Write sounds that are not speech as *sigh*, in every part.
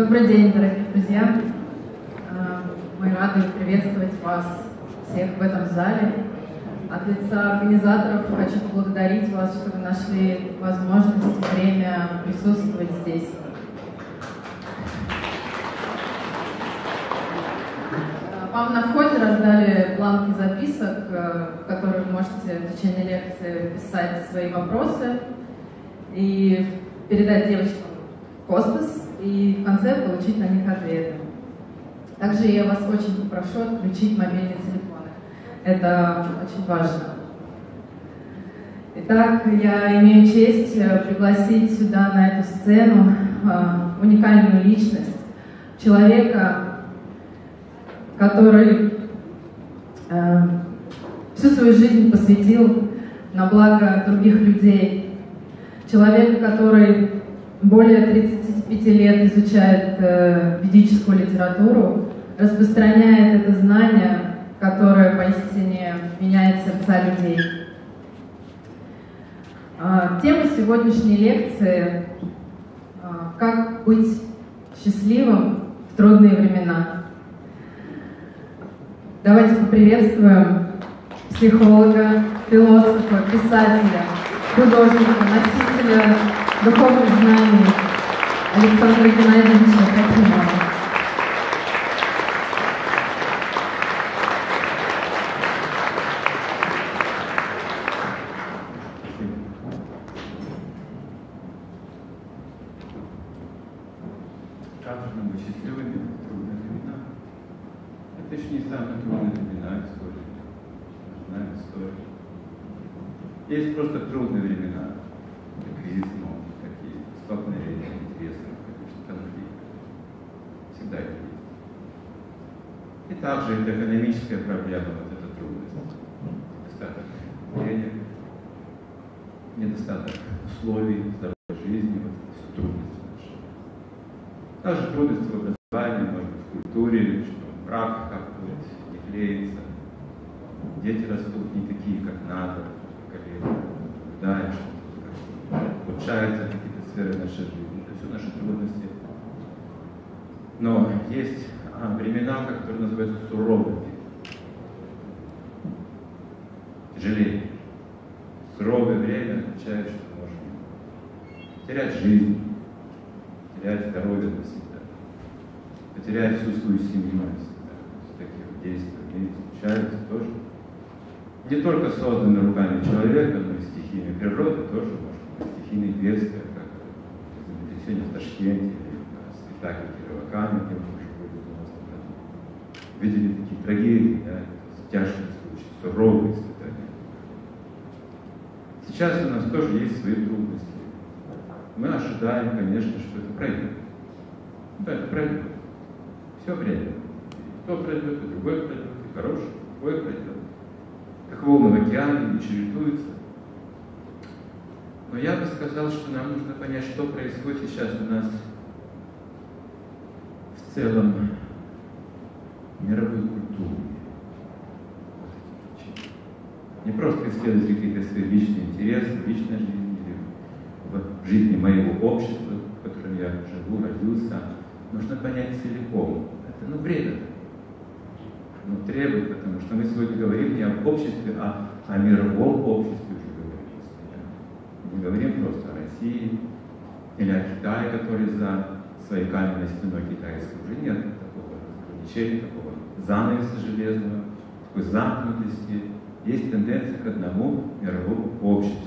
Добрый день, дорогие друзья. А, мы рады приветствовать вас всех в этом зале. От лица организаторов хочу поблагодарить вас, что вы нашли возможность и время присутствовать здесь. А, вам на входе раздали бланки записок, э, в которые вы можете в течение лекции писать свои вопросы и передать девочкам Костас и в конце получить на них ответы. Также я вас очень попрошу отключить мобильные телефоны. Это очень важно. Итак, я имею честь э, пригласить сюда, на эту сцену, э, уникальную личность, человека, который э, всю свою жизнь посвятил на благо других людей, человека, который более 35 лет изучает э, ведическую литературу, распространяет это знание, которое поистине меняет сердца людей. А, тема сегодняшней лекции а, «Как быть счастливым в трудные времена». Давайте поприветствуем психолога, философа, писателя, художника, носителя духовных знаний Александра Геннадьевича же быть счастливыми трудные времена? Это еще не самые трудные времена истории. Мы знаем историю. Есть просто трудные времена, кризис новый, такие столкновения интересных, конечно, конфликты. Всегда это есть. И также это экономическая проблема, вот эта трудность. Недостаток денег, недостаток условий, здоровой жизни, вот это все трудности наши. Также трудности в образовании, может быть, в культуре, что брак как будет не клеится, дети растут не такие, как надо, коллеги, наблюдаем, что улучшаются какие-то сферы нашей жизни. Это все наши трудности. Но есть времена, которые называются суровыми. Тяжелее. Суровое время означает, что можно терять жизнь, терять здоровье навсегда, потерять всю свою семью навсегда. Такие вот действия в случаются тоже. Не только созданы руками человека, но и стихиями природы тоже может стихийные бедствия, как землетрясение в Ташкенте или на спектакле Кирова Камня, где мы уже были в 90 году. Видели такие трагедии, да, тяжкие случаи, суровые испытания. Сейчас у нас тоже есть свои трудности. Мы ожидаем, конечно, что это пройдет. Да, это пройдет. Все время. И то пройдет, и другой пройдет, и хороший, и плохой пройдет. Как волны в океане, и чередуются. Но я бы сказал, что нам нужно понять, что происходит сейчас у нас в целом мировой культуре. Не просто исследовать какие-то свои личные интересы, личной жизни, или в жизни моего общества, в котором я живу, родился. Нужно понять целиком. Это, ну, время. Ну, требует, потому что мы сегодня говорим не об обществе, а о мировом обществе уже говорим. Не говорим просто о России или о Китае, который за своей каменной стеной китайской уже нет ограничения, такого занавеса железного, такой замкнутости. Есть тенденция к одному мировому обществу.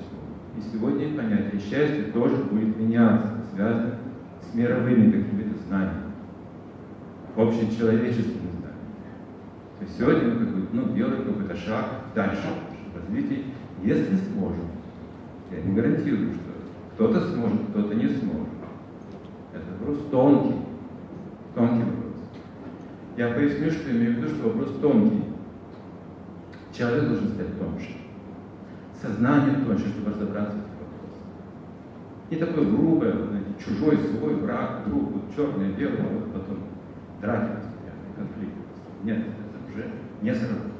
И сегодня понятие счастья тоже будет меняться, связано с мировыми какими-то знаниями, общечеловеческими знаниями. То есть сегодня мы как бы, ну, делаем какой-то шаг дальше в развитии, если сможем. Я не гарантирую, что кто-то сможет, кто-то не сможет. Это вопрос тонкий, тонкий вопрос. Я поясню, что имею в виду, что вопрос тонкий. Человек должен стать тоньше. Сознание тоньше, чтобы разобраться в этих вопросах. Не такое грубое, знаете, чужой, свой, враг, друг, вот черное, белое, а вот потом драки постоянные, конфликты. Нет, это уже не сработает.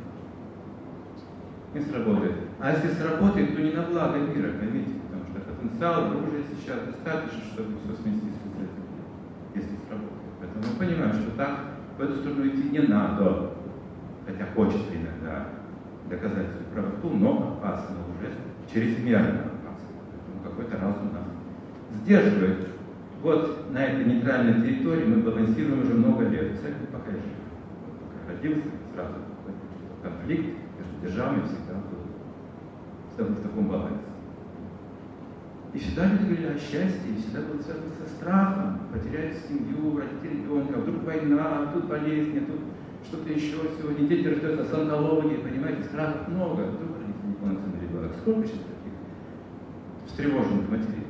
Не сработает. А если сработает, то не на благо мира, поймите, потому что потенциал оружия сейчас достаточно, чтобы все сместить в если сработает. понимаем, что так в эту сторону идти не надо, хотя хочется иногда доказать свою правоту, но опасно уже, чрезмерно опасно. Поэтому какой-то разум нас сдерживает. Вот на этой нейтральной территории мы балансируем уже много лет. Церковь пока я жив. Пока родился, сразу конфликт между державами всегда был, всегда был в таком балансе. И всегда люди говорили о счастье, и всегда было связано со страхом, потерять семью, родить ребенка, вдруг война, тут болезни, тут что-то еще сегодня, дети рождаются с онкологией, понимаете, страхов много, вдруг родится неполноценный ребенок. Сколько сейчас таких встревоженных матерей,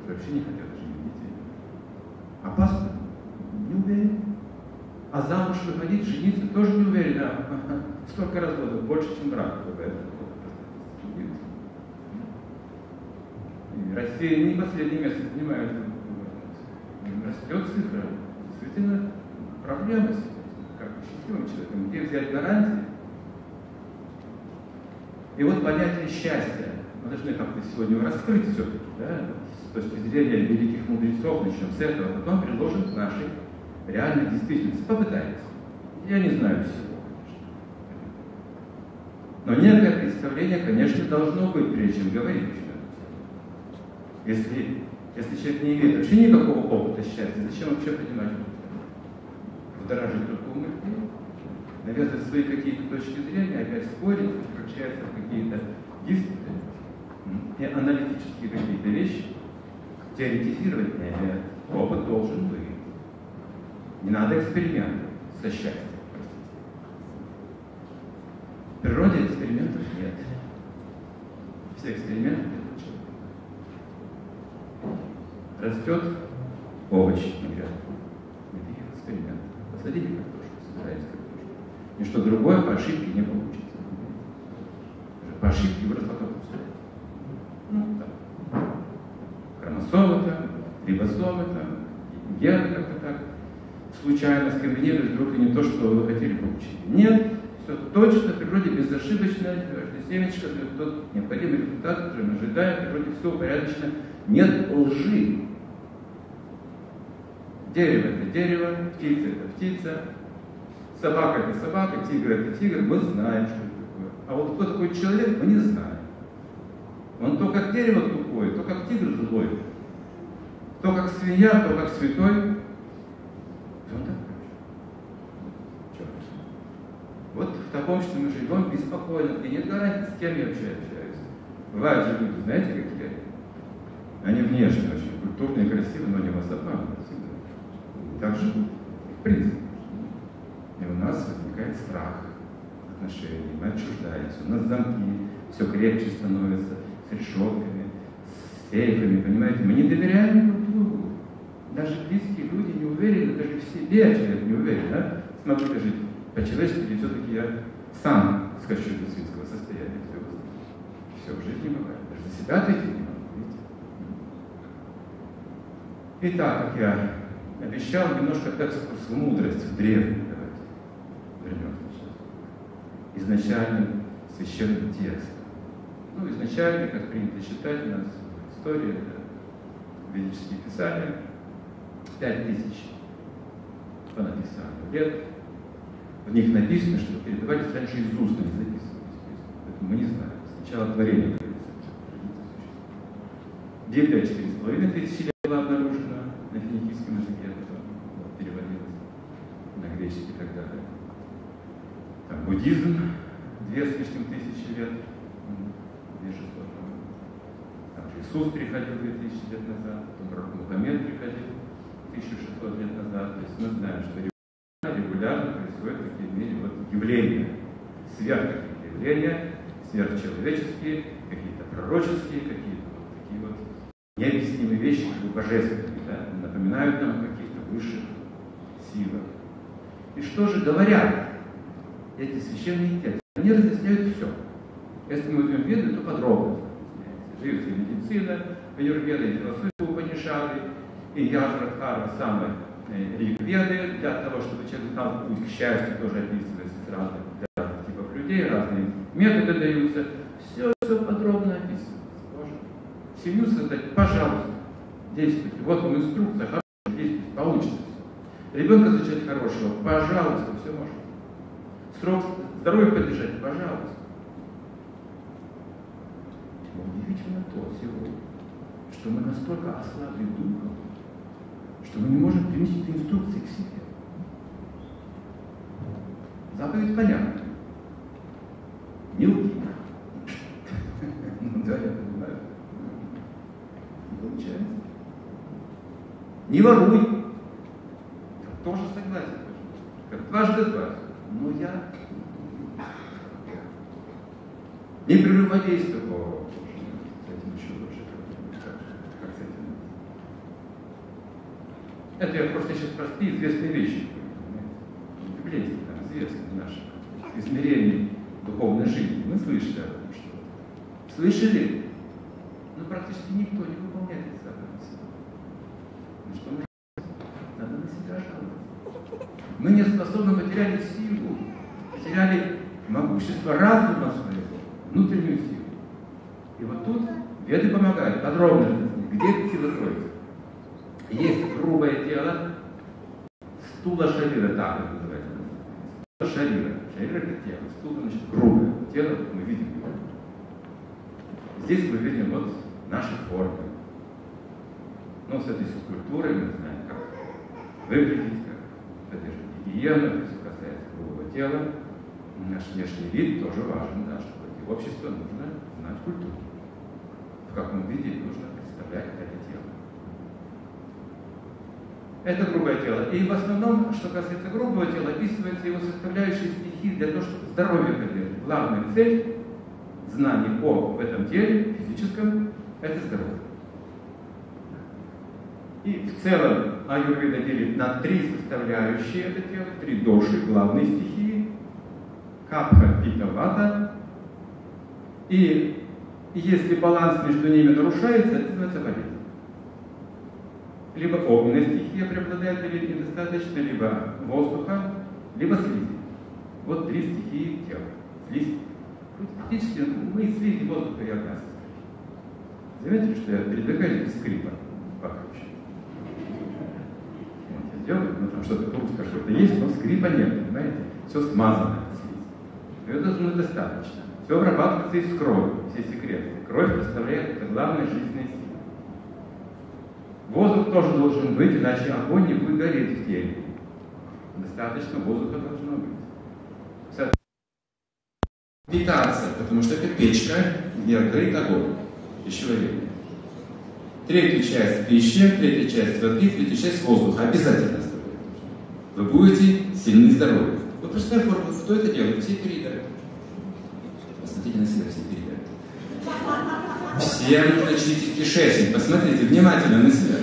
которые вообще не хотят даже детей? Опасно? Не уверен. А замуж выходить, жениться тоже не уверен. А, *laughs* столько разводов, больше, чем брак бывает. И Россия не последнее место занимает. Растет цифра. Действительно, проблема как счастливым человеком. Где взять гарантии? И вот понятие счастья. Мы должны как-то сегодня раскрыть все-таки, да, с точки зрения великих мудрецов, начнем с этого, а потом приложим к нашей реальной действительности. Попытаемся. Я не знаю всего, конечно. Но некое представление, конечно, должно быть, прежде чем говорить если, если человек не имеет вообще никакого опыта счастья, зачем вообще принимать Вдоражить другому людей, навязывать свои какие-то точки зрения, опять спорить, превращается в какие-то диспуты, и аналитические какие-то вещи, теоретизировать нет. Опыт должен быть. Не надо экспериментов со счастьем. В природе экспериментов нет. Все эксперименты растет овощ на грядку. Никаких экспериментов. Посадите картошку, собираете картошку. Ничто другое по ошибке не получится. По ошибке выросла капуста. Ну, там. Хромосомы там, рибосомы там, гены как-то так случайно скомбинировались вдруг и не то, что вы хотели получить. Нет, все точно, в природе безошибочно, каждая семечко дает тот необходимый результат, который мы ожидаем, в природе все упорядочено, нет лжи. Дерево это дерево, птица это птица, собака это собака, тигр это тигр, мы знаем, что это такое. А вот кто такой человек, мы не знаем. Он то как дерево тупое, то как тигр злой, то как свинья, то как святой. Вот в таком, что мы живем беспокойно, и нет гарантии, с кем я вообще общаюсь. Бывают же люди, знаете, какие они внешне очень культурные, красивые, но они вас обманывают всегда. Так живут. В принципе. И у нас возникает страх отношений, мы отчуждаемся, у нас замки все крепче становятся, с решетками, с сейфами, понимаете? Мы не доверяем друг другу. Даже близкие люди не уверены, даже в себе человек не уверен, да? Смогу жить по-человечески, все-таки я сам скачу до свинского состояния. Все, все в жизни бывает. Даже за себя ответить не Итак, как я обещал, немножко экскурс в мудрость, в древнюю, давайте вернемся сейчас. Изначальный священный текст. Ну, изначально, как принято считать, у нас история, это ведические писания, пять тысяч по написанию лет. В них написано, что передавались раньше из уст, не записывались. Поэтому мы не знаем. Сначала творение говорится. Библия 4,5 тысячи лет была обнаружена на финикийском языке, потом переводилась на греческий и так далее. Там буддизм, две с лишним тысячи лет, две шестьсот, там же Иисус приходил две тысячи лет назад, потом Мухаммед приходил 1600 лет назад. То есть мы знаем, что регулярно происходят такие мере вот явления, сверх явления, сверхчеловеческие, какие-то пророческие, какие-то вот вот необъяснимые вещи, как бы божественные, да, напоминают нам о каких-то высших силах. И что же говорят эти священные тексты? Они разъясняют все. Если мы возьмем веды, то подробно разъясняется. и медицина, аюрведа, и философия Упанишады, и Яжрадхара, самые э, религведы, для того, чтобы человек знал путь к счастью, тоже описывается с разных, разных типов людей, разные методы даются. Все, все подробно семью создать, пожалуйста, действуйте. Вот вам инструкция, хорошо, действуйте, получится. Ребенка зачать хорошего, пожалуйста, все можно. Срок здоровья поддержать, пожалуйста. Удивительно то сегодня, что мы настолько ослабли духом, что мы не можем принести инструкции к себе. Заповедь понятна. Не лги. *laughs* Ну да, я понимаю. Получается. Не воруй. Тоже согласен. Дважды два. Но я не этим? Это я просто сейчас простые известные вещи. Библейские, там, известные наши измерений духовной жизни. Мы слышали об этом что Слышали? Практически никто не выполняет эти заповеди. Ну что мы Надо на себя жаловаться. Мы не способны, потеряли силу, потеряли могущество разума своего, внутреннюю силу. И вот тут веды помогают подробно, где сила кроется. Есть грубое тело, стула шарира, так это называется. Стула шарира. Шарира это тело, стула значит грубое. Тело мы видим его. Здесь мы видим вот наши формы. Ну, с этой скульптурой мы знаем, как выглядеть, как содержать гигиену, все касается грубого тела. Наш внешний вид тоже важен, да, чтобы в обществе нужно знать культуру. В каком виде нужно представлять это тело. Это грубое тело. И в основном, что касается грубого тела, описываются его составляющие стихи для того, чтобы здоровье поддерживать. Главная цель знаний о в этом теле, физическом, это здоровье. И в целом аюрведа делит на три составляющие это тело, три доши, главные стихии, капха, пита, вата. И если баланс между ними нарушается, это называется болезнь либо огненная стихия преобладает или недостаточно, либо воздуха, либо слизи. Вот три стихии тела. Слизь. Фактически мы из слизи воздуха и огня Заметили, что я передвигаюсь без скрипа покруче. Вот я делаю, ну там что-то хрустко, что-то есть, но скрипа нет, понимаете? Все смазано слизь. Ее должно достаточно. Все обрабатывается из крови, все секреты. Кровь представляет это главная жизненная сила. Воздух тоже должен быть, иначе огонь не будет гореть в теле. Достаточно воздуха должно быть. Питаться, потому что это печка, где горит огонь пищеварение. Третью часть пищи, третью часть воды, третью часть воздуха обязательно оставляйте. Вы будете сильны и здоровы. Вот простая формула, кто это делает? Все переедают. Посмотрите на себя, все переедают. Всем нужно кишечник. Посмотрите внимательно на себя.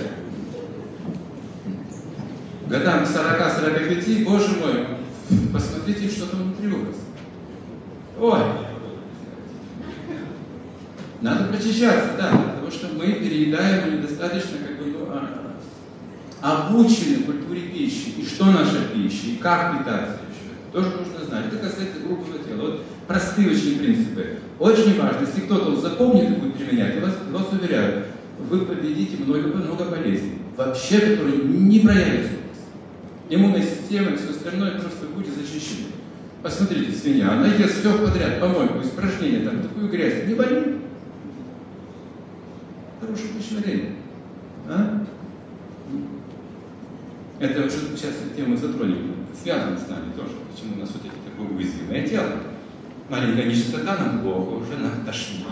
Годам 40-45, боже мой, посмотрите, что там внутри у вас. Ой, надо прочищаться, да, потому что мы переедаем недостаточно как бы, ну, обучены культуре пищи, и что наша пища, и как питаться еще. Тоже нужно знать. Это касается грубого тела. Вот простые очень принципы. Очень важно, если кто-то запомнит и будет применять, я вас, вас уверяю, вы победите много, много болезней, вообще, которые не проявятся. Иммунная система и все остальное просто будет защищено. Посмотрите, свинья, она ест все подряд, по-моему, испражнения, там такую грязь, не болит хорошее пищеварение. А? Это уже сейчас тему затронем, связано с нами тоже, почему у нас вот эти такое уязвимое тело. Маленькая нечистота нам плохо, уже нам тошнит.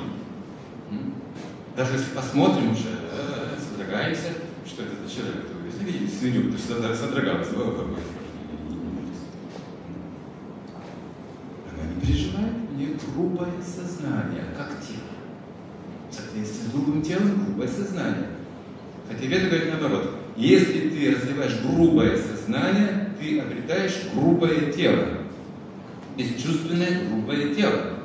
Даже если посмотрим уже, э, содрогаемся, что это за человек, если видите свинью, то о, какой Она не переживает, у нее грубое сознание, как тело в соответствии с грубым телом грубое сознание. Хотя Веда говорит наоборот. Если ты развиваешь грубое сознание, ты обретаешь грубое тело. Бесчувственное грубое тело.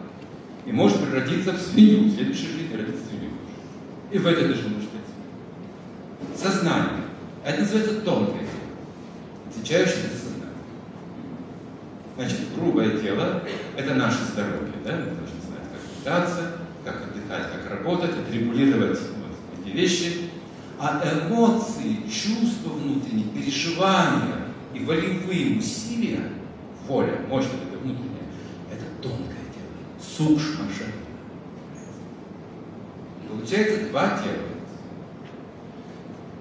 И можешь превратиться в свинью, в следующей жизни родиться свинью. И в это даже может быть. Сознание. Это называется тонкое тело, отвечающее за сознание. Значит, грубое тело – это наше здоровье, да? Мы должны знать, как питаться, отдыхать, как работать, отрегулировать вот эти вещи. А эмоции, чувства внутренние, переживания и волевые усилия, воля, мощная это внутренняя, это тонкое тело, сукшмаша. Получается два тела.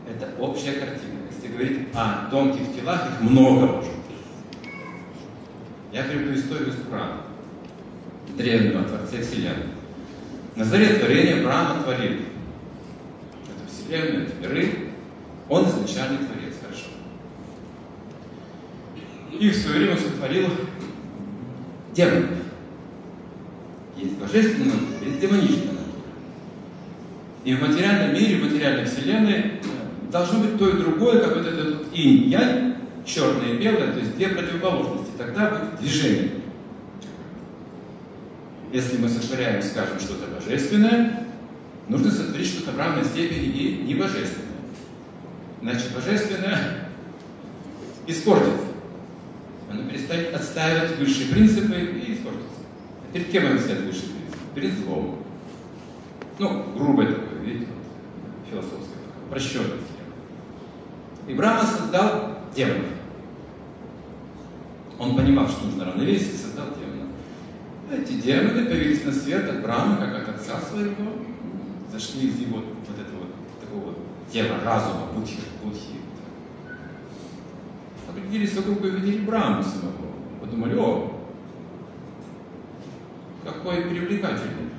Это общая картина. Если говорить о тонких телах, их много может быть. Я приведу историю с Пурана, древнего Творца Вселенной. На заре творения Брахма творил. Это Вселенная, это миры. Он изначальный Творец, хорошо. И в свое время сотворил демонов. Есть божественная натура, есть демоничная. И в материальном мире, в материальной вселенной э, должно быть то и другое, как вот этот инь-янь, черное и белое, то есть две противоположности. Тогда будет движение. Если мы сотворяем, скажем, что-то божественное, нужно сотворить что-то в равной степени и небожественное. Иначе божественное испортится. Оно перестанет отстаивать высшие принципы и испортится. А перед кем оно стоит высший принцип? Перед злом. Ну, грубое такое, видите, вот, философское, прощенное. И Брахма создал демонов. Он понимал, что нужно равновесие, создал демонов. Эти демоны появились на свет от Брахмы, как от отца своего, зашли из его вот этого вот, такого тела, разума, будхи, будхи. Определились вокруг и увидели Брахму самого. Подумали, о, какой привлекательный.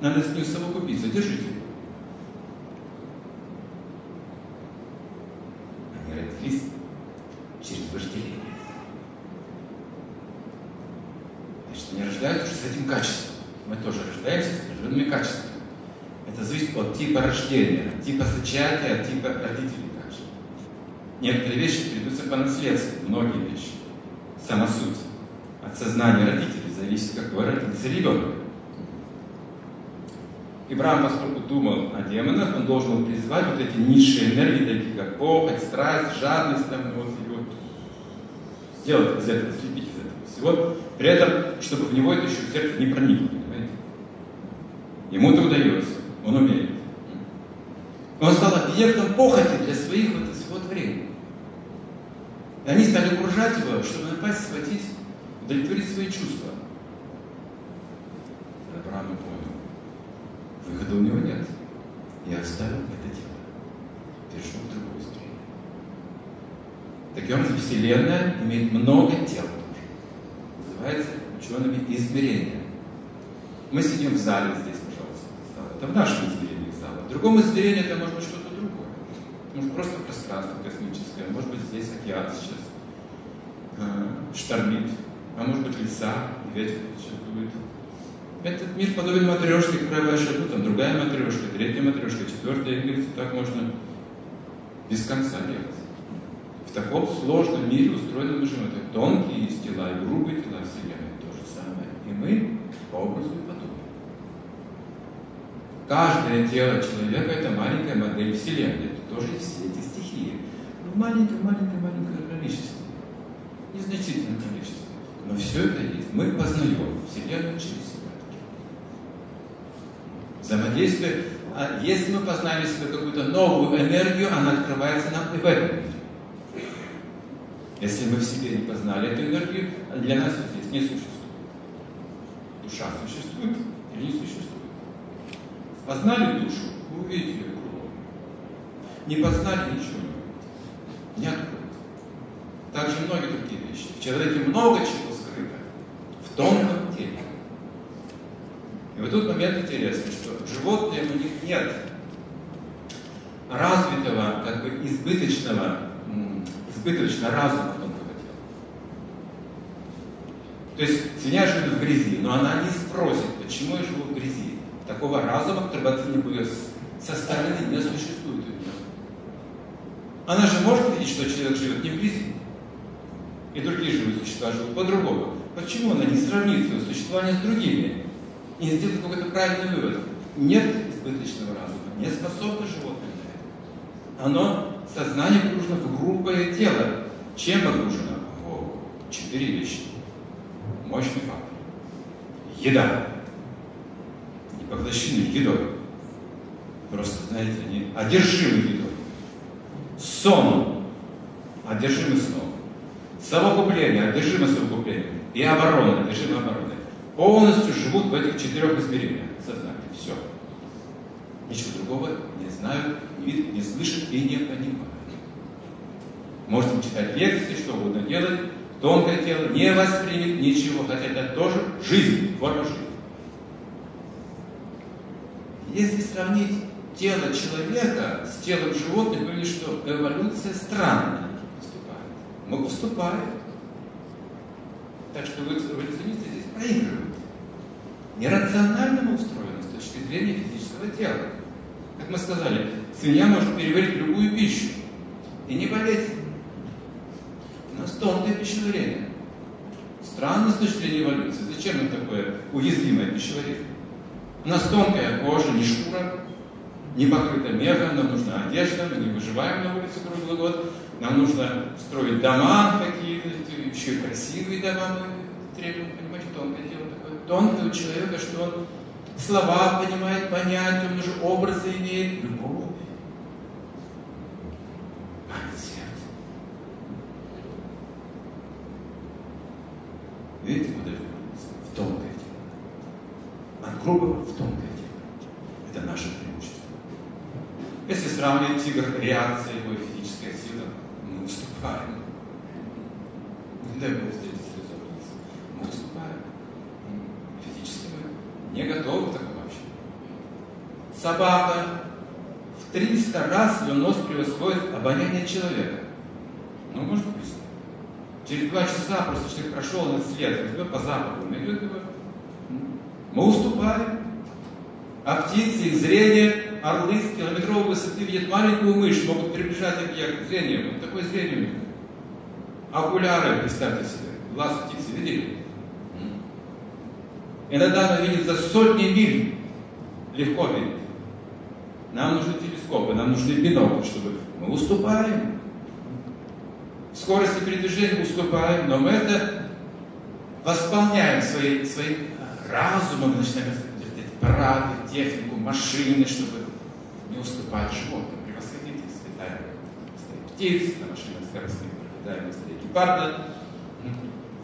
Надо с ним совокупиться, держите. Они родились через вожделение. Они рождаются уже с этим качеством. Мы тоже рождаемся с определенными качествами. Это зависит от типа рождения, от типа зачатия, от типа родителей также. Некоторые вещи передаются по наследству, многие вещи. Сама суть. От сознания родителей зависит, какой родится ребенок. Ибрам, поскольку думал о демонах, он должен был призвать вот эти низшие энергии, такие как похоть, страсть, жадность, там, вот, его сделать из этого, слепить из всего, при этом, чтобы в него это еще в сердце не проникло, понимаете? Ему это удается, он умеет. Он стал объектом похоти для своих вот своего творения. И они стали окружать его, чтобы напасть, схватить, удовлетворить свои чувства. Авраам понял. Выхода у него нет. Я оставил это тело. Перешел в другую сторону. Таким образом, Вселенная имеет много тел называется учеными измерения. Мы сидим в зале здесь, пожалуйста. Это в нашем измерении зала. В другом измерении это может быть что-то другое. Может просто пространство космическое, может быть здесь океан сейчас э, штормит, а может быть леса, ветер сейчас дует. Этот мир подобен матрешке, какая ваша, ну там другая матрешка, третья матрешка, четвертая, и так можно без конца делать. В таком сложном мире устроены мы живем. Это тонкие есть тела и грубые тела Вселенной. То же самое. И мы по образу и подобию. Каждое тело человека – это маленькая модель Вселенной. Это тоже все эти стихии. Ну, маленькое-маленькое-маленькое количество. Незначительное количество. Но все это есть. Мы познаем Вселенную через себя. Взаимодействие. А если мы познали себе какую-то новую энергию, она открывается нам и в этом мире. Если мы в себе не познали эту энергию, для нас вот здесь не существует. Душа существует или не существует? Познали душу, вы увидите ее кругом. Не познали ничего не. Не откроется. Также многие другие вещи. В человеке много чего скрыто. В тонком теле. И вот тут момент интересный, что животные у них нет развитого, как бы избыточного избыточно разума. То есть свинья живет в грязи, но она не спросит, почему я живу в грязи. Такого разума, который оценил ее со стороны, не существует у нее. Она же может видеть, что человек живет не в грязи. И другие живые существа живут по-другому. Почему она не сравнит свое существование с другими? И не сделает какой-то правильный вывод? Нет избыточного разума, не способно животное на это. Оно сознание погружено в грубое тело. Чем погружено? В четыре вещи. Мощный фактор. Еда. Не поглощены едой. Просто, знаете, они одержимы едой. Сон. одержимы сном. Совокупление, одержимы совокуплением. И оборона, одержимы обороной. Полностью живут в этих четырех измерениях сознания. Все. Ничего другого не знают, не видят, не слышат и не понимают. Можете читать лекции, что угодно делать, тонкое тело не воспримет ничего, хотя это тоже жизнь, форма жизни. Если сравнить тело человека с телом животных, говорили, что эволюция странно поступает. Мы уступаем. Так что эволюционисты здесь проигрывают. Нерационально мы устроены с точки зрения физического тела. Как мы сказали, свинья может переварить любую пищу и не болеть. У нас тонкое пищеварение. Странно с точки зрения эволюции. Зачем нам такое уязвимое пищеварение? У нас тонкая кожа, не шкура, не покрыта мехом, нам нужна одежда, мы не выживаем на улице круглый год, нам нужно строить дома какие-то, еще и красивые дома мы требуем, понимаете, тонкое дело такое. Тонкое у человека, что он слова понимает, понять, он уже образы имеет, любовь, память Видите, куда в тонкое дело. От грубого в тонкое дело. Это наше преимущество. Если сравнивать тигр, реакция его физическая сила, мы уступаем. Не дай Бог к лицу. Мы уступаем. Физически мы не готовы к такому общению. Собака в 300 раз ее нос превосходит обоняние человека. Ну, может быть, Через два часа просто человек прошел на след, возьмет по запаху, найдет его. Мы уступаем. А птицы, их зрение орлы с километровой высоты видят маленькую мышь, могут приближать объект зрением. Вот такое зрение у них. Окуляры, представьте себе, глаз птицы видели? Иногда она видит за сотни миль, легко видит. Нам нужны телескопы, нам нужны бинокли, чтобы мы уступаем. Скорости передвижения уступаем, но мы это восполняем своим, своим разумом, начинаем править технику, машины, чтобы не уступать животным, превосходить их святая птиц, на машинах скоростных, пролетаем быстрее гепарда.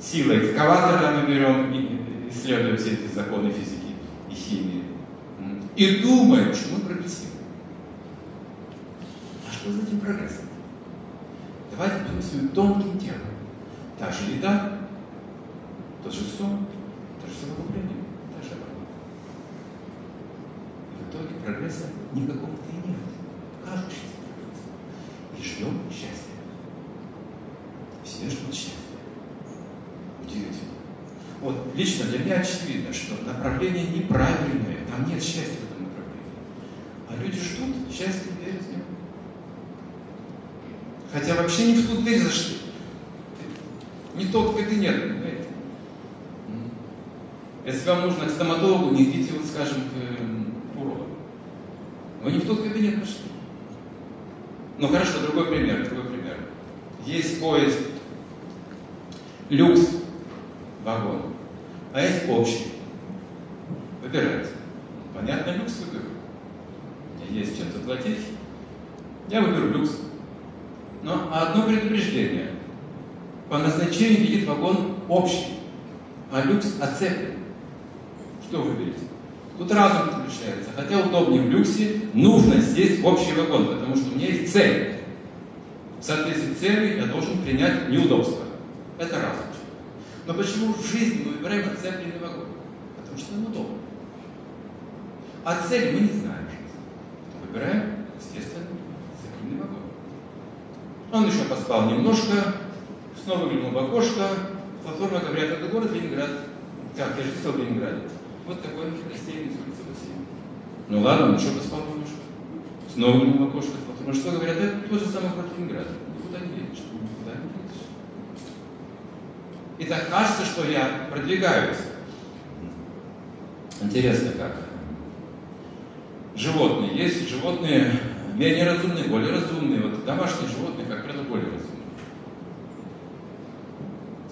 Сила экскаватора мы берем и исследуем все эти законы физики и химии. И думаем, что мы прогрессируем. А что за этим прогрессом? Будем своим тонким телом. Та же еда, тот же сон, то же совокупление, та же оборона. И в итоге прогресса никакого-то и нет. Кажущийся прогресс. И ждем счастья. Все ждут счастья. Удивительно. Вот лично для меня очевидно, что направление неправильное, там нет счастья в этом направлении. А люди ждут счастья, верят. Хотя вообще не в ту дверь зашли. Не тот кабинет, понимаете? Если вам нужно к стоматологу, не идите, вот, скажем, к уроду. Вы не в тот кабинет пошли. Ну хорошо, другой пример, другой пример. Есть поезд люкс вагон, а есть общий. Выбирайте. Понятно, люкс выберу. Есть чем заплатить. Я выберу люкс. Но одно предупреждение. По назначению едет вагон общий, а люкс оцеплен. Что вы выберете? Тут разум подключается. Хотя удобнее в люксе, нужно сесть в общий вагон, потому что у меня есть цель. В соответствии с целью я должен принять неудобство. Это разум. Но почему в жизни мы выбираем оцепленный вагон? Потому что нам удобно. А цель мы не знаем. Выбираем, естественно, оцепленный вагон. Он еще поспал немножко, снова выглянул в окошко, платформа говорят, это город Ленинград. Как, я же в Ленинграде. Вот такой рассеянный с улицы Васильева. Ну ладно, он еще поспал немножко. Снова выглянул в окошко, платформа. Что говорят, это тот же самый город Ленинград. Никуда не едешь, никуда не едешь. И так кажется, что я продвигаюсь. Интересно как. Животные. Есть животные менее разумные, более разумные. Вот домашние животные, как правило, более разумные.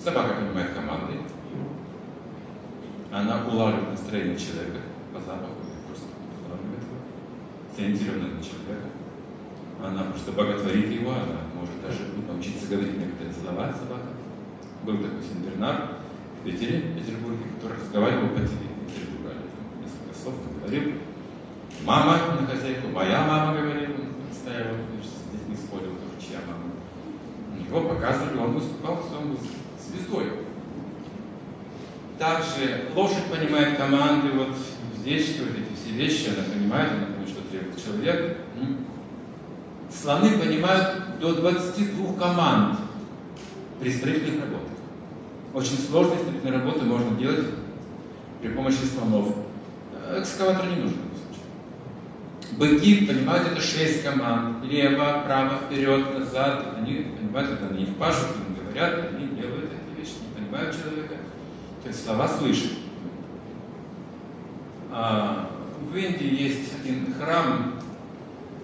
Собака понимает команды. Она улавливает настроение человека по запаху, просто улавливает его, сориентирована на человека. она просто боготворит его, она может даже научиться говорить некоторые слова собака. Был такой Сенбернар в Питере, в Петербурге, который разговаривал по телевизору, несколько слов говорил. Мама на хозяйку, моя мама говорила, стоял, здесь не спорил, тоже чья мама. Его показывали, он выступал, он был звездой. Также лошадь понимает команды, вот здесь, вот эти все вещи, она понимает, она понимает, что требует человек. Слоны понимают до 22 команд при строительных работах. Очень сложные строительные работы можно делать при помощи слонов. Экскаватор не нужен. Быки понимают это шесть команд. Лево, право, вперед, назад. Они понимают, это на них пашут, им говорят, они делают эти вещи, не понимают человека. То есть слова слышат. А, в Индии есть один храм,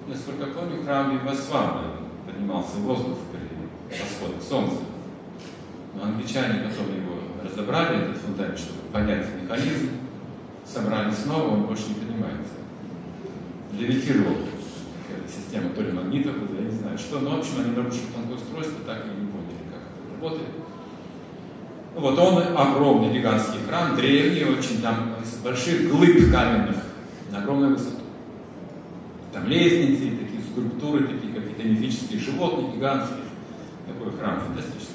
насколько помню, храм Вивасвамы, поднимался воздух при восходе солнца. Но англичане потом его разобрали, этот фундамент, чтобы понять механизм, собрали снова, он больше не поднимается. Левитировал система то ли магнитов, я не знаю что, но в общем они нарушили тонкое устройство, так и не поняли, как это работает. Вот он огромный гигантский храм, древний очень, там больших глыб каменных на огромную высоту. Там лестницы, такие скульптуры, такие какие-то мифические животные гигантские. Такой храм фантастический.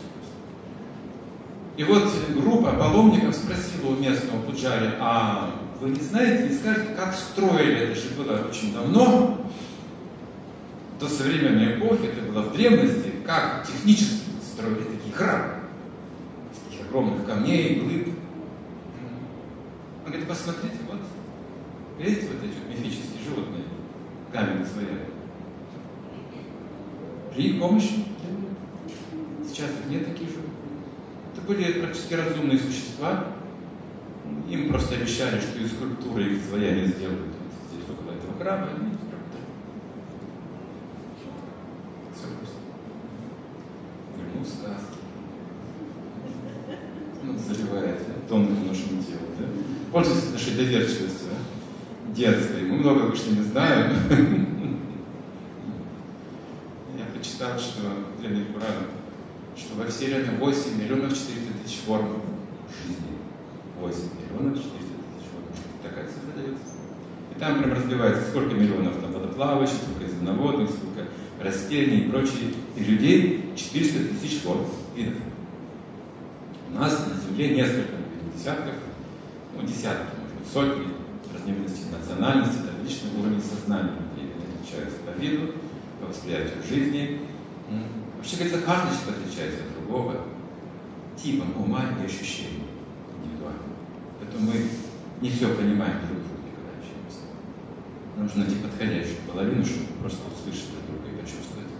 И вот группа паломников спросила у местного пуджари, а вы не знаете, не скажете, как строили, это же очень давно, до современной эпохи, это было в древности, как технически строили такие храмы огромных камней, глыб. Он говорит, посмотрите, вот, видите вот эти мифические животные, каменные своя. При их помощи сейчас их нет таких животных. Это были практически разумные существа. Им просто обещали, что из скульптуры их изваяния сделают здесь около этого храма, и они Все просто. Вернулся сказки заливает тонкому нашему телу. Да? Пользуйтесь нашей доверчивостью, да? детской. Мы много обычно не знаем. Я почитал, что в древних Пуранах, что во Вселенной 8 миллионов 400 тысяч форм жизни. 8 миллионов 400 тысяч форм. Такая цифра дается. И там прям разбивается, сколько миллионов там водоплавающих, сколько земноводных, сколько растений и прочее. И людей 400 тысяч форм видов. У нас на Земле несколько десятков, ну, десятки, может быть, сотни разновидностей национальности, различные уровни сознания людей отличаются по виду, по восприятию жизни. Вообще говорится, каждый человек отличается от другого типом ума и ощущений. Поэтому мы не все понимаем друг друга, когда общаемся. Нужно найти подходящую половину, чтобы просто услышать друг друга и почувствовать,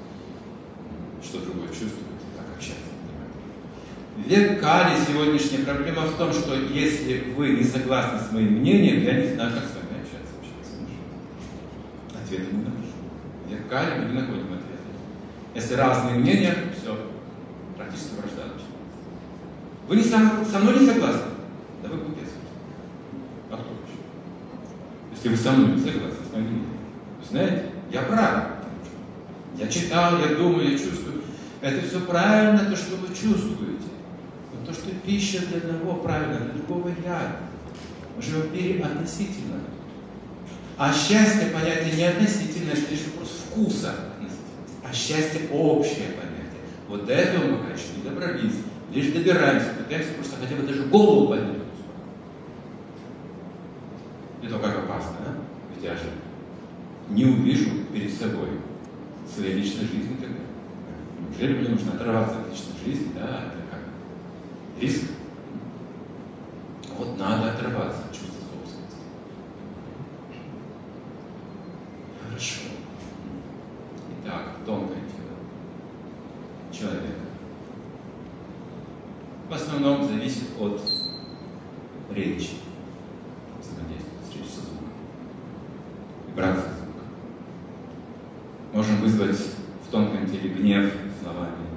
что другой чувствует, как общаться. Век Кали сегодняшняя проблема в том, что если вы не согласны с моим мнением, я не знаю, как с вами общаться вообще. Ответа не нахожу. Век Кали мы не находим ответа. Если разные мнения, все, практически вражда начинается. Вы не со, со мной не согласны? Да вы глупец. А кто еще? Если вы со мной согласны с моим мнением. Знаете, я прав. Я читал, я думаю, я чувствую. Это все правильно, то, что вы чувствуете. То, что пища для одного правильно, для другого я. Мы живем в мире относительно. А счастье понятие не относительное, это лишь вопрос вкуса. А счастье общее понятие. Вот до этого мы, конечно, не добрались. Лишь добираемся, пытаемся просто хотя бы даже голову поднять. Это как опасно, да? Ведь я же не увижу перед собой своей личной жизни тогда. Неужели мне нужно оторваться от личной жизни, да, Риск. Вот надо отрываться от чувства собственности. Хорошо. Итак, тонкое тело человека. В основном зависит от речи. Взаимодействует с речью со звуком. Вибрация звука. Можем вызвать в тонком теле гнев словами,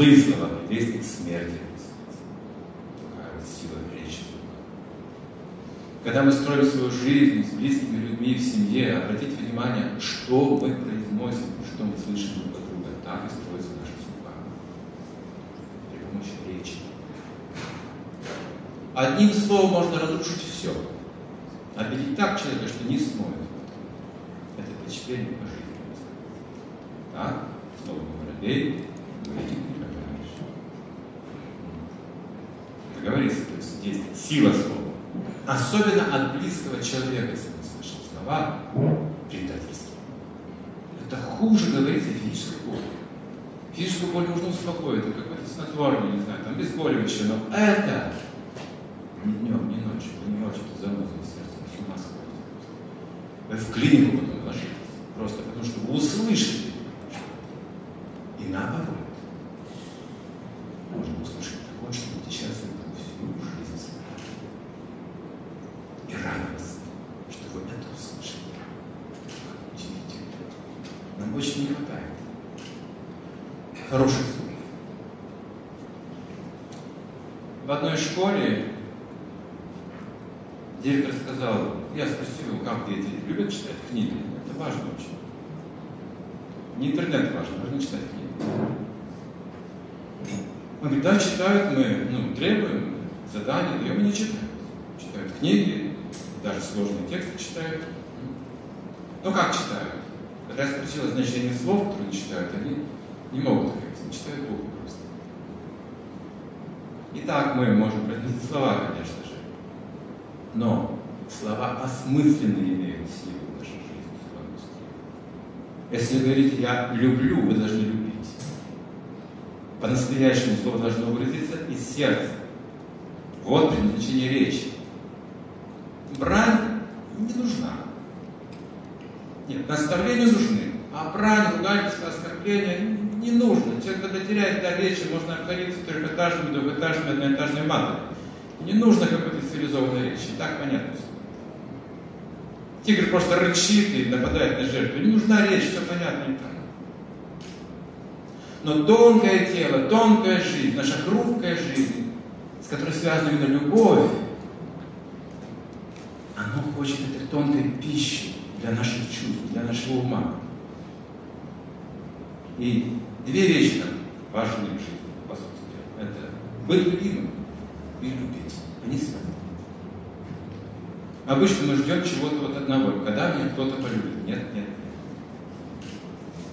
Злые слова привести к смерти. Такая сила речи. Когда мы строим свою жизнь с близкими людьми в семье, обратите внимание, что мы произносим, что мы слышим друг от друга. Так и строится наша судьба. При помощи речи. Одним словом можно разрушить все. Обидеть так человека, что не смоет. Это впечатление по жизни. Так, слово воробей, говорите, не Это говорится, то есть есть сила слова. Особенно от близкого человека, если мы слышим слова предательства. Это хуже говорится физической боли. Физическую боль нужно успокоить, это какое-то снотворное, не знаю, там обезболивающее, но это ни днем, ни ночью, вы не очень занозой сердцем, с ума сходите. Вы в клинику потом ложитесь, просто потому что вы услышали. И наоборот. Можно услышать такое, что будете счастливы всю жизнь. И радоваться, что вы это услышали. Удивительно. Нам очень не хватает слов. В одной школе Директор сказал, я спросил как дети любят читать книги. Это важно очень. Не интернет важно, важно читать книги. Он говорит, да, читают мы, ну, требуем, задания, даем, они читают. Читают книги, даже сложные тексты читают. Ну, как читают? Когда я спросил о значении слов, которые они читают, они не могут они читают буквы просто. И так мы можем произнести слова, конечно же. Но слова осмысленные имеют силу в нашей жизни. Если вы говорите «я люблю», вы должны любить. По-настоящему слово должно выразиться из сердца. Вот предназначение речи. Брань не нужна. Нет, наставления нужны. А брань, ругательство, оскорбление не нужно. Человек, когда теряет дар речи, можно обходиться трехэтажными, двухэтажными, одноэтажными матами. Не нужно какой-то цивилизованной речи, так понятно. Тигр просто рычит и нападает на жертву. Не нужна речь, все понятно и так. Но тонкое тело, тонкая жизнь, наша хрупкая жизнь, с которой связана именно любовь, оно хочет этой тонкой пищи для наших чувств, для нашего ума. И две вещи там важны в жизни, по сути дела. Это быть любимым и любить. Они связаны. Обычно мы ждем чего-то вот одного. Когда меня кто-то полюбит? Нет, нет, нет.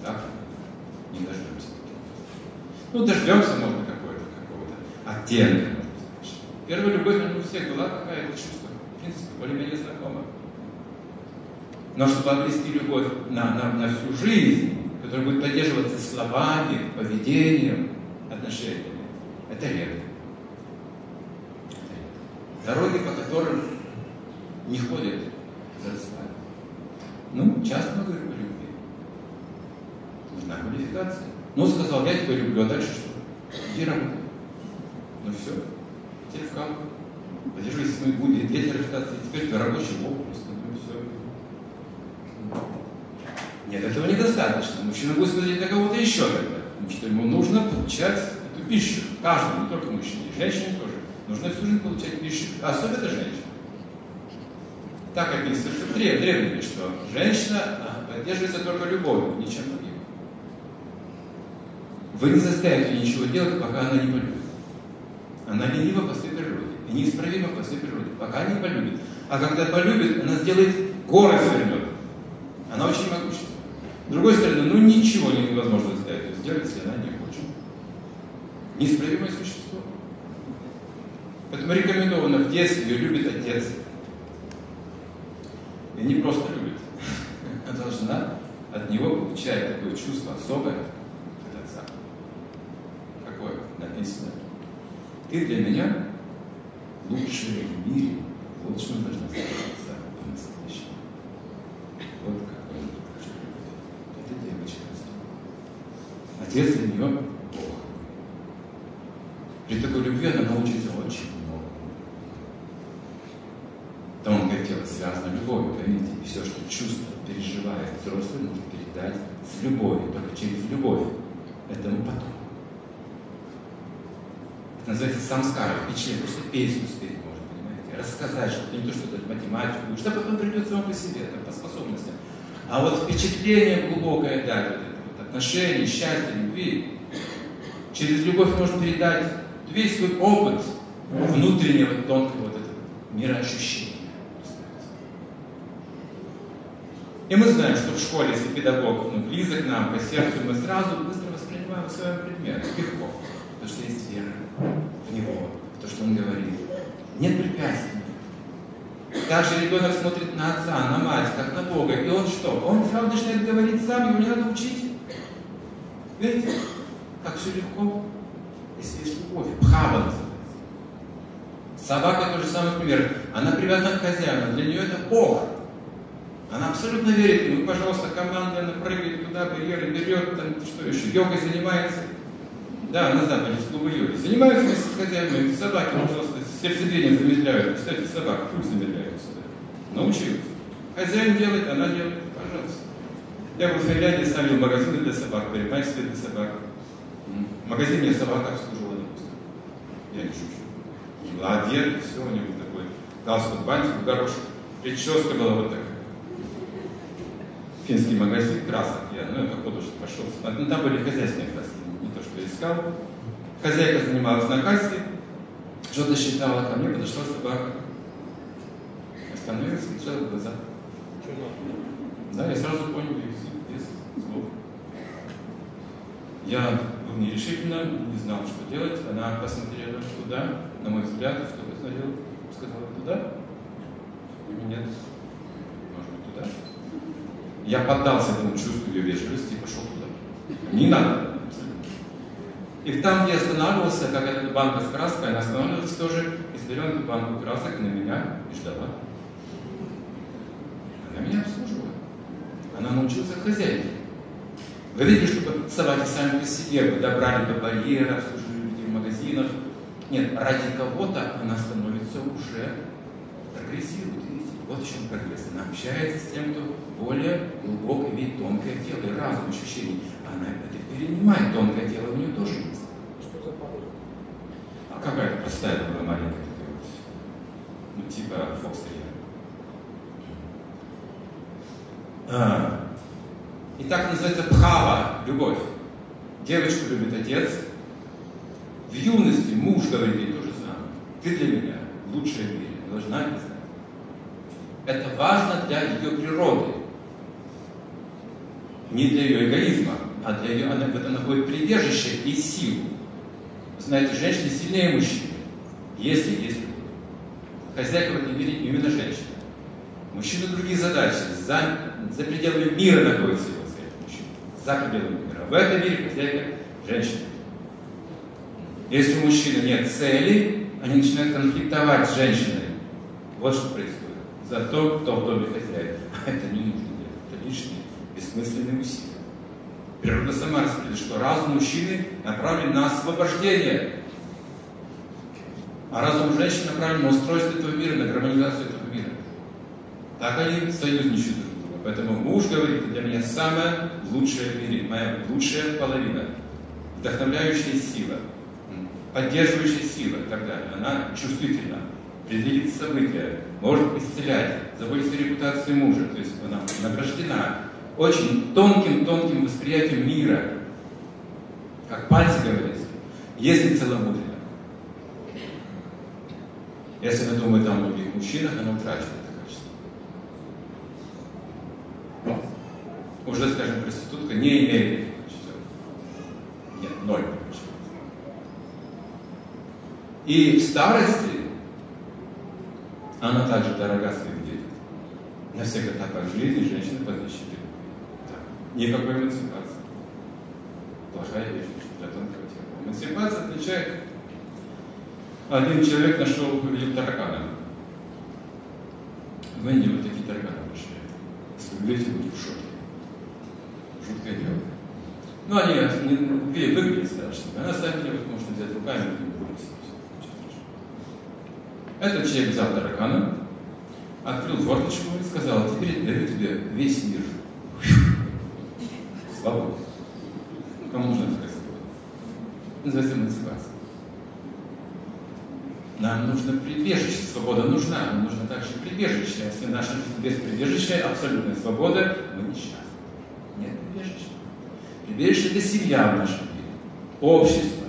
Так? Не дождемся. Ну, дождемся, можно, какого-то, какого-то оттенка. Первая любовь, у всех была какая-то чувство. В принципе, более-менее знакома. Но чтобы обрести любовь на, на, на всю жизнь, которая будет поддерживаться словами, поведением, отношениями, это редко. Дороги, по которым не ходят за свадьбу. Ну, часто мы говорим о любви. Нужна квалификация. Ну, сказал, я тебя люблю, а дальше что? Иди работай. Ну все, теперь в каму. Поддерживай свои будни, дети рождаться, и теперь ты рабочий бог просто, ну все. Нет, этого недостаточно. Мужчина будет смотреть на кого-то еще тогда. Потому что ему нужно получать эту пищу. Каждому, не только мужчине, женщине тоже. Нужно всю жизнь получать пищу, особенно женщина. Так описывается в древними, что женщина поддерживается только любовью, ничем другим. Вы не заставите ее ничего делать, пока она не полюбит. Она ленива по своей природе и неисправима по своей природе, пока не полюбит. А когда полюбит, она сделает горы свернет. Она очень могущественна. С другой стороны, ну ничего невозможно заставить ее сделать, если она не хочет. Неисправимое существо. Поэтому рекомендовано в детстве ее любит отец. И не просто любит, а должна от него получать такое чувство особое от отца. Какое? Написано. Ты для меня лучшая в мире. Вот что должна сказать отца по-настоящему. Вот как он любит. Это девочка. Отец для нее Бог. При такой любви она научится очень Тонкое тело связано любовью, поймите, и все, что чувство переживает взрослый, нужно передать с любовью, только через любовь этому потом. Это называется самскара, впечатление, просто песню спеть можно, понимаете, рассказать что-то, не то что дать математику, что потом придет само по себе, там, по способностям. А вот впечатление глубокое дать, отношение, счастье, любви, через любовь можно передать весь свой опыт внутреннего тонкого вот этого мироощущения. И мы знаем, что в школе, если педагог ну, близок нам, по сердцу, мы сразу быстро воспринимаем свой предмет, легко, потому что есть вера в него, в то, что он говорит. Нет препятствий. Также ребенок смотрит на отца, на мать, как на Бога, и он что? Он сразу начинает говорить сам, его не надо учить. Видите, как все легко, если есть любовь. Пхава. Собака тот же самый пример. Она привязана к хозяину, для нее это Бог. Она абсолютно верит ему. Пожалуйста, команда, она прыгает туда, барьеры берет, там что еще, йогой занимается. Да, на Западе с клуба йоги. Занимаются с хозяином. Собаки, пожалуйста, сердцебиение замедляют. Кстати, собака пульс замедляет сюда. Научилась. Хозяин делает, она делает. Пожалуйста. Я в Финляндии, ставил магазины для собак, парикмахерские для собак. Магазин мне собака обслуживала, допустим. Я не шучу. И была одет, все у него такой. Галстук, бантик, горошек. Прическа была вот такая финский магазин красок, я, ну, я как художник пошел. Ну, там были хозяйственные краски, не то, что я искал. Хозяйка занималась на кассе, что-то считала, ко мне подошла собака. Остановилась, смотрела в глаза. Да, я сразу понял без слов. Я был нерешительно, не знал, что делать. Она посмотрела туда, на мой взгляд, что посмотрела, сказала туда. Нет, может быть, туда. Я поддался этому чувству ее вежливости и пошел туда. Не надо. И там, где останавливался, как эта банка с краской, она останавливалась тоже и смотрела эту банку красок на меня и ждала. Она меня обслуживала. Она научилась хозяйке. Вы видите, чтобы собаки сами по себе бы добрали до барьера, обслуживали людей в магазинах. Нет, ради кого-то она становится уже прогрессирует. Вот в чем прогресс. Она общается с тем, кто более глубоко имеет тонкое тело и разум ощущений. Она это перенимает, тонкое тело у нее тоже есть. Что за погода? А какая-то простая была маленькая такая вот, ну типа фокстерьера. А. И так называется пхава, любовь. Девочку любит отец. В юности муж говорит ей то же самое. Ты для меня лучшая в мире, должна это знать. Это важно для ее природы. Не для ее эгоизма, а для ее, она в этом находит прибежище и силу. Знаете, женщины сильнее мужчины, если есть. Хозяйка в этом мире именно женщина. Мужчины другие задачи. За, за пределами мира находится его цель. Мужчина. За пределами мира. В этом мире хозяйка женщина. Если у мужчины нет цели, они начинают конфликтовать с женщиной. Вот что происходит за то, кто в доме хозяин. А это не нужно делать. Это лишние, бессмысленные усилия. Природа сама распределила, что разум мужчины направлен на освобождение, а разум женщины направлен на устройство этого мира, на гармонизацию этого мира. Так они союзничают. Поэтому муж говорит, для меня самая лучшая в мире, моя лучшая половина, вдохновляющая сила, поддерживающая сила и так далее. Она чувствительна предвидит события, может исцелять, заботиться о репутации мужа. То есть она награждена очень тонким-тонким восприятием мира. Как пальцы говорится, если целомудренно. Если она думает о других мужчинах, она утрачивает это качество. Уже, скажем, проститутка не имеет качества. Нет, ноль. И в старости она также дорога своим детям. На всех этапах жизни женщина подвищена. Никакой эмансипации. Плохая вещь для тонкого тела. Эмансипация отличает один человек нашел, таракана. В Индии вот такие тараканы вышли. Видите, будете в шоке. Жуткое дело. Ну, они не, выглядят страшно. А на самом деле вот можно взять руками и выбросить. Этот человек взял таракана, открыл форточку и сказал, теперь даю тебе весь мир. Свободу. Кому нужна такая свобода? Называется эмансипация. Нам нужно прибежище свобода нужна, но нужно также прибежище. Если жизнь без прибежища, абсолютная свобода, мы несчастны. Нет прибежища. Прибежище – это семья в нашем мире, общество,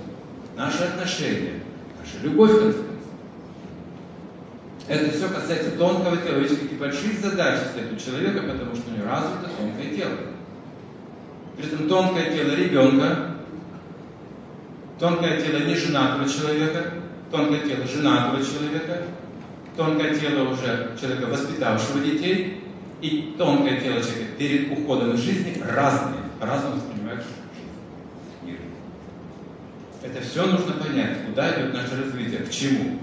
наши отношения, наша любовь, в конце. Это все касается тонкого тела. Видите, какие большие задачи стоят у человека, потому что у него развито тонкое тело. При этом тонкое тело ребенка, тонкое тело неженатого человека, тонкое тело женатого человека, тонкое тело уже человека, воспитавшего детей, и тонкое тело человека перед уходом из жизни разные, по-разному воспринимают мир. Это все нужно понять, куда идет наше развитие, к чему.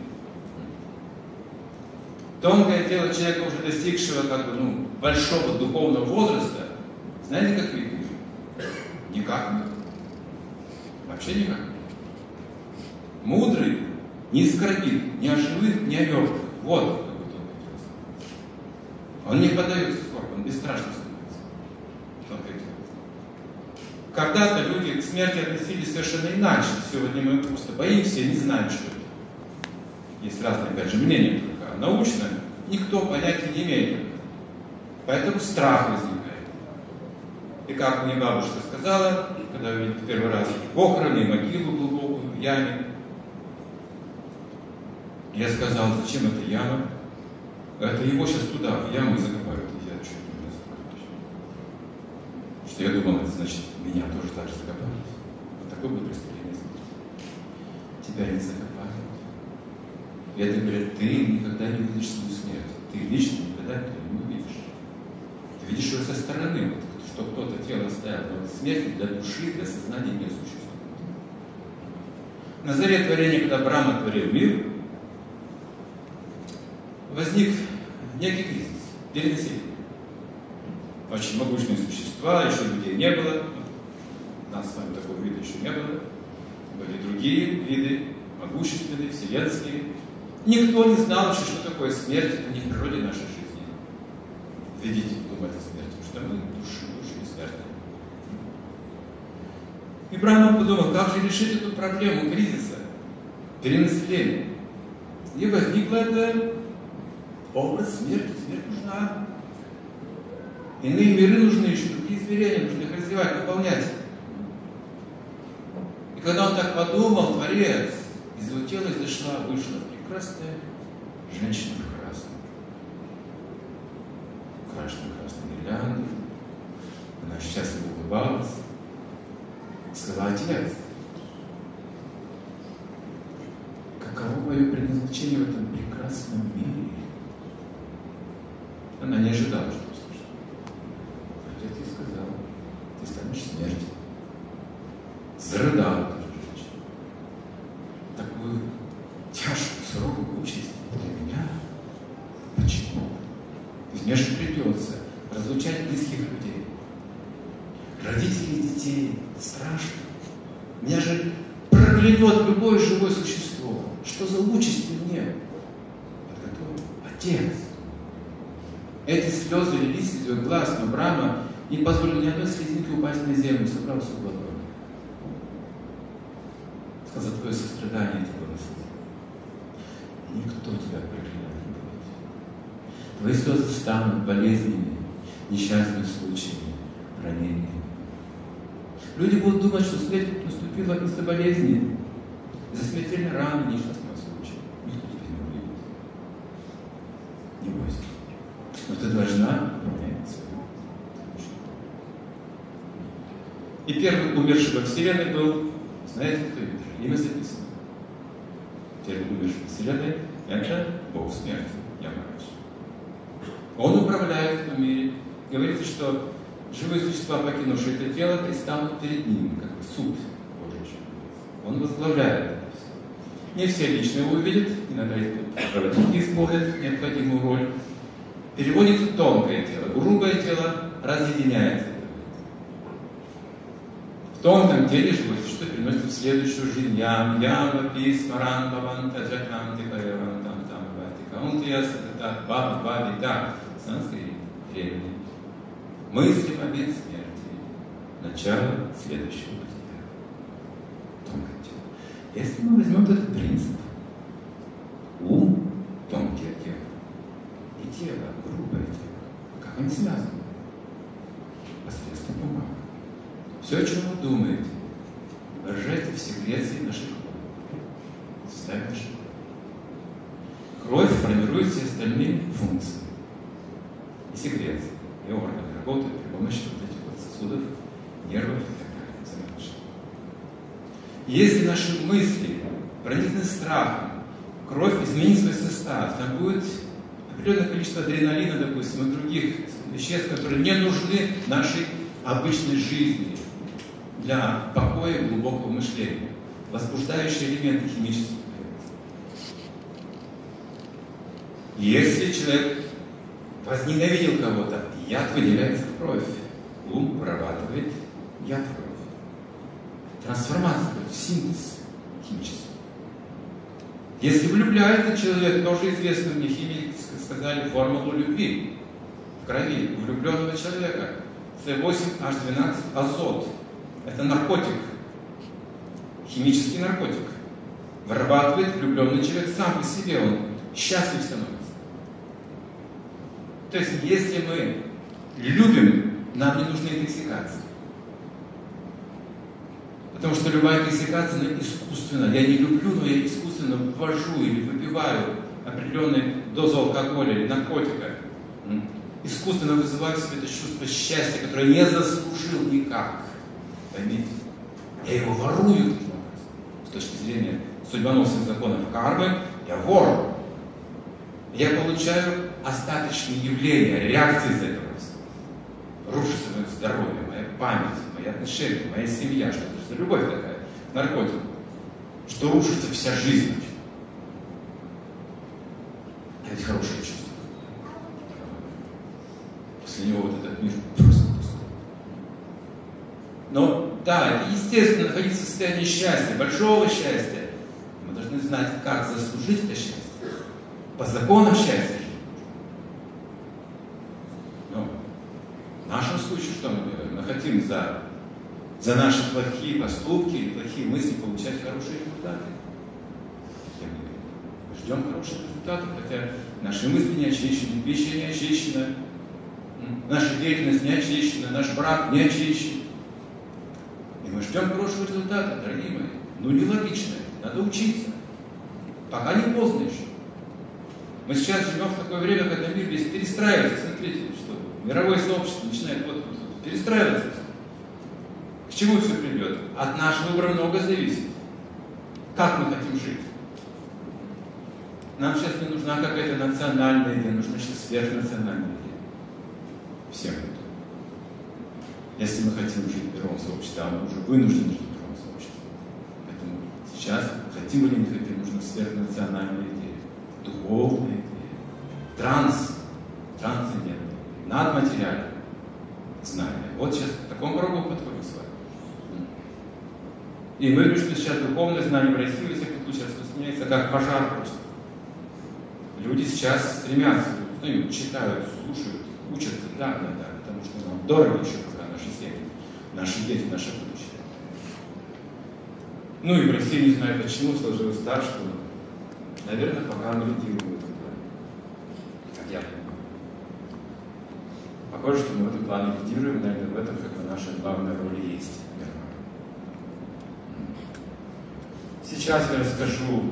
Тонкое тело человека, уже достигшего как бы, ну, большого духовного возраста, знаете, как видно? Никак. Вообще никак. Мудрый не скорбит ни о живых, ни о мертвых. Вот какой тонкое тело. Он не поддается скорбь, он бесстрашно становится. Тело. Когда-то люди к смерти относились совершенно иначе. Сегодня мы просто боимся и не знаем, что это. Есть разные, опять же, мнения только. А научно никто понятия не имеет. Поэтому страх возникает. И как мне бабушка сказала, когда увидела первый раз похороны, могилу глубокую яме, я сказал, зачем эта яма? Это его сейчас туда, в яму закопают. Я чуть не закопаю. Что я думал, это значит, меня тоже так же закопают. Вот такое было преступление Тебя не закопают. И это говорят, ты никогда не увидишь свою смерть. Ты лично никогда этого не увидишь. Ты видишь ее со стороны, вот, что кто-то тело оставил, но смерть для души, для сознания не существует. На заре творения, когда Брама творил мир, возник некий кризис, перенаселение. Очень могучные существа, еще людей не было, нас с вами такого вида еще не было. Были другие виды, могущественные, вселенские. Никто не знал вообще, что такое смерть, это не в природе нашей жизни. Видите, думать о смерти, потому что мы души, души бессмертны. И Брахма подумал, как же решить эту проблему кризиса, перенаселения. И возникла эта образ смерти. Смерть нужна. Иные миры нужны, еще другие измерения, нужно их развивать, выполнять. И когда он так подумал, Творец, из его тела изошла, вышла прекрасная женщина в красном. Украшенная красной гирляндой. Она счастливо улыбалась. Сказала, Отец, каково мое предназначение в этом прекрасном мире? Она не ожидала, что услышит. Отец ей сказал, ты станешь смертью. Зарыдала тоже женщина. Такую тяжкую, суровую участь для меня. Почему? Ведь мне же придется разлучать близких людей. Родителей детей. Страшно. Меня же проклянет любое живое существо. Что за участь мне подготовил Отец? Эти слезы лились из ее глаз, но Брама не позволил ни одной слезинки упасть на землю, собрал все ладони. Сказал, твое сострадание тебе наследие. Никто тебя проклинать не будет. Твои слезы станут болезнями, несчастными случаями, ранениями. Люди будут думать, что смерть наступила из-за болезни, из-за смертельной раны, несчастного случая. Никто тебя не увидит. Не бойся. Но ты должна свою И первый умерший во Вселенной был, знаете, кто это? Имя записано. Первый умерший во Вселенной – это Бог смерти, Ямарач. Он управляет в мире. Говорится, что живые существа, покинувшие это тело, станут перед ним, как суд Божий. Он возглавляет это все. Не все лично его увидят, иногда проводники исполнят необходимую роль. Переводится тонкое тело, грубое тело разъединяется. В тонком теле живое существо переносится в следующую жизнь. Ям, яма, пис, маран, баван, таджакам, тикаеван, там. Он тияса, так, баба, баби, так. Санскрит, древний. Мысли побед смерти. Начало следующего бытия. Тонкое тело. Если мы возьмем этот принцип, ум, тонкое тело, грубое тело. Как они связаны? Посредством ума. Все, о чем вы думаете, выражается в секреции нашей крови. Составе нашей крови. Кровь формирует все остальные функции и секреции, и органы работают при помощи вот этих вот сосудов, нервов и так далее. Если наши мысли проникнуты страхом, кровь изменит свой состав, там будет определенное количество адреналина, допустим, и других веществ, которые не нужны нашей обычной жизни для покоя глубокого мышления, возбуждающие элементы химических Если человек возненавидел кого-то, яд выделяется в кровь. Ум вырабатывает яд в кровь. Трансформация, синтез химический. Если влюбляется человек, тоже известно мне, химики сказали формулу любви в крови влюбленного человека. С8H12 азот. Это наркотик. Химический наркотик. Вырабатывает влюбленный человек сам по себе. Он счастлив становится. То есть, если мы любим, нам не нужны интоксикации. Потому что любая интоксикация она искусственна. Я не люблю, но я искусственно ввожу или выпиваю определенную дозу алкоголя или наркотика. Искусственно вызываю в себе это чувство счастья, которое не заслужил никак. Поймите? Я его ворую. С точки зрения судьбоносных законов кармы, я вор. Я получаю остаточные явления, реакции из этого. Рушится мое здоровье, моя память, мои отношения, моя семья, что это за любовь такая, наркотик, что рушится вся жизнь. Это хорошее чувство. После него вот этот мир просто пустой. Но да, это естественно находиться в состоянии счастья, большого счастья. Мы должны знать, как заслужить это счастье. По законам счастья В нашем случае что мы делаем? Мы хотим за, за наши плохие поступки или плохие мысли получать хорошие результаты. Ждем хороших результатов, хотя наши мысли не очищены, пища не очищена, наша деятельность не очищена, наш брак не очищен. И мы ждем хорошего результата, дорогие мои. Ну, нелогично, надо учиться. Пока не поздно еще. Мы сейчас живем в такое время, когда мир весь перестраивается. Смотрите, что мировое сообщество начинает вот, перестраиваться. К чему все придет? От нашего выбора много зависит. Как мы хотим жить? Нам сейчас не нужна какая-то национальная идея, нужна сейчас сверхнациональная идея. Всем это. Если мы хотим жить в мировом сообществе, а мы уже вынуждены жить в мировом сообществе. Поэтому сейчас, хотим или не хотим, нужна сверхнациональная идея, духовная идея, транс, трансцендентная надматериальное знание. Вот сейчас в таком кругу подходим с вами. И мы говорим, что сейчас духовное знание в России, во случае, распространяется как пожар просто. Люди сейчас стремятся, ну, читают, слушают, учатся, да, да, да, потому что нам дорого еще пока наши семьи, наши дети, наше будущее. Ну и в России не знаю почему сложилось так, что, наверное, пока лидируем как я понимаю. Похоже, что мы в этом плане лидируем, наверное, в этом как бы наша главная роль есть. Сейчас я расскажу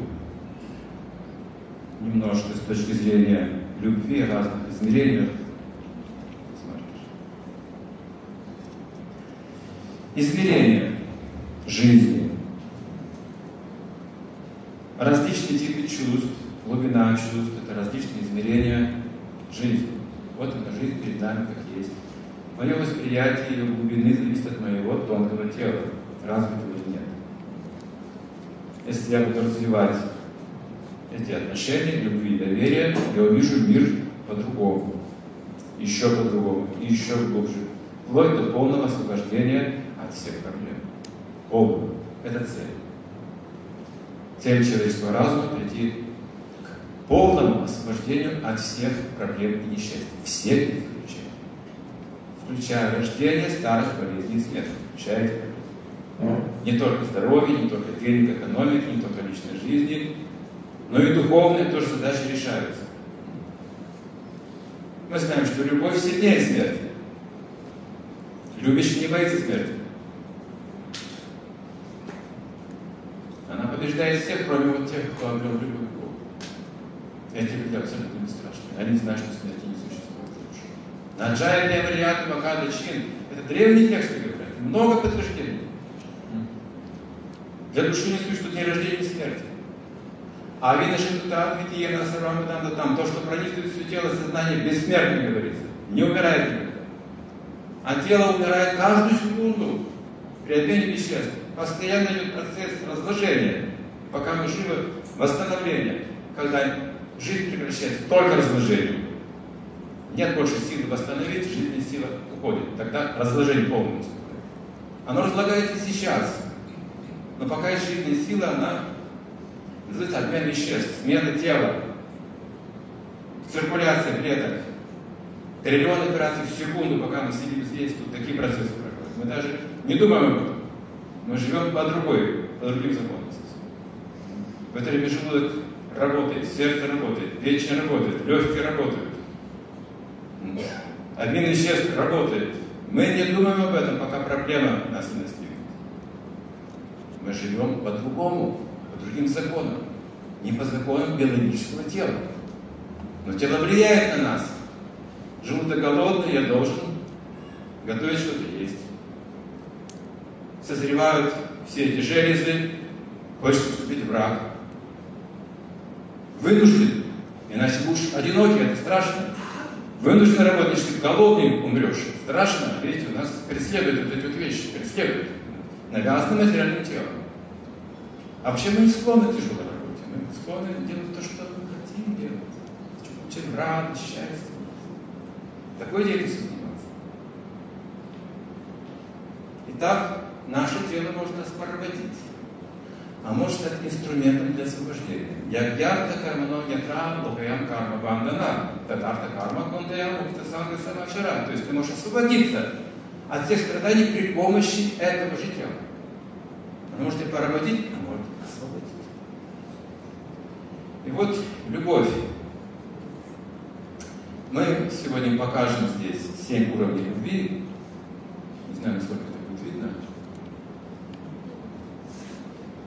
немножко с точки зрения любви разных измерений. Измерения жизни. Различные типы чувств, глубина чувств, это различные измерения жизни. Вот эта жизнь перед нами как есть. Мое восприятие ее глубины зависит от моего тонкого тела, развитого или нет. Если я буду развивать эти отношения, любви и доверия, я увижу мир по-другому, еще по-другому и еще глубже, вплоть до полного освобождения от всех проблем. Полного. Это цель. Цель человеческого разума прийти полному освобождению от всех проблем и несчастий. Всех их включая. Включая рождение, старость, болезни и смерть. Включая не только здоровье, не только денег, экономики, не только личной жизни, но и духовные тоже задачи решаются. Мы знаем, что любовь сильнее смерти. Любящий не боится смерти. Она побеждает всех, кроме вот тех, кто обрел любовь к Богу. Эти люди абсолютно не страшны. Они знают, что смерти не существует. Наджая Демрият Макада Чин. Это древний текст. Много подтверждений. Для души не существует ни рождения, ни смерти. А тут Адвитиена Сарвамаданда, там то, что пронизывает все тело, сознание, бессмертно говорится. Не умирает никогда. А тело умирает каждую секунду при обмене веществ. Постоянно идет процесс разложения, пока мы живы, восстановления, когда жизнь превращается только разложение. Нет больше силы восстановить, жизненная сила уходит. Тогда разложение наступает. Оно разлагается сейчас. Но пока жизненная сила, она называется обмен веществ, смена тела, циркуляция клеток, триллион операций в секунду, пока мы сидим здесь, тут такие процессы проходят. Мы даже не думаем об этом. Мы живем по другой, по другим законам. В это время желудок работает, сердце работает, печень работает, легкие работают. Обмен веществ работает. Мы не думаем об этом, пока проблема нас не настигнет. Мы живем по-другому, по другим законам. Не по законам биологического тела. Но тело влияет на нас. Желудок голодный, я должен готовить что-то есть. Созревают все эти железы, хочется вступить в брак. Вынужден, иначе будешь одинокий, это страшно. Вынужден работать, если голодный умрешь. Страшно, видите, у нас преследуют вот эти вот вещи, преследуют. Навязано материальным телом. А вообще мы не склонны тяжелой работе. Мы склонны делать то, что мы хотим делать. Чем радость, счастье. Такой деятельностью заниматься. Итак, наше тело можно нас поработить, а может стать инструментом для освобождения. Ягьярта кармано ятра локаям карма бандана, татарта карма кондаям уктасанга самачара. То есть ты можешь освободиться от всех страданий при помощи этого же тела. Оно может тебя поработить, а может освободить. И вот любовь. Мы сегодня покажем здесь семь уровней любви. Не знаю, насколько это будет видно.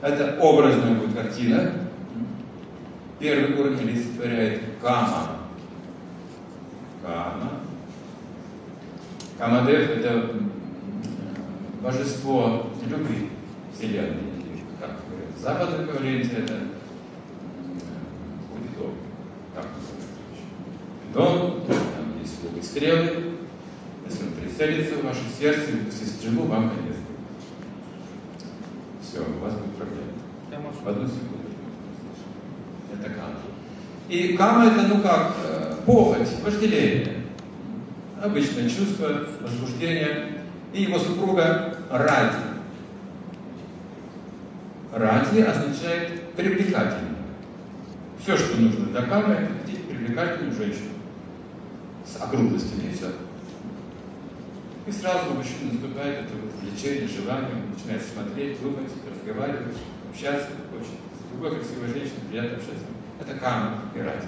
Это образная будет картина. Первый уровень олицетворяет кама. Кама. Камадев – это божество любви Вселенной. Как говорят, западном говорите, это. Называется? Купидон, там есть лук и стрелы. Если он прицелится в ваше сердце и выпустит стрелу, вам конец. Все, у вас будет проблема. В одну секунду. Это кама. И кама это, ну как, похоть, вожделение. Обычное чувство, возбуждение. И его супруга ради. Ради означает привлекательно. Все, что нужно для камы, это найти привлекательную женщину. С округлостями и все. И сразу у мужчины наступает это влечение, желание, начинает смотреть, думать, разговаривать, общаться, хочет. С другой красивой женщиной приятно общаться. Это кама и ради.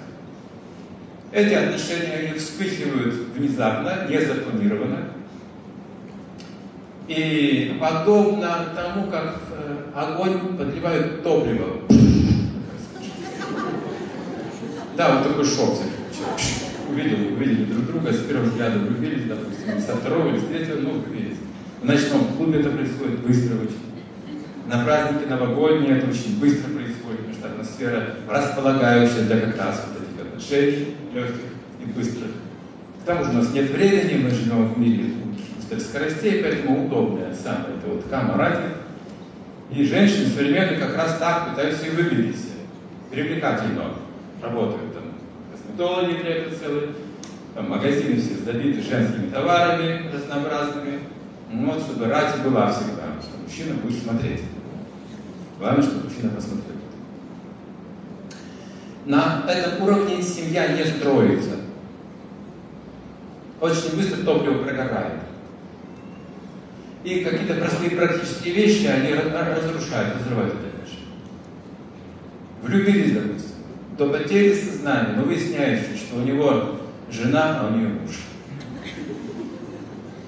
Эти отношения они вспыхивают внезапно, незапланированно. И подобно тому, как в огонь подливают топливо. Да, вот такой шок. Увидели, увидели друг друга, с первого взгляда влюбились, допустим, со второго или с третьего, ну, влюбились. В ночном клубе это происходит быстро очень. На празднике новогодние это очень быстро происходит, потому что атмосфера располагающая для как раз вот этих отношений легких и быстрых. К тому же у нас нет времени, мы живем в мире быстрых скоростей, поэтому удобная самая это вот кама ради. И женщины современные как раз так пытаются и выглядеть привлекательно. Работают там косметологи для целые, там магазины все забиты женскими товарами разнообразными. Ну вот, чтобы рати была всегда, что мужчина будет смотреть. Главное, чтобы мужчина посмотрел. На этом уровне семья не строится. Очень быстро топливо прогорает. И какие-то простые практические вещи, они разрушают, разрывают это отношения. Влюбились, допустим, до потери сознания, но выясняется, что у него жена, а у нее муж.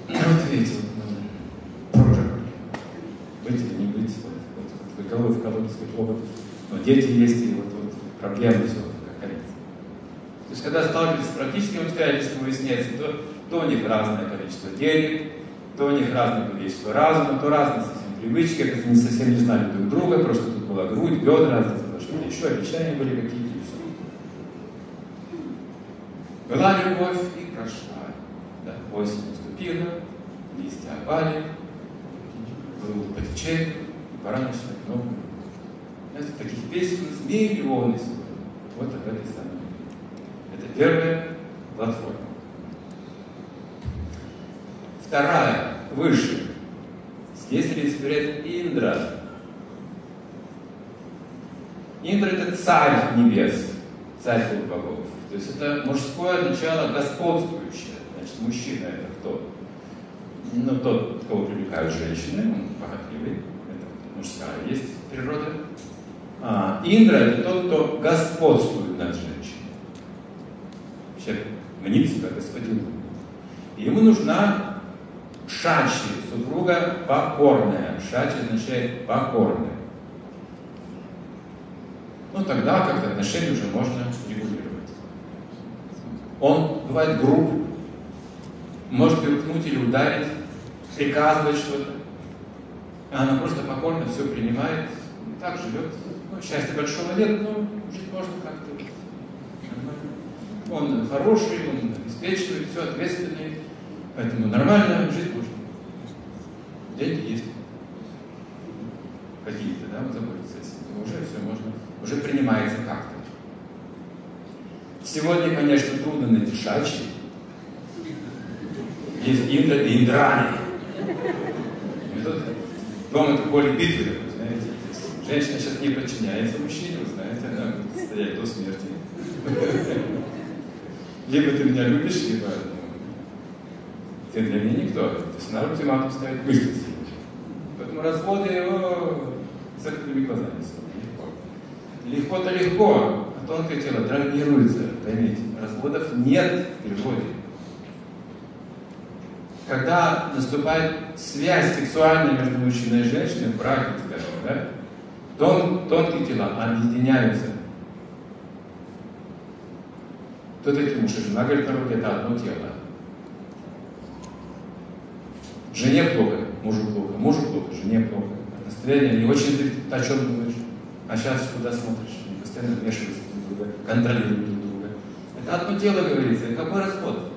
Ну, вот видите, вот, ну, прожиг. Быть или не быть, вот, вот, вот, в голову в колодец, опыт. Но дети есть, и вот, вот проблемы все, как говорится. То есть, когда сталкиваетесь с практическим обстоятельством, выясняется, то, то у них разное количество денег, то у них разное количество разума, то разные совсем привычки, как они совсем не знали друг друга, просто тут была грудь, бедра, что-то еще, обещания были какие-то, и все. Была любовь и прошла. Да, осень наступила, листья опали, было по течению, пора начинать новую. Знаете, таких песен миллионы сегодня. Вот об этой самой. Это первая платформа. Вторая, выше. Здесь олицетворяет Индра. Индра – это царь небес, царь богов. То есть это мужское начало господствующее. Значит, мужчина – это кто? Ну, тот, кого привлекают женщины, он похотливый. Это мужская есть природа. А, Индра – это тот, кто господствует над женщиной. Человек мнит себя господином. Ему нужна Шачи, супруга покорная. Шачи означает покорная. Ну тогда как-то отношения уже можно регулировать. Он бывает груб, может переткнуть или ударить, приказывать что-то. А она просто покорно все принимает, и так живет. Ну, счастья большого нет, но жить можно как-то. Он хороший, он обеспечивает, все ответственный. Поэтому нормально жить можно. Деньги есть. Какие-то, да, он заботится о себе. Уже все можно, уже принимается как-то. Сегодня, конечно, трудно найти шачи. Есть Индра и Индрани. И тут дома это поле битвы, знаете. Женщина сейчас не подчиняется мужчине, вы знаете, она будет стоять до смерти. Либо ты меня любишь, либо ты для меня никто. То есть народ ультиматум ставит быстро Поэтому разводы его закрытыми глазами. Легко. Легко-то легко, тонкое тело травмируется, поймите. Разводов нет в природе. Когда наступает связь сексуальная между мужчиной и женщиной, в браке, скажем, да, тон, тонкие тела объединяются. Кто такие муж и жена, говорит народ, это одно тело. Жене плохо, мужу плохо, мужу плохо, жене плохо. Настроение не очень о чем думаешь. А сейчас куда смотришь? Они постоянно вмешиваются друга, контролируют друг друга. Это одно тело говорится. Какой развод?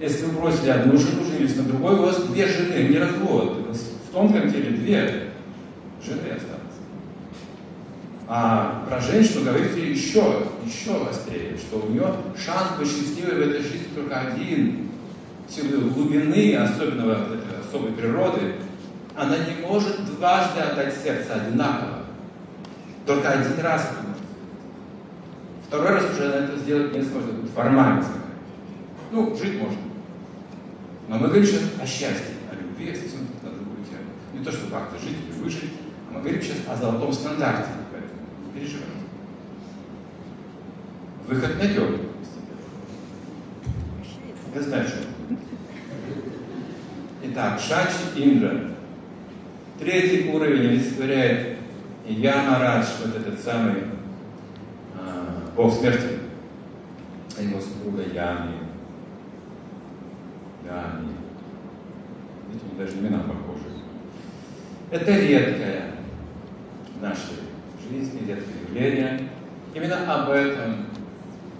Если вы бросили одну жену, женились на другой, у вас две жены, не развод. У вас в тонком теле две жены осталось. А про женщину говорите еще, еще острее, что у нее шанс быть счастливой в этой жизни только один силы глубины, особенного, особой природы, она не может дважды отдать сердце одинаково. Только один раз. Второй раз уже это сделать не сможет. Это формальность Ну, жить можно. Но мы говорим сейчас о счастье, о любви, совсем на другую тему. Не то, чтобы как-то жить или выжить, а мы говорим сейчас о золотом стандарте. Поэтому не переживайте. Выход найдем. Я знаю, что Итак, Шачи Индра. Третий уровень олицетворяет Ямарадж, вот этот самый а, бог смерти, а его супруга Ями. Ями. Видите, даже имена похожи. Это редкое в нашей жизни, редкое явление. Именно об этом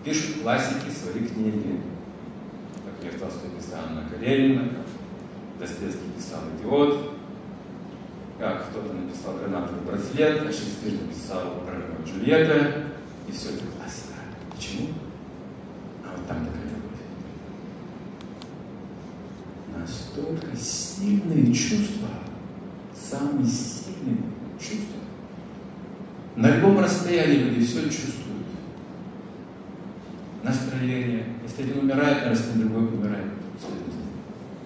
пишут классики свои книги. Как Лев Толстой писал Анна Каренина, Достоевский писал «Идиот», как кто-то написал «Гранатовый браслет», а Шекспир написал «Ромео Джульетта», и все это классика. Почему? А вот там такая любовь. Настолько сильные чувства, самые сильные чувства. На любом расстоянии люди все чувствуют. Настроение. Если один умирает, на расстоянии другой умирает.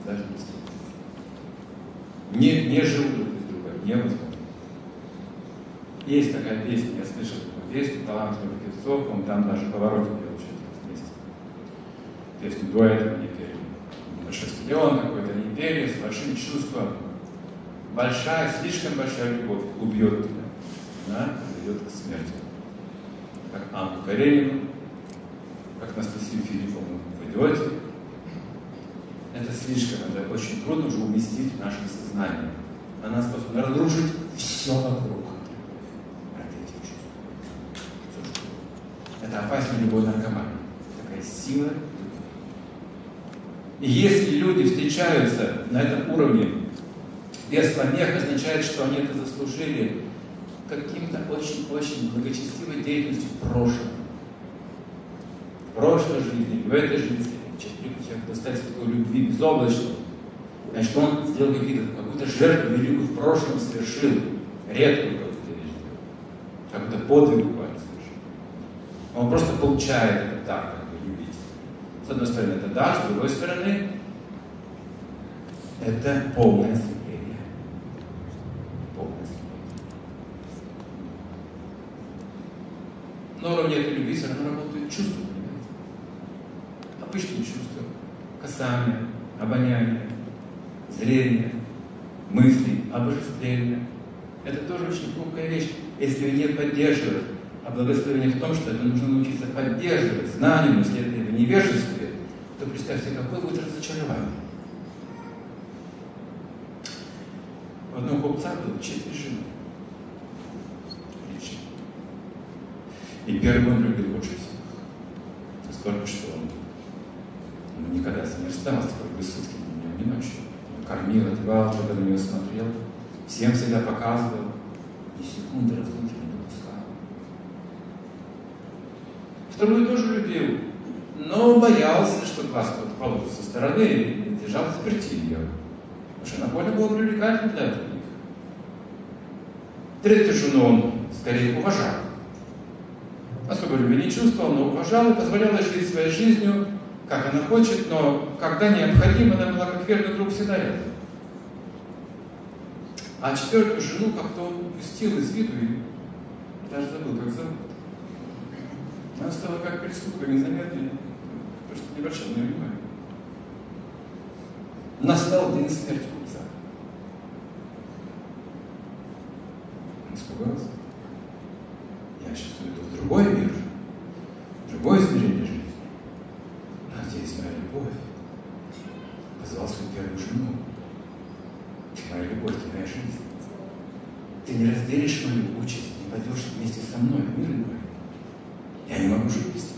Даже не не, не живут друг без друга, невозможно. Есть такая песня, я слышал песню талантливых певцов, он там даже повороте пел что-то вместе. Если до этого они пели стадион какой-то, они пели с большим чувством. Большая, слишком большая любовь убьет тебя. Она приведет к смерти. Как Анну Каренину, как Анастасию Филипповну вы идете. Это слишком, это очень трудно уже уместить в наше сознание. Она способна разрушить все вокруг. Это опаснее любой наркомании. Такая сила и если люди встречаются на этом уровне без помех, означает, что они это заслужили каким-то очень-очень благочестивой деятельностью в прошлом. В прошлой жизни, в этой жизни. Человек достать такой любви безоблачной. Значит, он сделал какую-то, какую-то жертву великую в прошлом совершил. Редкую какую-то вещь Какой-то подвиг. Он просто получает это так. С одной стороны, это да, с другой стороны, это полное ослепление. Полное ослепление. Но уровне этой любви все равно работают чувства, понимаете? Обычные чувства. Касание, обоняние, зрение, мысли, обожествление. Это тоже очень хрупкая вещь. Если ее не поддерживать, а благословение в том, что это нужно научиться поддерживать знанием, если это в невежестве, то представьте, какое будет разочарование. У одного купца было четыре жены. И первый он любил больше всех. Настолько, что он ну, никогда с ним не расставался, как бы сутки ни ночью. Он кормил, одевал, когда на нее смотрел, всем всегда показывал, ни секунды разлуки Вторую тоже любил, но боялся, что глаз кто-то со стороны и держал заперти ее. Потому что она более была привлекательна для них. Третью жену он скорее уважал. Особо любви не чувствовал, но уважал и позволял жить своей жизнью, как она хочет, но когда необходимо, она была как верный друг всегда рядом. А четвертую жену как-то он упустил из виду и даже забыл, как зовут. Она стала как прислуга, незаметной, просто не обращал на внимания. Настал день смерти купца. Он испугался. Я сейчас уйду в другой мир, в другое измерение жизни. Но здесь моя любовь. Позвал свою первую жену. Ты моя любовь, ты моя жизнь. Ты не разделишь мою участь, не пойдешь вместе со мной в мир мой. Я не могу жить без тебя.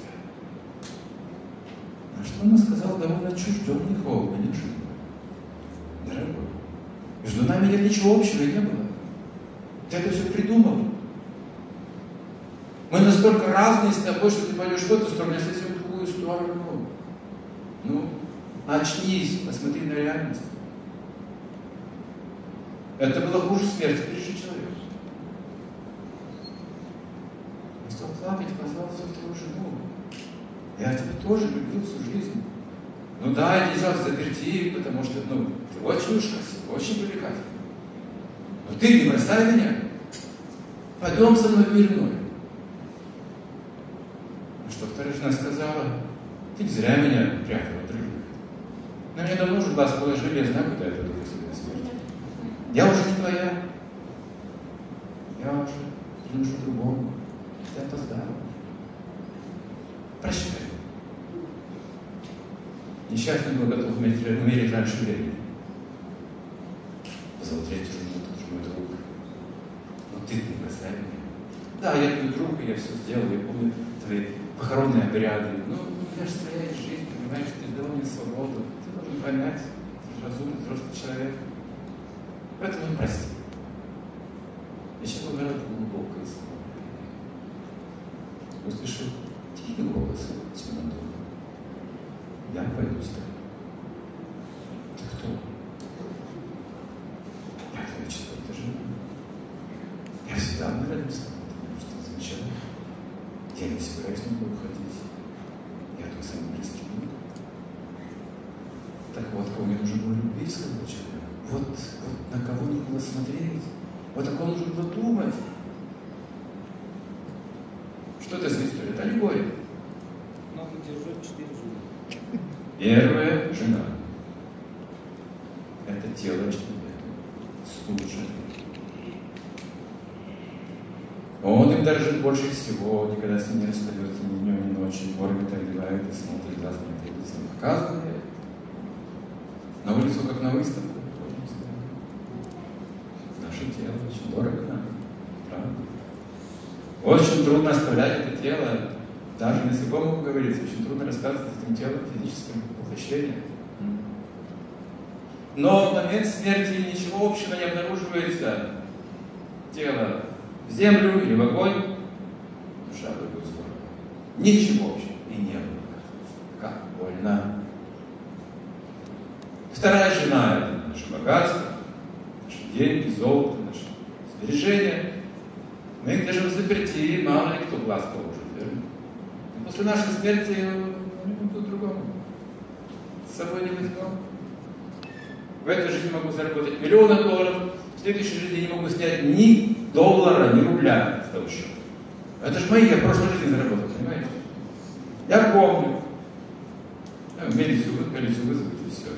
На что она сказала довольно отчужденный, холодно, неожиданно. Дорогой, между нами нет ничего общего и не было. Ты это все придумал. Мы настолько разные с тобой, что ты пойдешь в эту сторону, я совсем в другую сторону. Ну, очнись, посмотри на реальность. Это было хуже смерти, прежде человека. Стал плакать, позвал свою вторую жену. Я тебя тоже любил всю жизнь. Ну да, я держал заперти, потому что, ну, ты очень уж очень привлекательный. Но ты не бросай меня. Пойдем со мной в мир. Ну что вторая жена сказала, ты не зря меня прятала других. На меня давно уже глаз положили, я знаю, куда я пойду после смерти. Я уже не твоя. Я уже принадлежу другому. Ты опоздал. Прощай. Несчастный был готов умереть, раньше времени. Позвал третью жену, это же мой друг. Но ты не бросай меня. Да, я твой друг, и я все сделал, я помню твои похоронные обряды. Но у меня же своя жизнь, понимаешь, ты дал мне свободу. Ты должен понять, ты же разумный, взрослый человек. Поэтому прости. Я сейчас гораздо глубокое слово услышал тихий голос Симондона. Я пойду с тобой. Ты кто? Я твоя четвертая жена. Я всегда буду рядом с тобой, потому что ты. Я не собираюсь никуда уходить. Я твой самый близкий друг. Так вот, кого мне нужно было любить, сказал человек. Вот, вот на кого нужно было смотреть. Вот о ком нужно было думать. Что это за история? Это аллегория. Надо держать четыре зуба. Первая жена. Это тело человека. Стужа. Он им дорожит больше всего, никогда с ним не расстается ни днем, ни ночью, кормит, одевает и смотрит глаз на телевизор. Показывает. На улицу, как на выставку. Наше тело очень дорого нам. Правда? Очень трудно оставлять это тело. Даже на языком говорится, очень трудно расстаться с этим телом физическим воплощением. Но в момент смерти ничего общего не обнаруживается. Тело в землю или в огонь, душа в другую сторону. Ничего общего и не было. Как больно. Вторая жена – это наше богатство, наши деньги, золото, наши сбережения. Мы их держим в заперти, мало ли кто глаз положит, верно? И после нашей смерти. С собой не возьмем. В этой жизни могу заработать миллионы долларов, в следующей жизни не могу снять ни доллара, ни рубля с того счета. Это же мои, я в прошлой жизни заработал, понимаете? Я помню. Я милицию, милицию вызвать и все.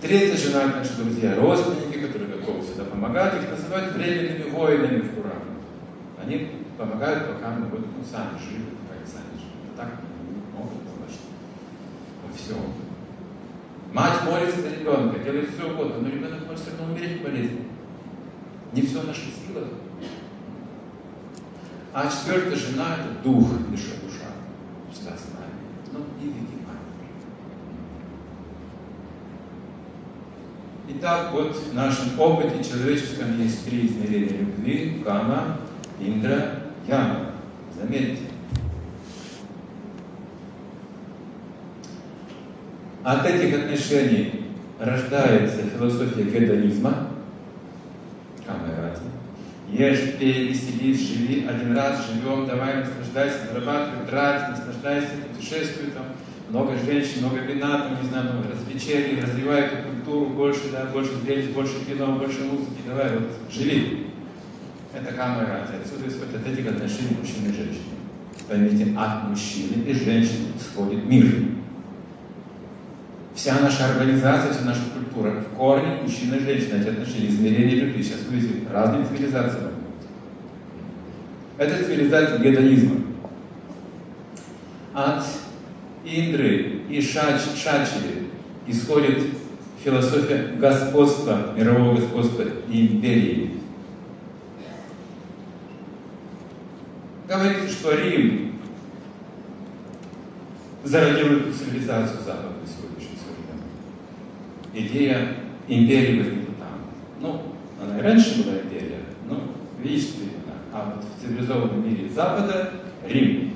Третья жена, наши друзья, родственники, которые готовы всегда помогать, их называют временными воинами в Куране. Они помогают, пока мы вот, ну, сами живы, пока они сами живы. Так во всем. Мать молится за ребенка, делает все угодно, но ребенок может все равно умереть в болезни. Не все в наших силах. А четвертая жена – это дух, душа, душа, всегда с нами. Ну, и видимо. Итак, вот в нашем опыте человеческом есть три измерения любви – кама, индра, яма. Заметьте. От этих отношений рождается философия гедонизма, камерати. Ешь, пей, веселись, живи, один раз живем, давай наслаждайся, зарабатывай, трать, наслаждайся, путешествуй там. Много женщин, много вина, там, не знаю, много развлечений, развивай эту культуру, больше, да, больше зрелищ, больше кино, больше музыки, давай, вот, живи. Это камерати. Отсюда исходит от этих отношений мужчины и женщины. Поймите, от мужчины и женщины исходит мир. Вся наша организация, вся наша культура в корне мужчина и женщина, эти отношения, измерения любви. Сейчас вы видите разные цивилизации. Это цивилизация гедонизма. От Индры и Шач, Шачи исходит философия господства, мирового господства и империи. Говорится, что Рим зародил эту цивилизацию западную идея империи возникла там. Ну, она и раньше была империя, но видите, а вот в цивилизованном мире Запада Рим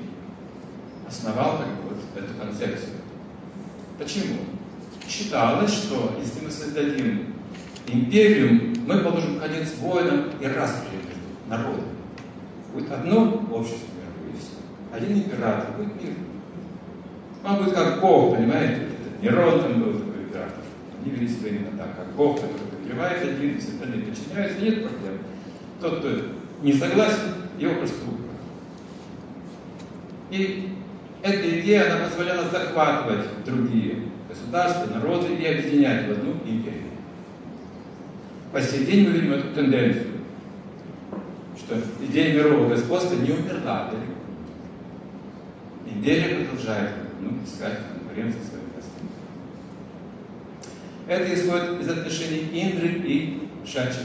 основал как бы, вот эту концепцию. Почему? Считалось, что если мы создадим империю, мы положим конец войнам и распри между народами. Будет одно общество мировое, и все. Один император, будет мир. Он будет как Бог, понимаете? Нерон там был такой император. Они вели себя именно так, как Бог, который повелевает один, все остальные подчиняются, нет проблем. Тот, кто не согласен, его просто. И эта идея, она позволяла захватывать другие государства, народы и объединять в одну империю. По сей день мы видим эту тенденцию, что идея мирового господства не умерла далеко. Империя продолжает ну, искать конкуренцию с это исходит из отношений Индры и Шачи.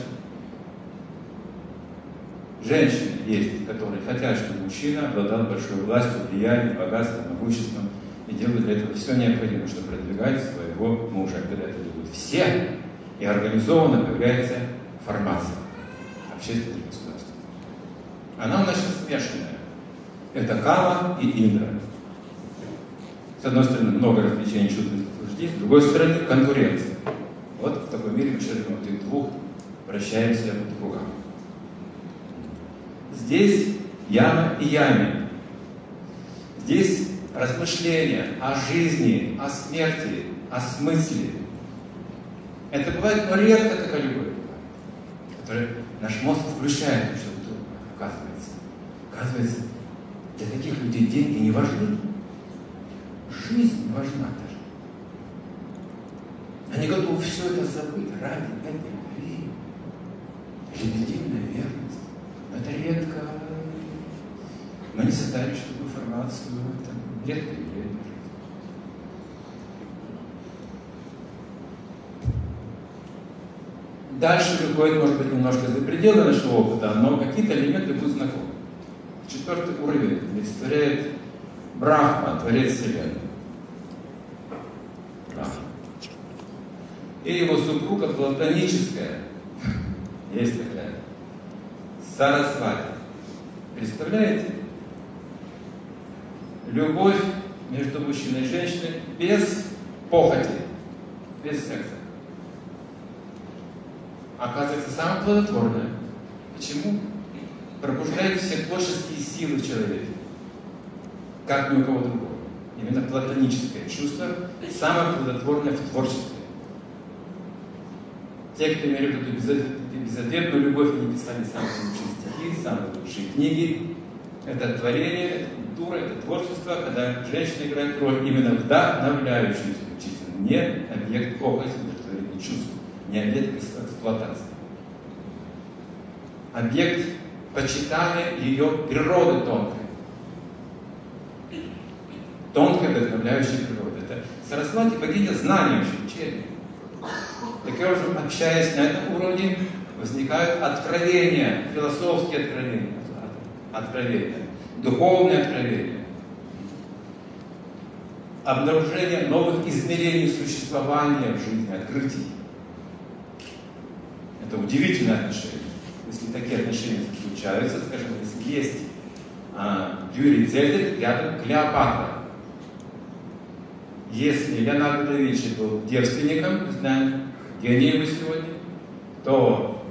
Женщины есть, которые хотят, чтобы мужчина обладал большой властью, влиянием, богатством, могуществом и делают для этого все необходимое, чтобы продвигать своего мужа. Когда это делают все, и организованно появляется формация общественных государств. Она у нас сейчас смешанная. Это Кама и Индра. С одной стороны, много развлечений, чувственных побуждений, с другой стороны, конкуренция. Вот в таком мире мы сейчас живем, этих двух вращаемся по кругам. Здесь яма и яме. Здесь размышления о жизни, о смерти, о смысле. Это бывает, но редко такая любовь, которая наш мозг включает, что оказывается. Оказывается, Для таких людей деньги не важны. Жизнь важна даже. Они готовы все это забыть ради этой любви. Лебединая верность. Но это редко. Мы не создали, чтобы информацию там, редко явление. Дальше выходит, может быть, немножко за пределы нашего опыта, но какие-то элементы будут знакомы. Четвертый уровень олицетворяет Брахма, Творец Вселенной. Брахма. И его супруга платоническая, есть такая, Сарасвати. Представляете? Любовь между мужчиной и женщиной без похоти, без секса. Оказывается, самое плодотворное. Почему? Пробуждает все творческие силы в человеке, как ни у кого другого. Именно платоническое чувство самое плодотворное в творчестве. Те, кто имели эту безответную любовь, они писали самые лучшие стихи, самые лучшие книги. Это творение, это культура, это творчество, когда женщина играет роль именно вдохновляющую исключительно, не объект похоти, удовлетворения чувств, не объект эксплуатации. Объект почитания ее природы тонкой. Тонкой вдохновляющей природы. Это Сарасвати богиня знания, учения. Таким образом, общаясь на этом уровне, возникают откровения, философские откровения, откровения, духовные откровения, обнаружение новых измерений существования в жизни, открытий. Это удивительное отношение. Если такие отношения случаются, скажем, если есть а, Юрий Цезарь рядом Клеопатра, если Леонардо да Винчи был девственником, знаем, гений мы сегодня, то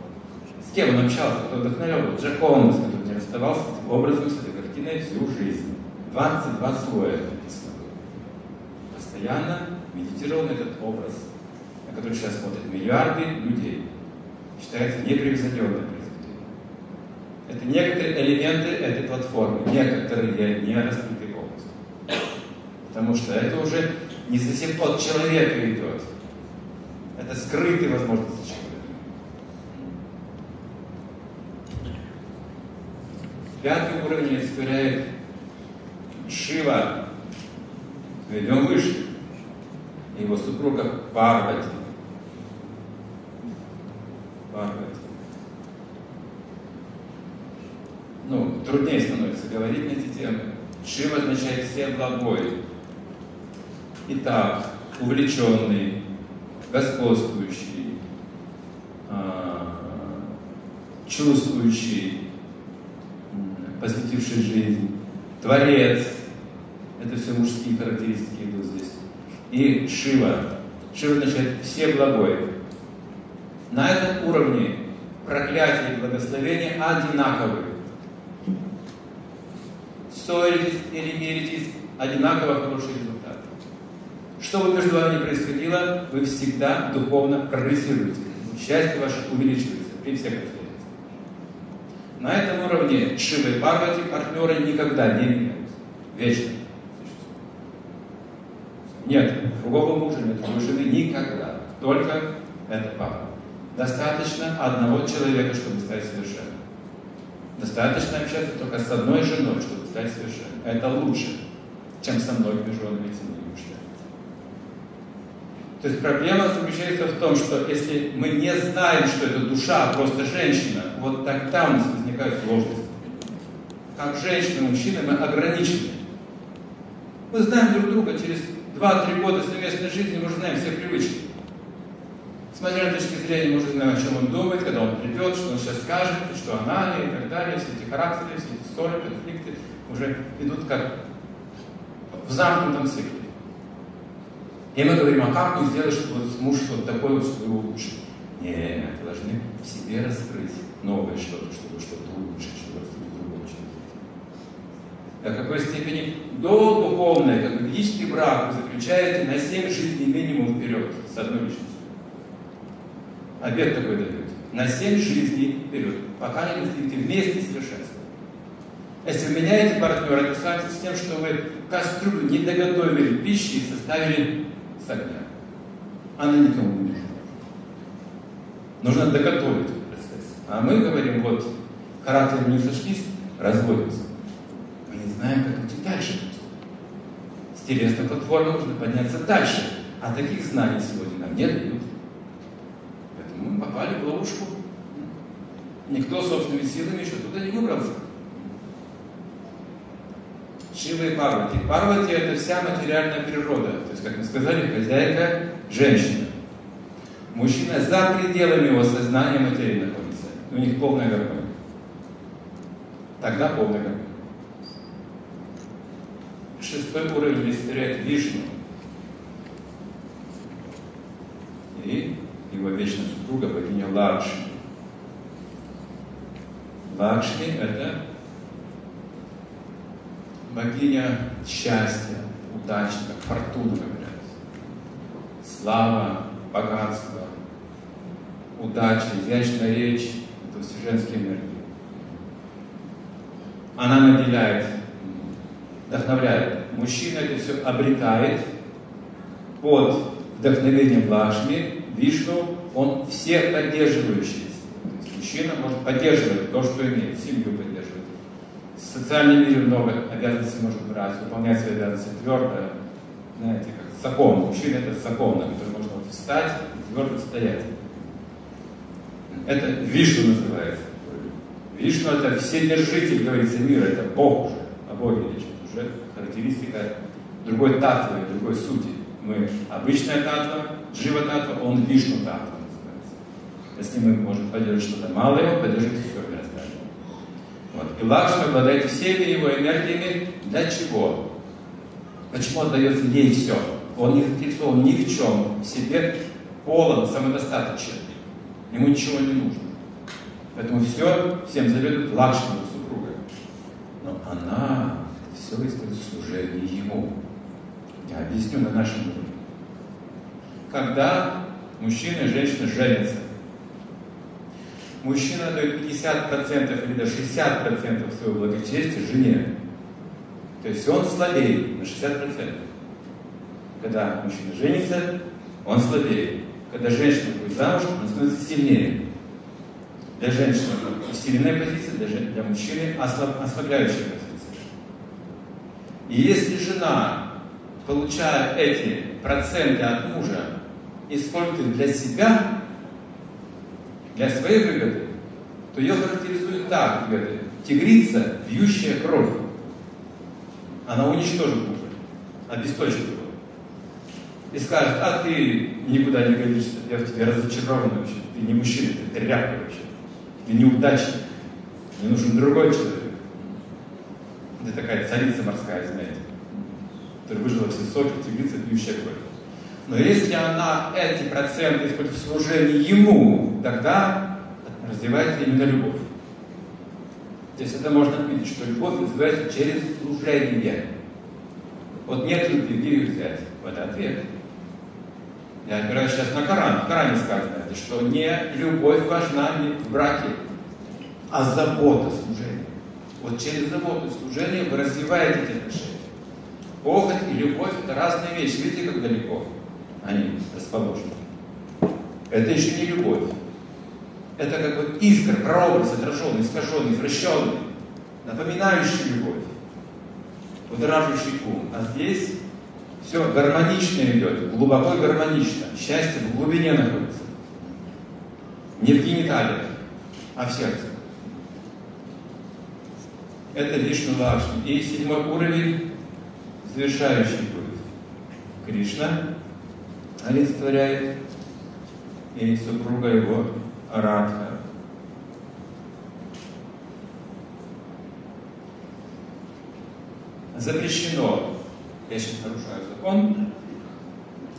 с кем он общался, кто вдохновлял? Джакомо, с которым не расставался, с этим образом, с этой картиной всю жизнь. 22 слоя написано. Постоянно медитировал на этот образ, на который сейчас смотрят миллиарды людей. Считается непревзойденным произведением. Это некоторые элементы этой платформы, некоторые не раскрыты полностью. Потому что это уже не совсем от человека идет. Это скрытые возможности человека. Пятый уровень олицетворяет Шива, идем выше, его супруга Парвати. Парвати. Ну, труднее становится говорить на эти темы. Шива означает все благой. Итак, увлеченный, господствующий, а, чувствующий, посвятивший жизнь, творец, это все мужские характеристики идут здесь, и Шива. Шива означает все благое. На этом уровне проклятие и благословение одинаковые. Ссоритесь или миритесь, одинаково хороший результат. Что бы между вами ни происходило, вы всегда духовно прогрессируете. Счастье ваше увеличивается при всех обстоятельствах. На этом уровне Шива и Парвати партнеры никогда не меняются. Вечно. Нет другого мужа, нет другой жены никогда. Только это пара. Достаточно одного человека, чтобы стать совершенным. Достаточно общаться только с одной женой, чтобы стать совершенным. Это лучше, чем со многими женами и. То есть проблема заключается в том, что если мы не знаем, что это душа, а просто женщина, вот тогда у нас возникают сложности. Как женщина мужчина мы ограничены. Мы знаем друг друга через 2-3 года совместной жизни, мы уже знаем все привычки. Смотря на точки зрения, мы уже знаем, о чем он думает, когда он придет, что он сейчас скажет, что она и так далее, все эти характеры, все эти ссоры, конфликты уже идут как в замкнутом цикле. И мы говорим, а как мне сделать, чтобы муж вот такой вот, чтобы его улучшить? Нет, должны в себе раскрыть новое что-то, чтобы что-то улучшить, чтобы раскрыть другого человека. До какой степени до духовной, как ведический брак, вы заключаете на 7 жизней минимум вперед с одной личностью. Обед такой дает. На 7 жизней вперед, пока не достигнете вместе совершенства. Если вы меняете партнера, это связано с тем, что вы кастрюлю не доготовили пищи и составили с огня. Она никому не нужна. Нужно доготовить процесс. А мы говорим, вот, характеры не сошлись, разводимся. Мы не знаем, как идти дальше. С телесной платформы нужно подняться дальше. А таких знаний сегодня нам не дают. Поэтому мы попали в ловушку. Никто собственными силами еще туда не выбрался. Шива и Парвати. Парвати – это вся материальная природа. То есть, как мы сказали, хозяйка – женщина. Мужчина за пределами его сознания материи находится. У них полная гармония. Тогда полная гармония. Шестой уровень олицетворяет Вишну. И его вечная супруга, богиня Лакшми. Лакшми – это богиня счастья, удачи, как фортуна, говорят. Слава, богатство, удача, изящная речь – это все женские энергии. Она наделяет, вдохновляет. Мужчина это все обретает под вдохновением Лашми, Вишну, он все поддерживающий. Мужчина может поддерживать то, что имеет, семью поддерживать в социальном мире много обязанностей может брать, выполнять свои обязанности твердо, знаете, как закон. Мужчина это закон, на который можно вот встать и твердо стоять. Это Вишну называется. Вишну это вседержитель, говорится, мира, это Бог уже, о Боге речь, уже характеристика другой татвы, другой сути. Мы обычная татва, джива татва, он Вишну татва называется. Если мы можем поддерживать что-то малое, он поддерживает все. Вот. И Лакшми обладает всеми его энергиями для чего? Почему отдается ей все? Он не заинтересован ни в чем, в себе полон, самодостаточен. Ему ничего не нужно. Поэтому все всем заведует Лакшми супруга. Но она все использует служение ему. Я объясню на нашем уровне. Когда мужчина и женщина женятся, мужчина дает 50% или до 60% своего благочестия жене. То есть он слабеет на 60%. Когда мужчина женится, он слабеет. Когда женщина будет замуж, он становится сильнее. Для женщины усиленная позиция, для, жен... для мужчины ослаб... ослабляющая позиция. И если жена, получая эти проценты от мужа, использует для себя, для своей выгоды, то ее характеризует так, выгоды. Тигрица, бьющая кровь. Она уничтожит мужа, обесточит его. И скажет, а ты никуда не годишься, я в тебе разочарован вообще. Ты не мужчина, ты тряпка вообще. Ты неудачник. Мне нужен другой человек. Это такая царица морская, знаете, которая выжила все соки, тигрица, бьющая кровь. Но если она эти проценты использует в служении ему, тогда развивается именно любовь. То есть это можно отметить, что любовь развивается через служение. Вот нет любви, где ее взять? Вот ответ. Я опираюсь сейчас на Коран. В Коране сказано, что не любовь важна в браке, а забота служения. Вот через заботу служения вы развиваете эти отношения. Похоть и любовь – это разные вещи. Видите, как далеко они расположены. Это еще не любовь. Это как бы искра, прообраз, отраженный, искаженный, извращенный, напоминающий любовь, удораживающий ум. А здесь все гармонично идет, глубоко гармонично. Счастье в глубине находится. Не в гениталиях, а в сердце. Это Вишну Лакшми. И седьмой уровень, завершающий будет. Кришна олицетворяет и супруга его Радха. Запрещено, я сейчас нарушаю закон,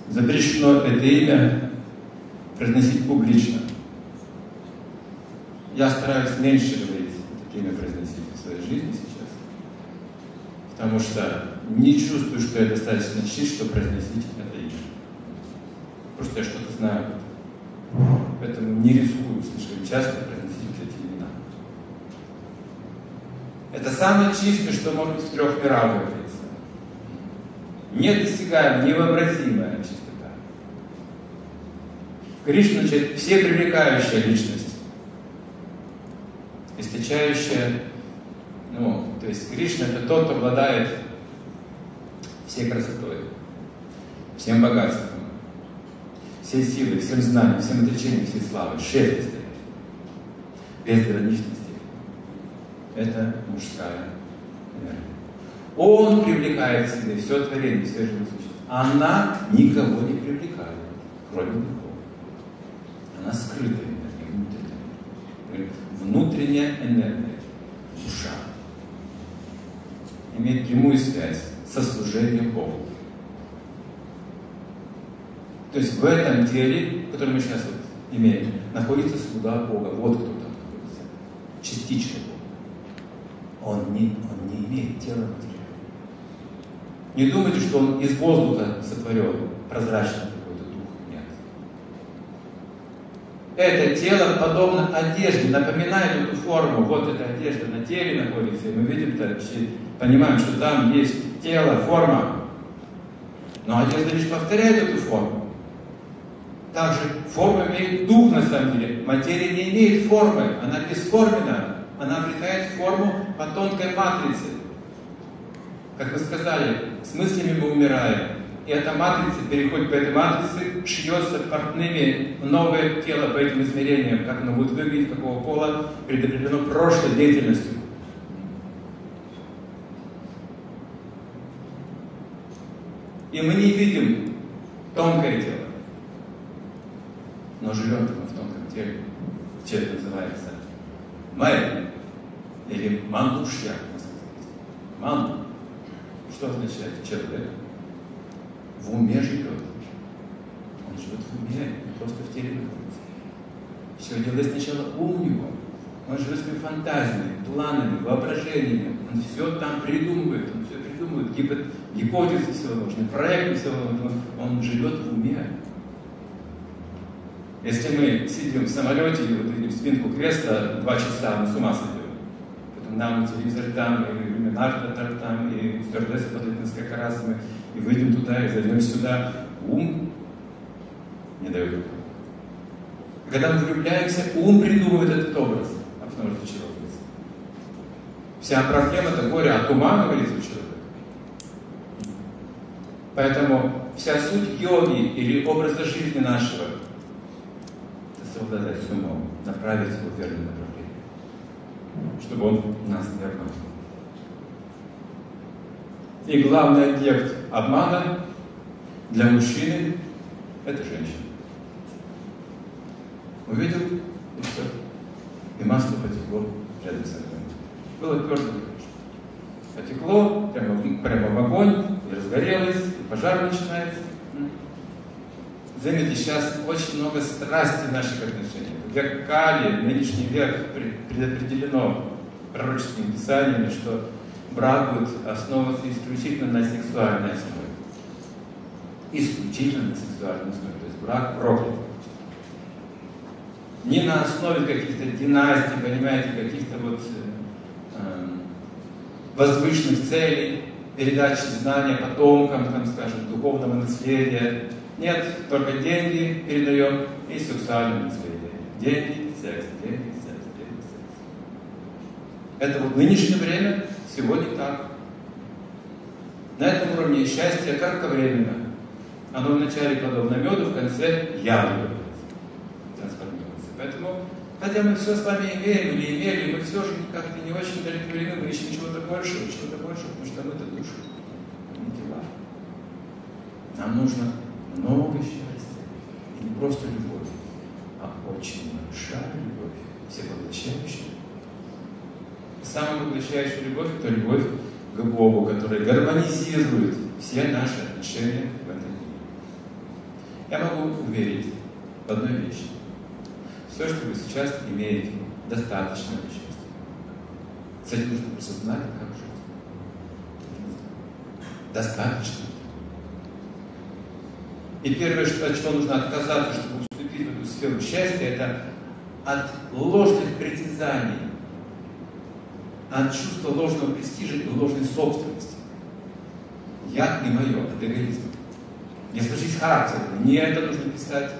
запрещено это имя произносить публично. Я стараюсь меньше говорить это имя произносить в своей жизни сейчас, потому что не чувствую, что я достаточно чист, чтобы произносить это имя. Просто я что-то знаю Поэтому не рискую слишком часто произносить эти имена. Это самое чистое, что может быть в трех мирах говорится. Недосягаемая, невообразимая чистота. Кришна, значит, все привлекающая личность, источающая, ну, то есть Кришна это тот, кто обладает всей красотой, всем богатством, всей силой, всем знанием, всем отречением, всей славой, шефством, безграничности. Это мужская энергия. Он привлекает к себе все творение, все живые существа. Она никого не привлекает, кроме него. Она скрытая энергия, внутренняя. Внутренняя энергия, душа, имеет прямую связь со служением Богу. То есть в этом теле, которое мы сейчас вот имеем, находится слуга Бога. Вот кто там находится. Частично Бога. Он не, он не имеет тела материального. Не думайте, что он из воздуха сотворен, прозрачный какой-то дух. Нет. Это тело подобно одежде, напоминает эту форму. Вот эта одежда на теле находится, и мы видим, понимаем, что там есть тело, форма. Но одежда лишь повторяет эту форму. Также форма имеет дух на самом деле. Материя не имеет формы, она бесформенна. Она обретает форму по тонкой матрице. Как вы сказали, с мыслями мы умираем. И эта матрица переходит по этой матрице, шьется портными новое тело по этим измерениям, как оно будет выглядеть, какого пола, предопределено прошлой деятельностью. И мы не видим тонкое тело. Но живем мы в тонком теле. Теле называется Майя или Мандушья. Манду. Что означает человек? В уме живет. Он живет в уме, не просто в теле. Все делает сначала ум у него. Он живет своими фантазиями, планами, воображениями. Он все там придумывает, он все придумывает, гипот, гипотезы всевозможные, проекты всевозможные. Он живет в уме. Если мы сидим в самолете и вот видим спинку креста два часа, мы с ума сойдем. Потом нам телевизор там, и иллюминатор там, и стюардесса подойдет несколько раз, мы и выйдем туда, и зайдем сюда. Ум не дает Когда мы влюбляемся, ум придумывает этот образ, а потом разочаровывается. Вся проблема это горе от ума, говорится у человека. Поэтому вся суть йоги или образа жизни нашего – совладать с умом, направить его в верное направление, чтобы он нас не обманул. И главный объект обмана для мужчины – это женщина. Увидел, и все. И масло потекло рядом с огнем. Было твердо, Потекло прямо, прямо в огонь, и разгорелось, и пожар начинается. Заметьте, сейчас очень много страсти в наших отношениях. Век Кали, нынешний век предопределено пророческими писаниями, что брак будет основываться исключительно на сексуальной основе. Исключительно на сексуальной основе. То есть брак проклят. Не на основе каких-то династий, понимаете, каких-то вот э, возвышенных целей, передачи знания потомкам, там, скажем, духовного наследия, нет, только деньги передаем и сексуальное наследие. Деньги, секс, деньги, секс, деньги, секс. Это вот нынешнее время, сегодня так. На этом уровне счастье кратковременно. Оно вначале подобно меду, в конце яду. Поэтому, хотя мы все с вами имеем или имели, мы все же как-то не очень удовлетворены, мы ищем чего-то большего, чего-то большего, потому что мы-то души, не тела. Нам нужно много счастья. И не просто любовь, а очень большая любовь, всепоглощающая. Самая поглощающая любовь – это любовь к Богу, которая гармонизирует все наши отношения в этом мире. Я могу уверить в одной вещи. Все, что вы сейчас имеете, достаточно счастья. С этим нужно просто знать, как жить. Достаточно и первое, что, от чего нужно отказаться, чтобы вступить в эту сферу счастья, это от ложных притязаний, от чувства ложного престижа и ложной собственности. Я не мое, от эгоизма. Если жизнь характера, не это нужно писать.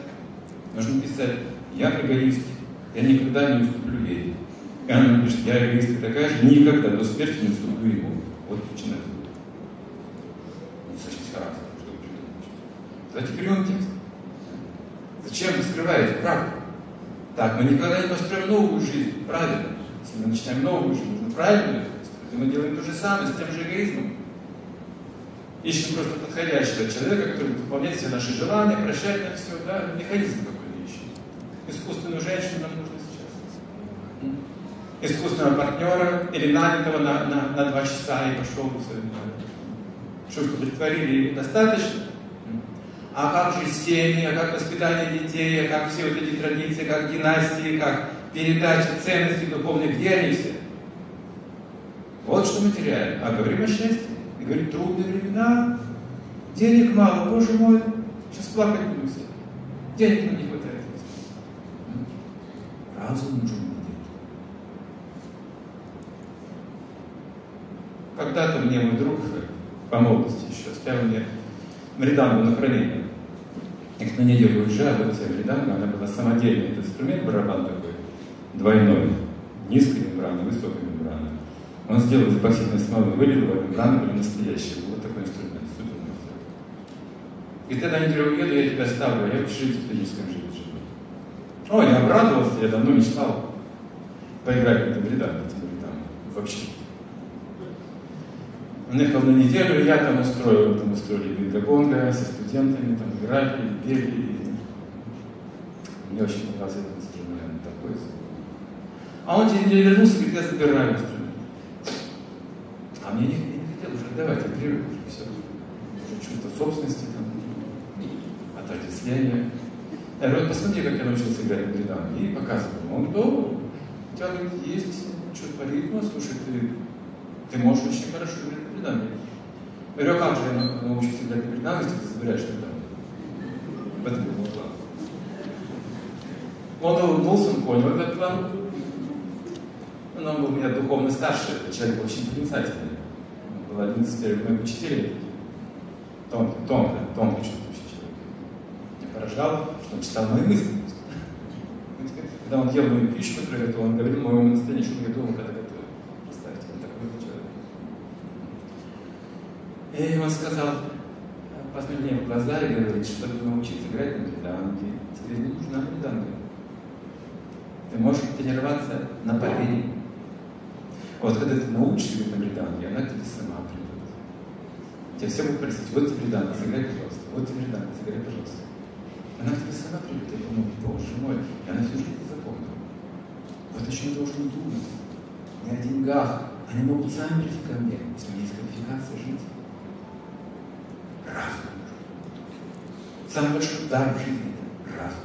Нужно писать, я эгоист, я никогда не уступлю ей. И она пишет, я эгоист такая же, никогда до смерти не уступлю ему. Вот причина этого. Не сочтись характер, чтобы придумать. Давайте берем текст. Зачем вы скрываете правду? Так, мы никогда не построим новую жизнь, правильно? Если мы начинаем новую жизнь, нужно построить. И мы делаем то же самое с тем же эгоизмом. Ищем просто подходящего человека, который будет выполнять все наши желания, прощать нам все, да, механизм какой-то ищем. Искусственную женщину нам нужно сейчас. Искусственного партнера или нанятого на, на, на два часа и пошел все. Что, удовлетворили достаточно? А как же семьи, а как воспитание детей, а как все вот эти традиции, как династии, как передача ценностей духовных, где они все? Вот что мы теряем. А говорим о счастье. И говорит, трудные времена, денег мало, боже мой, сейчас плакать будем все. Денег нам не хватает. Разум нужен. Когда-то мне мой друг по молодости еще оставил мне мридангу на хранение. И на неделю уезжаю, вот тебе мриданга, она была самодельный этот инструмент, барабан такой, двойной, низкой мембраны, высокой мембраны. Он сделал из эпоксидной смолы, вылил его, мембраны были настоящие. Вот такой инструмент, супер И тогда неделю уеду, я тебя оставлю, а я жить в студенческом живу. Ой, я обрадовался, я давно мечтал поиграть в этом рядах, там, вообще. Он ехал на неделю, я там устроил, там устроили бинго со студентами, там играли, пели. И... Мне очень понравился этот инструмент, такой А он через неделю вернулся и говорит, я забираю инструмент. А мне не, не хотел уже давать, привык уже все. Уже чувство собственности, там, отождествления. Я говорю, вот посмотри, как я научился играть на бридам. И показываю. Он, да, у тебя говорит, есть чувство ритма, слушай, ты, ты можешь очень хорошо играть Я говорю, а как же я научусь бридам, если ты забираешь бридам? В этом был план. Он улыбнулся, он понял этот план. Но он был у меня духовно старше, человек очень проницательный. Он был один из первых моих учителей. Тонко, тонко, тонко чувствующий человек. Меня поражало, что он читал мои мысли. Когда он ел мою пищу, я готовил, он говорил моему настроению, что я думал, когда готовил. Представьте, он такой человек. И он сказал, посмотрел мне в глаза и говорит, чтобы научиться играть на бриданге, тебе не нужна бриданга. Ты можешь тренироваться на поверении. Вот когда ты научишься на бриданге, она к тебе сама придет. Тебя все будут просить, вот тебе бриданга, сыграй, пожалуйста, вот тебе бриданга, сыграй, пожалуйста. Она к тебе сама придет, я думаю, боже мой, и она всю жизнь запомнила. Вот чем я должен думать. Не о деньгах. Они могут сами прийти ко мне, если у меня есть квалификация жить. Разум. Самый большой дар в жизни – это разум.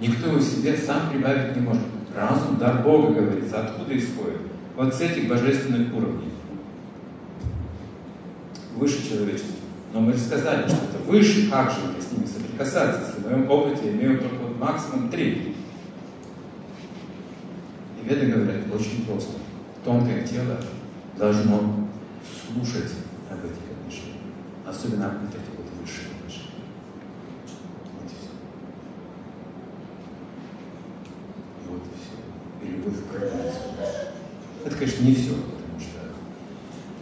Никто его себе сам прибавить не может. Разум – дар Бога, говорится. Откуда исходит? Вот с этих божественных уровней. Выше человечества. Но мы же сказали, что это выше, как же мне с ними соприкасаться, если в моем опыте я имею только вот максимум три. И веды говорят очень просто. Тонкое тело должно слушать. Особенно об этих вот высших отношениях. Вот и все. Вот и все. И любовь к Это, конечно, не все, потому что,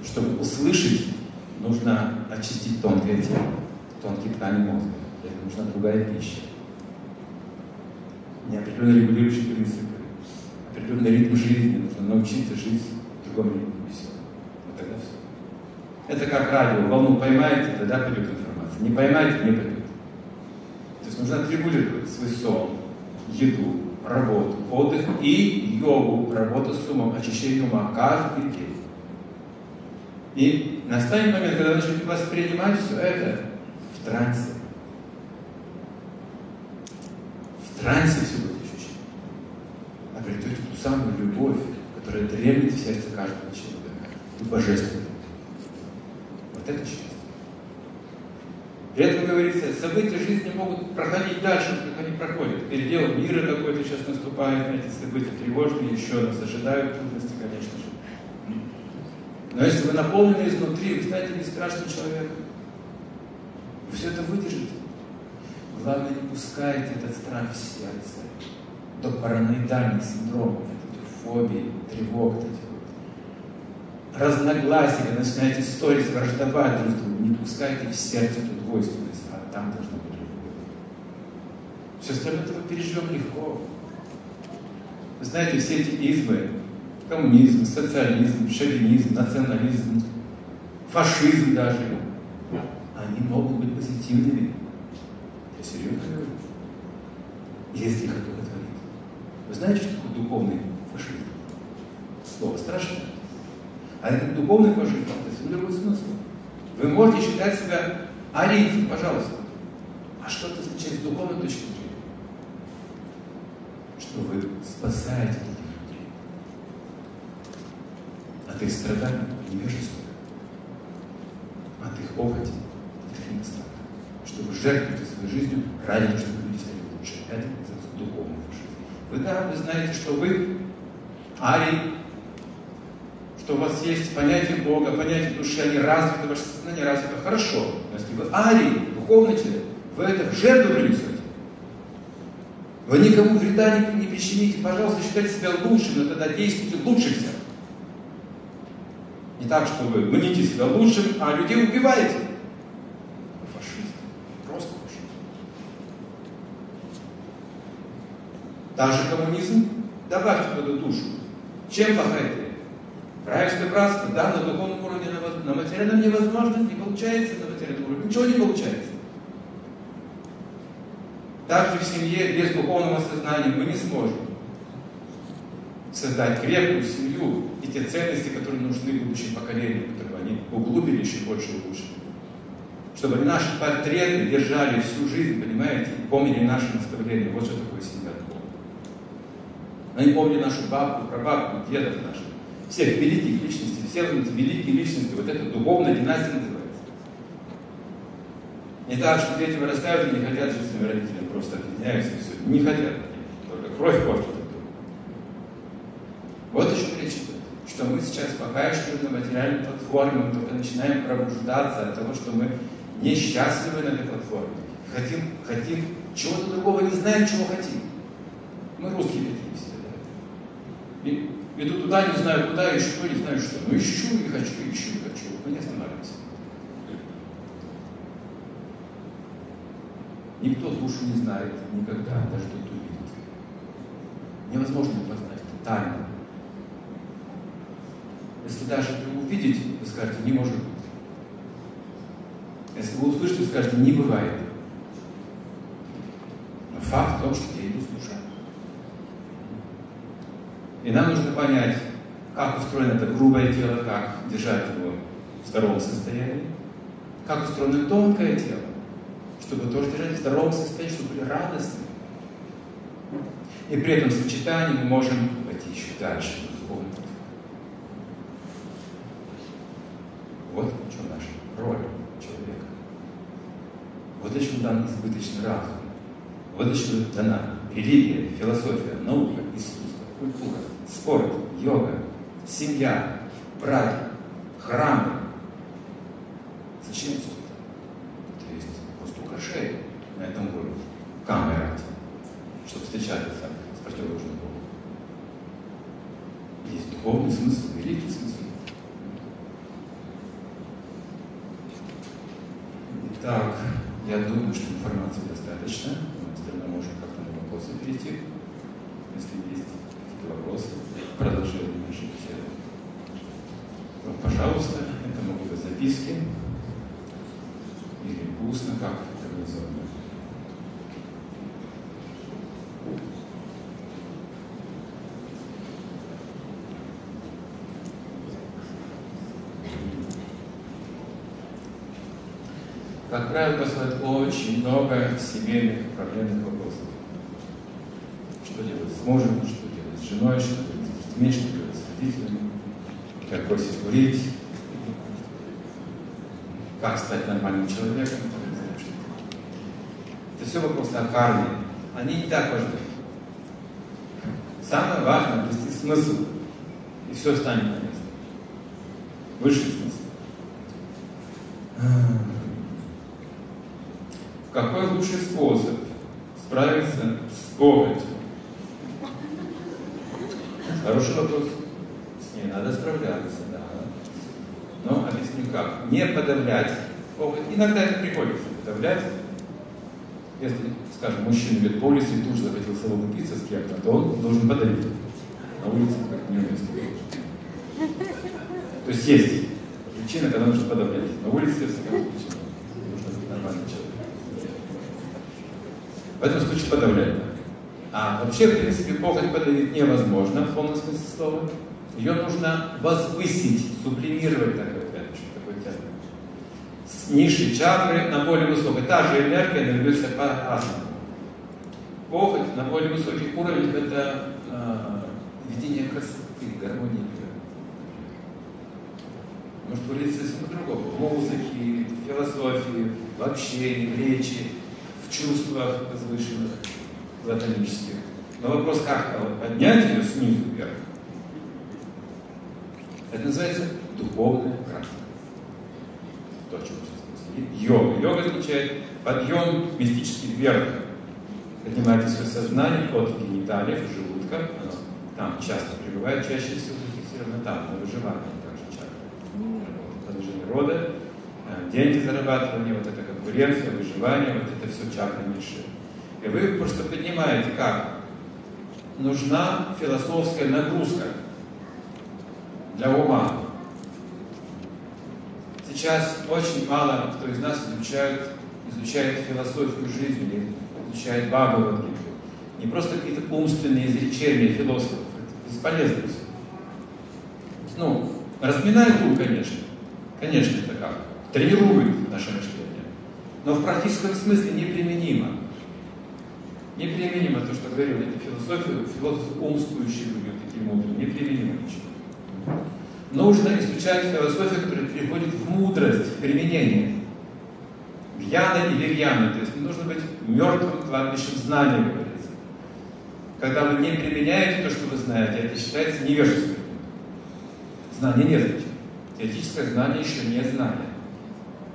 чтобы услышать нужно очистить тонкое тело, тонкие ткани мозга. Для этого нужна другая пища. Неопределенные регулирующие принципы, определенный ритм жизни. Нужно научиться жить в другом ритме. Все. Вот тогда все. Это как радио. Волну поймаете, тогда пойдет информация. Не поймаете, не пойдет. То есть нужно отрегулировать свой сон, еду, работу, отдых и йогу, работу с умом, очищение ума каждый день. И настанет момент, когда начнете воспринимать все это в трансе. В трансе все будет ощущение. Обретете ту самую любовь, которая дремлет в сердце каждого человека. И божественную. Вот это счастье. При этом говорится, события жизни могут проходить дальше, как они проходят. Передел мира какой-то сейчас наступает, эти события тревожные, еще нас ожидают трудности, конечно же. Но если вы наполнены изнутри, вы станете бесстрашным человеком. Вы все это выдержите. Главное, не пускайте этот страх в сердце до параноидальных синдромов, фобий, тревог, этих разногласия, начинаете ссорить, враждовать друг с другом, не пускайте в сердце эту двойственность, а там должно быть любовь. Все остальное мы переживем легко. Вы знаете, все эти измы, коммунизм, социализм, шовинизм, национализм, фашизм даже, они могут быть позитивными. Я серьезно говорю. Если их одухотворить. Вы знаете, что такое духовный фашизм? Слово страшное. А это духовный фашизм, совсем другой смысл. Вы можете считать себя арийцем, пожалуйста. А что это означает с духовной точки зрения? Что вы спасаете других людей от их страданий, невежества, от их похоти, от их недостатка. Что вы жертвуете своей жизнью ради того, чтобы люди стали лучше. Это называется духовный фашизм. Вы, да, вы знаете, что вы арий, что у вас есть понятие Бога, понятие души, они развиты, ваше сознание развито, хорошо. Но если вы арий, духовный человек, вы это в жертву принесете. Вы никому вреда не, не причините, пожалуйста, считайте себя лучшим, но тогда действуйте лучше всех. Не так, что вы мните себя лучшим, а людей убиваете. Вы фашист. Просто фашист. Даже коммунизм добавьте эту душу. Чем плохая? Равенство братство, да, на духовном уровне, на материальном невозможно, не получается на материальном уровне, ничего не получается. Также в семье без духовного сознания мы не сможем создать крепкую семью и те ценности, которые нужны будущим поколениям, которые они углубили еще больше и лучше. Чтобы наши портреты держали всю жизнь, понимаете, помнили наши наставления. Вот что такое семья духовная. Они помнили нашу бабку, прабабку, дедов наших всех великих личностей, все эти великие личности, вот эта духовная династия называется. Не так, что дети вырастают и не хотят жить с своими родителями, просто объединяются и все. Не хотят, только кровь портит. Вот о чем речь идет. Что мы сейчас пока еще на материальной платформе, мы только начинаем пробуждаться от того, что мы несчастливы на этой платформе. Хотим, хотим чего-то другого, не знаем, чего хотим. Мы русские такие. И Иду туда, не знаю куда, ищу не знаю что. Но ищу и хочу, ищу и хочу. Мы не останавливаемся. Никто душу не знает никогда, даже тот, кто. Невозможно познать, это тайна. Если даже вы увидите, вы скажете, не может быть. Если вы услышите, вы скажете, не бывает. Но факт в том, что я иду с душой. И нам нужно понять, как устроено это грубое тело, как держать его в здоровом состоянии, как устроено тонкое тело, чтобы тоже держать в здоровом состоянии, чтобы были радостны. И при этом сочетании мы можем пойти еще дальше, Вот в чем наша роль человека. Вот чего дан избыточный разум. Вот чего дана религия, философия, наука, искусство, культура спорт, йога, семья, браки, храмы. Зачем все это? Это есть просто украшение на этом уровне. Камера, чтобы встречаться с противоположным Богом. Есть духовный смысл, великий смысл. Итак, я думаю, что информации достаточно. Мы, наверное, можем как-то на вопросы перейти, если есть вопросы, продолжение нашей беседы. Вот, пожалуйста, это могут быть записки или устно, как организовано. Как правило, посылают очень много семейных проблемных вопросов. Что делать с мужем, что с женой, что делать с детьми, что делать с родителями, курить, как стать нормальным человеком, Это все вопросы о карме. Они не так важны. Самое важное – обрести смысл, и все станет на место. Высший смысл. Какой лучший способ справиться с похотью? Хороший вопрос. С ней надо справляться. Но объясню как. Не подавлять. Иногда это приходится подавлять. Если, скажем, мужчина идет по улице и тут же захотел салон пиццы с кем-то, то он должен подавить. На улице как неуместно. То есть есть причина, когда нужно подавлять. На улице всегда причина. Нужно быть нормальным человеком. В этом случае подавлять. А вообще, в принципе, похоть подавить невозможно в полном смысле слова. Ее нужно возвысить, сублимировать такой термин. Такой термин. С низшей чакры на более высокой. Та же энергия двигается по-разному. Похоть на более высоких уровнях это э, видение красоты, гармонии мира. Может выразиться совсем по-другому. В музыке, в философии, в общении, в речи, в чувствах возвышенных, платонических. Но вопрос, как поднять ее снизу вверх, это называется духовная практика. То, о чем сейчас Йога. Йога означает подъем мистический вверх. Поднимаете свое сознание от гениталиев, желудка, оно там часто пребывает, чаще всего зафиксировано там, на выживании также часто. Продолжение рода, э, деньги зарабатывание, вот это конкуренция, выживание, вот это все чакры низшие. И вы просто понимаете, как нужна философская нагрузка для ума. Сейчас очень мало кто из нас изучает, изучает философию жизни, изучает Бхагавадгиту. Не просто какие-то умственные изречения философов. Это бесполезно. Ну, разминает ум, конечно. Конечно, это как. Тренирует наше мышление. Но в практическом смысле неприменимо. Неприменимо то, что говорил, это философия, философы умствующие люди, такие мудрые. Неприменимо ничего нужно изучать философию, которая переходит в мудрость, в применение. Гьяна или рьяна, то есть не нужно быть мертвым кладбищем знания, говорится. Когда вы не применяете то, что вы знаете, это считается невежеством. Знание не зачем. Теоретическое знание еще не знание,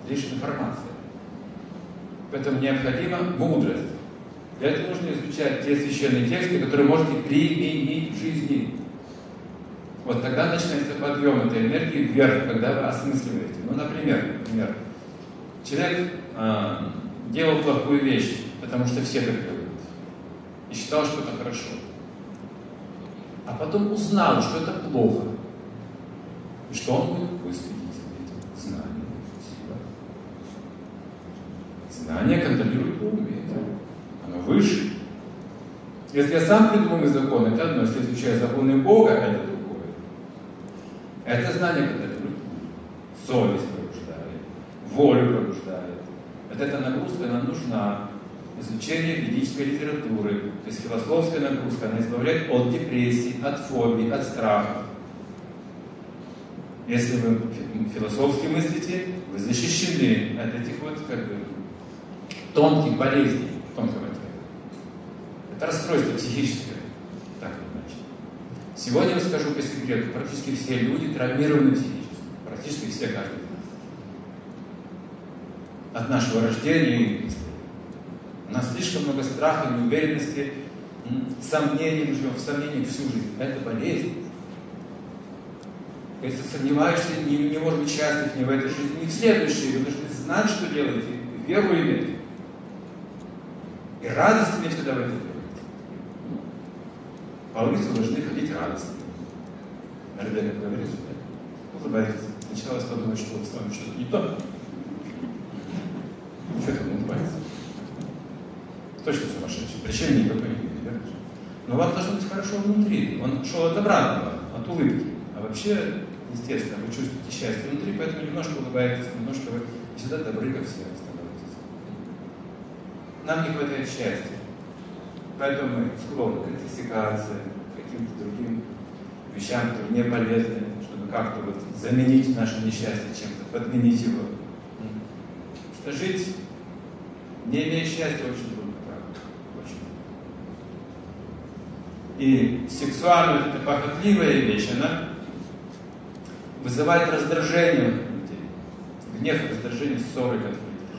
лишь информация. Поэтому необходима мудрость. Для этого нужно изучать те священные тексты, которые можете применить в жизни. Вот тогда начинается подъем этой энергии вверх, когда вы осмысливаете. Ну, например, например человек э, делал плохую вещь, потому что все так делают, и считал, что это хорошо. А потом узнал, что это плохо. И что он будет? Вы следите за этим знанием. Знание контролирует ум? Оно выше. Если я сам придумываю закон, это одно. Если изучаю законы Бога, это это знание контролирует совесть пробуждает, волю пробуждает. Вот эта нагрузка, она нужна. Изучение ведической литературы, то есть философская нагрузка, она избавляет от депрессии, от фобий, от страхов. Если вы философски мыслите, вы защищены от этих вот как бы тонких болезней, тонкого Это расстройство психическое. Сегодня я скажу по секрету, практически все люди травмированы психически. Практически все, каждый из нас. От нашего рождения у нас слишком много страха, неуверенности, сомнений, мы живем в сомнениях всю жизнь. Это болезнь. Если сомневаешься, не, не можешь быть счастлив ни в этой жизни, ни в следующей. Вы должны знать, что делать, и веру иметь. И радость иметь, когда вы это улице должны ходить радостно. Ребята говорит, улыбается. Сначала подумать, что с вами что-то не то. Что это улыбается? Точно сумасшедший. Никакой не видит, верно? Но вам должно быть хорошо внутри. Он шел от обратного, от улыбки. А вообще, естественно, вы чувствуете счастье внутри, поэтому немножко улыбаетесь, немножко вы всегда добры ко всем становитесь. Нам не хватает счастья. Поэтому мы склонны к интоксикации, к каким-то другим вещам, которые не полезны, чтобы как-то вот заменить наше несчастье чем-то, подменить его. Что жить, не имея счастья, очень трудно. Так. И сексуальная эта похотливая вещь, она вызывает раздражение у людей. Гнев, раздражение, ссоры, конфликты.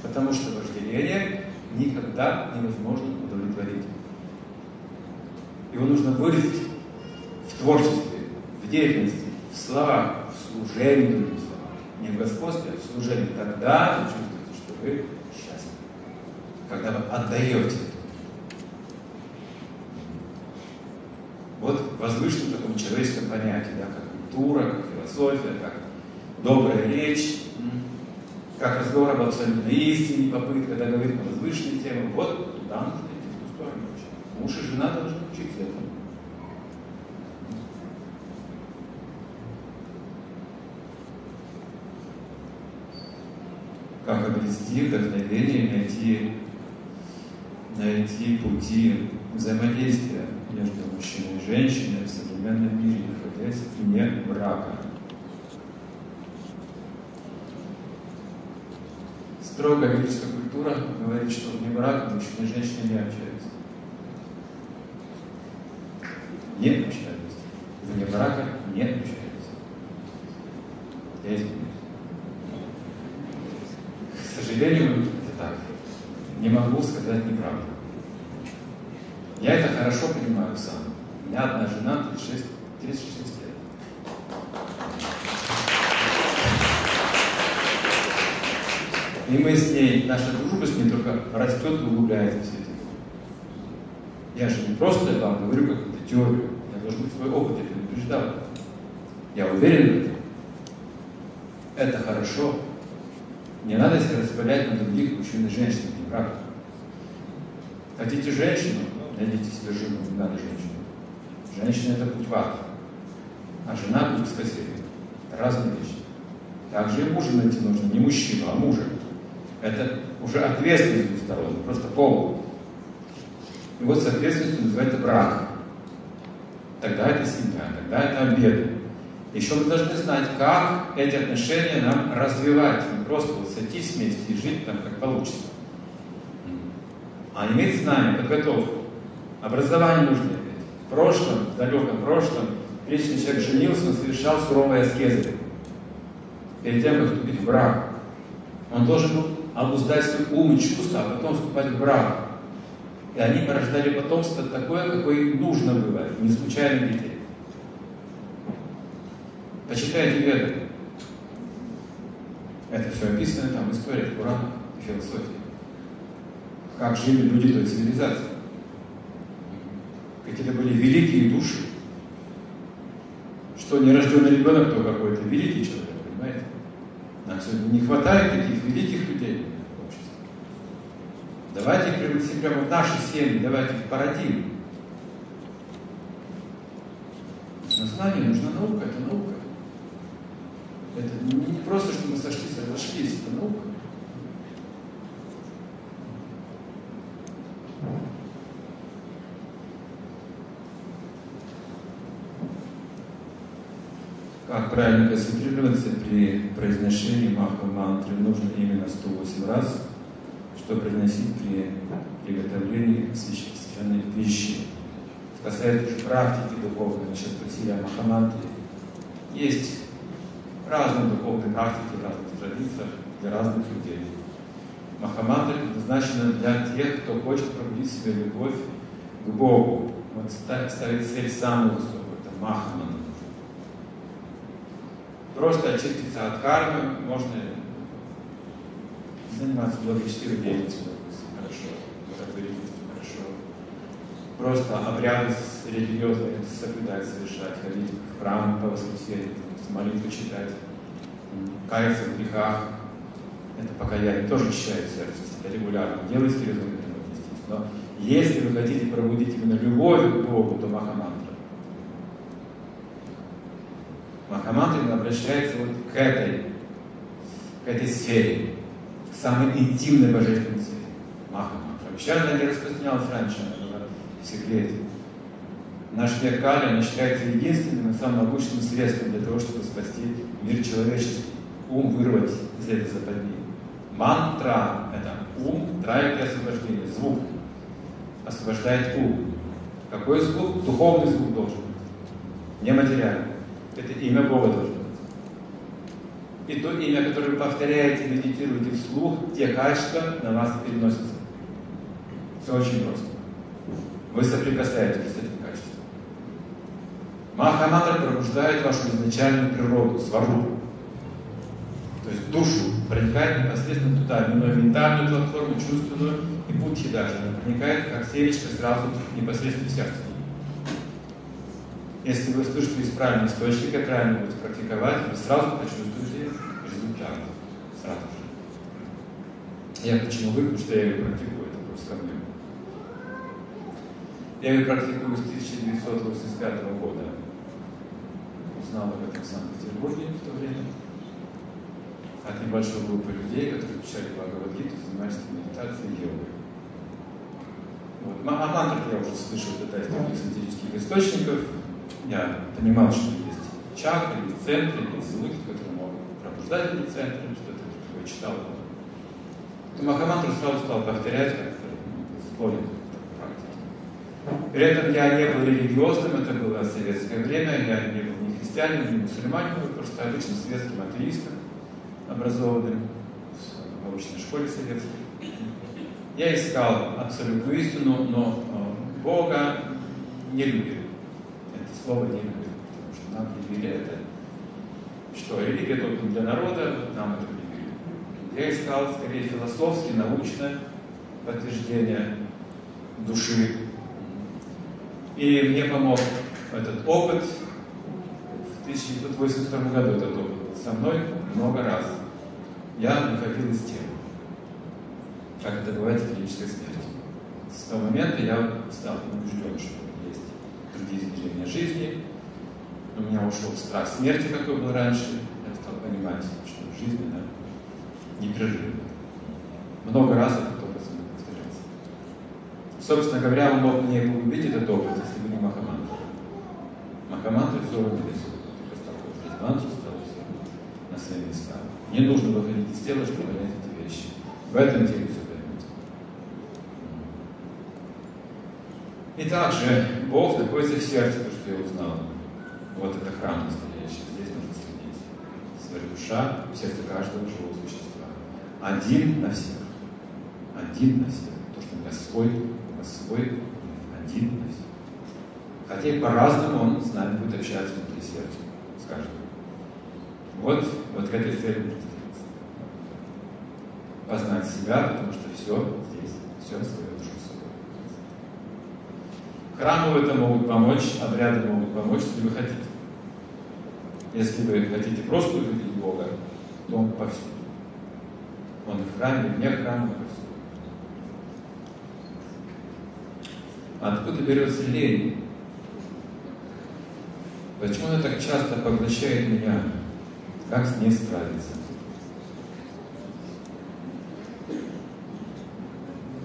Потому что вожделение никогда невозможно удовлетворить. Его нужно выразить в творчестве, в деятельности, в словах, в служении другим словам. Не в господстве, а в служении. Тогда вы чувствуете, что вы счастливы. Когда вы отдаете Вот в возвышенном таком человеческом понятии, да, как культура, как философия, как добрая речь, как разговор об абсолютной истине, попытка да, говорить на возвышенные темы. Вот туда нужно идти, в ту сторону учить. Муж и жена должны учиться этому. Как обрести вдохновение, найти, найти пути взаимодействия между мужчиной и женщиной в современном мире, находясь вне брака. Строгая ведическая культура говорит, что вне брака мужчина и женщина не общаются. Не общаются. Вне брака не общаются. Я извиняюсь. К сожалению, это так. Не могу сказать неправду. Я это хорошо понимаю сам. У меня одна жена 36, 36 лет. И мы с ней, наша дружба с ней только растет и углубляется все это. Я же не просто вам говорю какую-то теорию, должен быть свой опыт, я предупреждал. Я уверен в этом. Это хорошо. Не надо себя распылять на других мужчин и женщин, не правда. Хотите женщину? Найдите себе жену, не надо женщину. Женщина это путь в ад, а жена путь к спасению. Это разные вещи. Также и мужа найти нужно, не мужчину, а мужа. Это уже ответственность двух сторон, просто пол. И вот с ответственностью называется брак. Тогда это семья, тогда это обед. Еще мы должны знать, как эти отношения нам развивать. Не просто вот сойтись вместе и жить там, как получится. А иметь знания, подготовку. Образование нужно иметь. В прошлом, в далеком прошлом, прежде человек женился, он совершал суровые аскезы. Перед тем, как вступить в брак. Он должен был обуздать свой ум и чувства, а потом вступать в брак. И они порождали потомство такое, какое нужно было, не случайных детей. Почитайте Веды. Это все описано там Куранах, в философии. Как жили люди той цивилизации. Какие-то были великие души. Что нерожденный ребенок, то какой-то великий человек, понимаете? Нам сегодня не хватает таких великих людей. Давайте их пригласим прямо в наши семьи, давайте их породим. Нужно знание, нужна наука, это наука. Это не просто, что мы сошлись, разошлись, это наука. Как правильно концентрироваться при произношении маха мантры нужно именно 108 раз, что произносить при приготовлении священной пищи. Касается же практики духовной, сейчас спросили о махамантре. Есть разные духовные практики в разных традициях для разных людей. Махамантра предназначена для тех, кто хочет пробудить в себе любовь к Богу. Вот ставить цель самую высокую, это Махамантра. Просто очиститься от кармы можно заниматься благочестивой деятельностью, хорошо, благотворительностью, хорошо. Просто обряды религиозные соблюдать, совершать, ходить в храм по воскресеньям, молитву читать, каяться в грехах. Это покаяние тоже очищает сердце, это регулярно. Делайте результаты Но если вы хотите пробудить именно любовь к Богу, то Махамантра. Махамантра обращается вот к этой, к этой сфере, к самой интимной божественной сфере. Махамантра. Вообще она не распространялась раньше, она была в секрете. Наш век Кали, она считается единственным и самым обычным средством для того, чтобы спасти мир человеческий. Ум вырвать из этой западни. Мантра – это ум, тра – освобождение, звук освобождает ум. Какой звук? Духовный звук должен быть. Нематериальный. Это имя Бога должно. И то имя, которое вы повторяете, медитируете вслух, те качества на вас переносятся. Все очень просто. Вы соприкасаетесь с этим качеством. Махамантра пробуждает вашу изначальную природу, сварупу. То есть душу проникает непосредственно туда, минуя ментальную платформу, чувственную и будхи даже. Она проникает, как севичка, сразу непосредственно в сердце. Если вы слышите из правильного источника, правильно будете практиковать, вы сразу почувствуете результат. Сразу же. Я почему вы? Потому что я ее практикую, это просто ко мне. Я ее практикую с 1985 года. Узнал об этом в Санкт-Петербурге в то время. От небольшой группы людей, которые изучали Бхагавадгиту, занимались медитацией и йогой. Вот. О мантрах я уже слышал из других эзотерических источников. Я понимал, что есть чакры, есть центры, есть звуки, которые могут пробуждать эти центры, что-то такое читал. То Махамантру сразу стал повторять, как-то склонен при этом я не был религиозным, это было советское время, я не был ни христианином, ни мусульманином, просто обычным светским атеистом, образованным в научной школе советской. Я искал абсолютную истину, но э, Бога не любил. Это слово не любил, потому что нам привили это, что религия только для народа, нам это. Я искал скорее философски, научное подтверждение души и мне помог этот опыт. В 1982 году этот опыт со мной много раз. Я выходил из темы. Как это бывает в клинической смерти. С того момента я стал убежден, что есть другие измерения жизни. У меня ушел страх смерти, какой был раньше. Я стал понимать, что жизнь она непрерывна. Много раз это Собственно говоря, он мог не погубить этот опыт, если бы не Махамантра. Махамантра все убили. Мантру стал все на свои места. Не нужно выходить из тела, чтобы понять эти вещи. В этом деле все поймете. И также Бог находится в сердце, то, что я узнал. Вот это храм настоящий. Здесь нужно следить. Своя душа сердце каждого живого существа. Один на всех. Один на всех. То, что Господь свой один. Хотя и по-разному он с нами будет общаться внутри сердца, с каждым. Вот, вот к этой цели нужно. Познать себя, потому что все здесь, все свое душу собой. Храмы в этом могут помочь, обряды могут помочь, если вы хотите. Если вы хотите просто увидеть Бога, то Он повсюду. Он в храме, вне храма. Откуда берется лень? Почему она так часто поглощает меня? Как с ней справиться?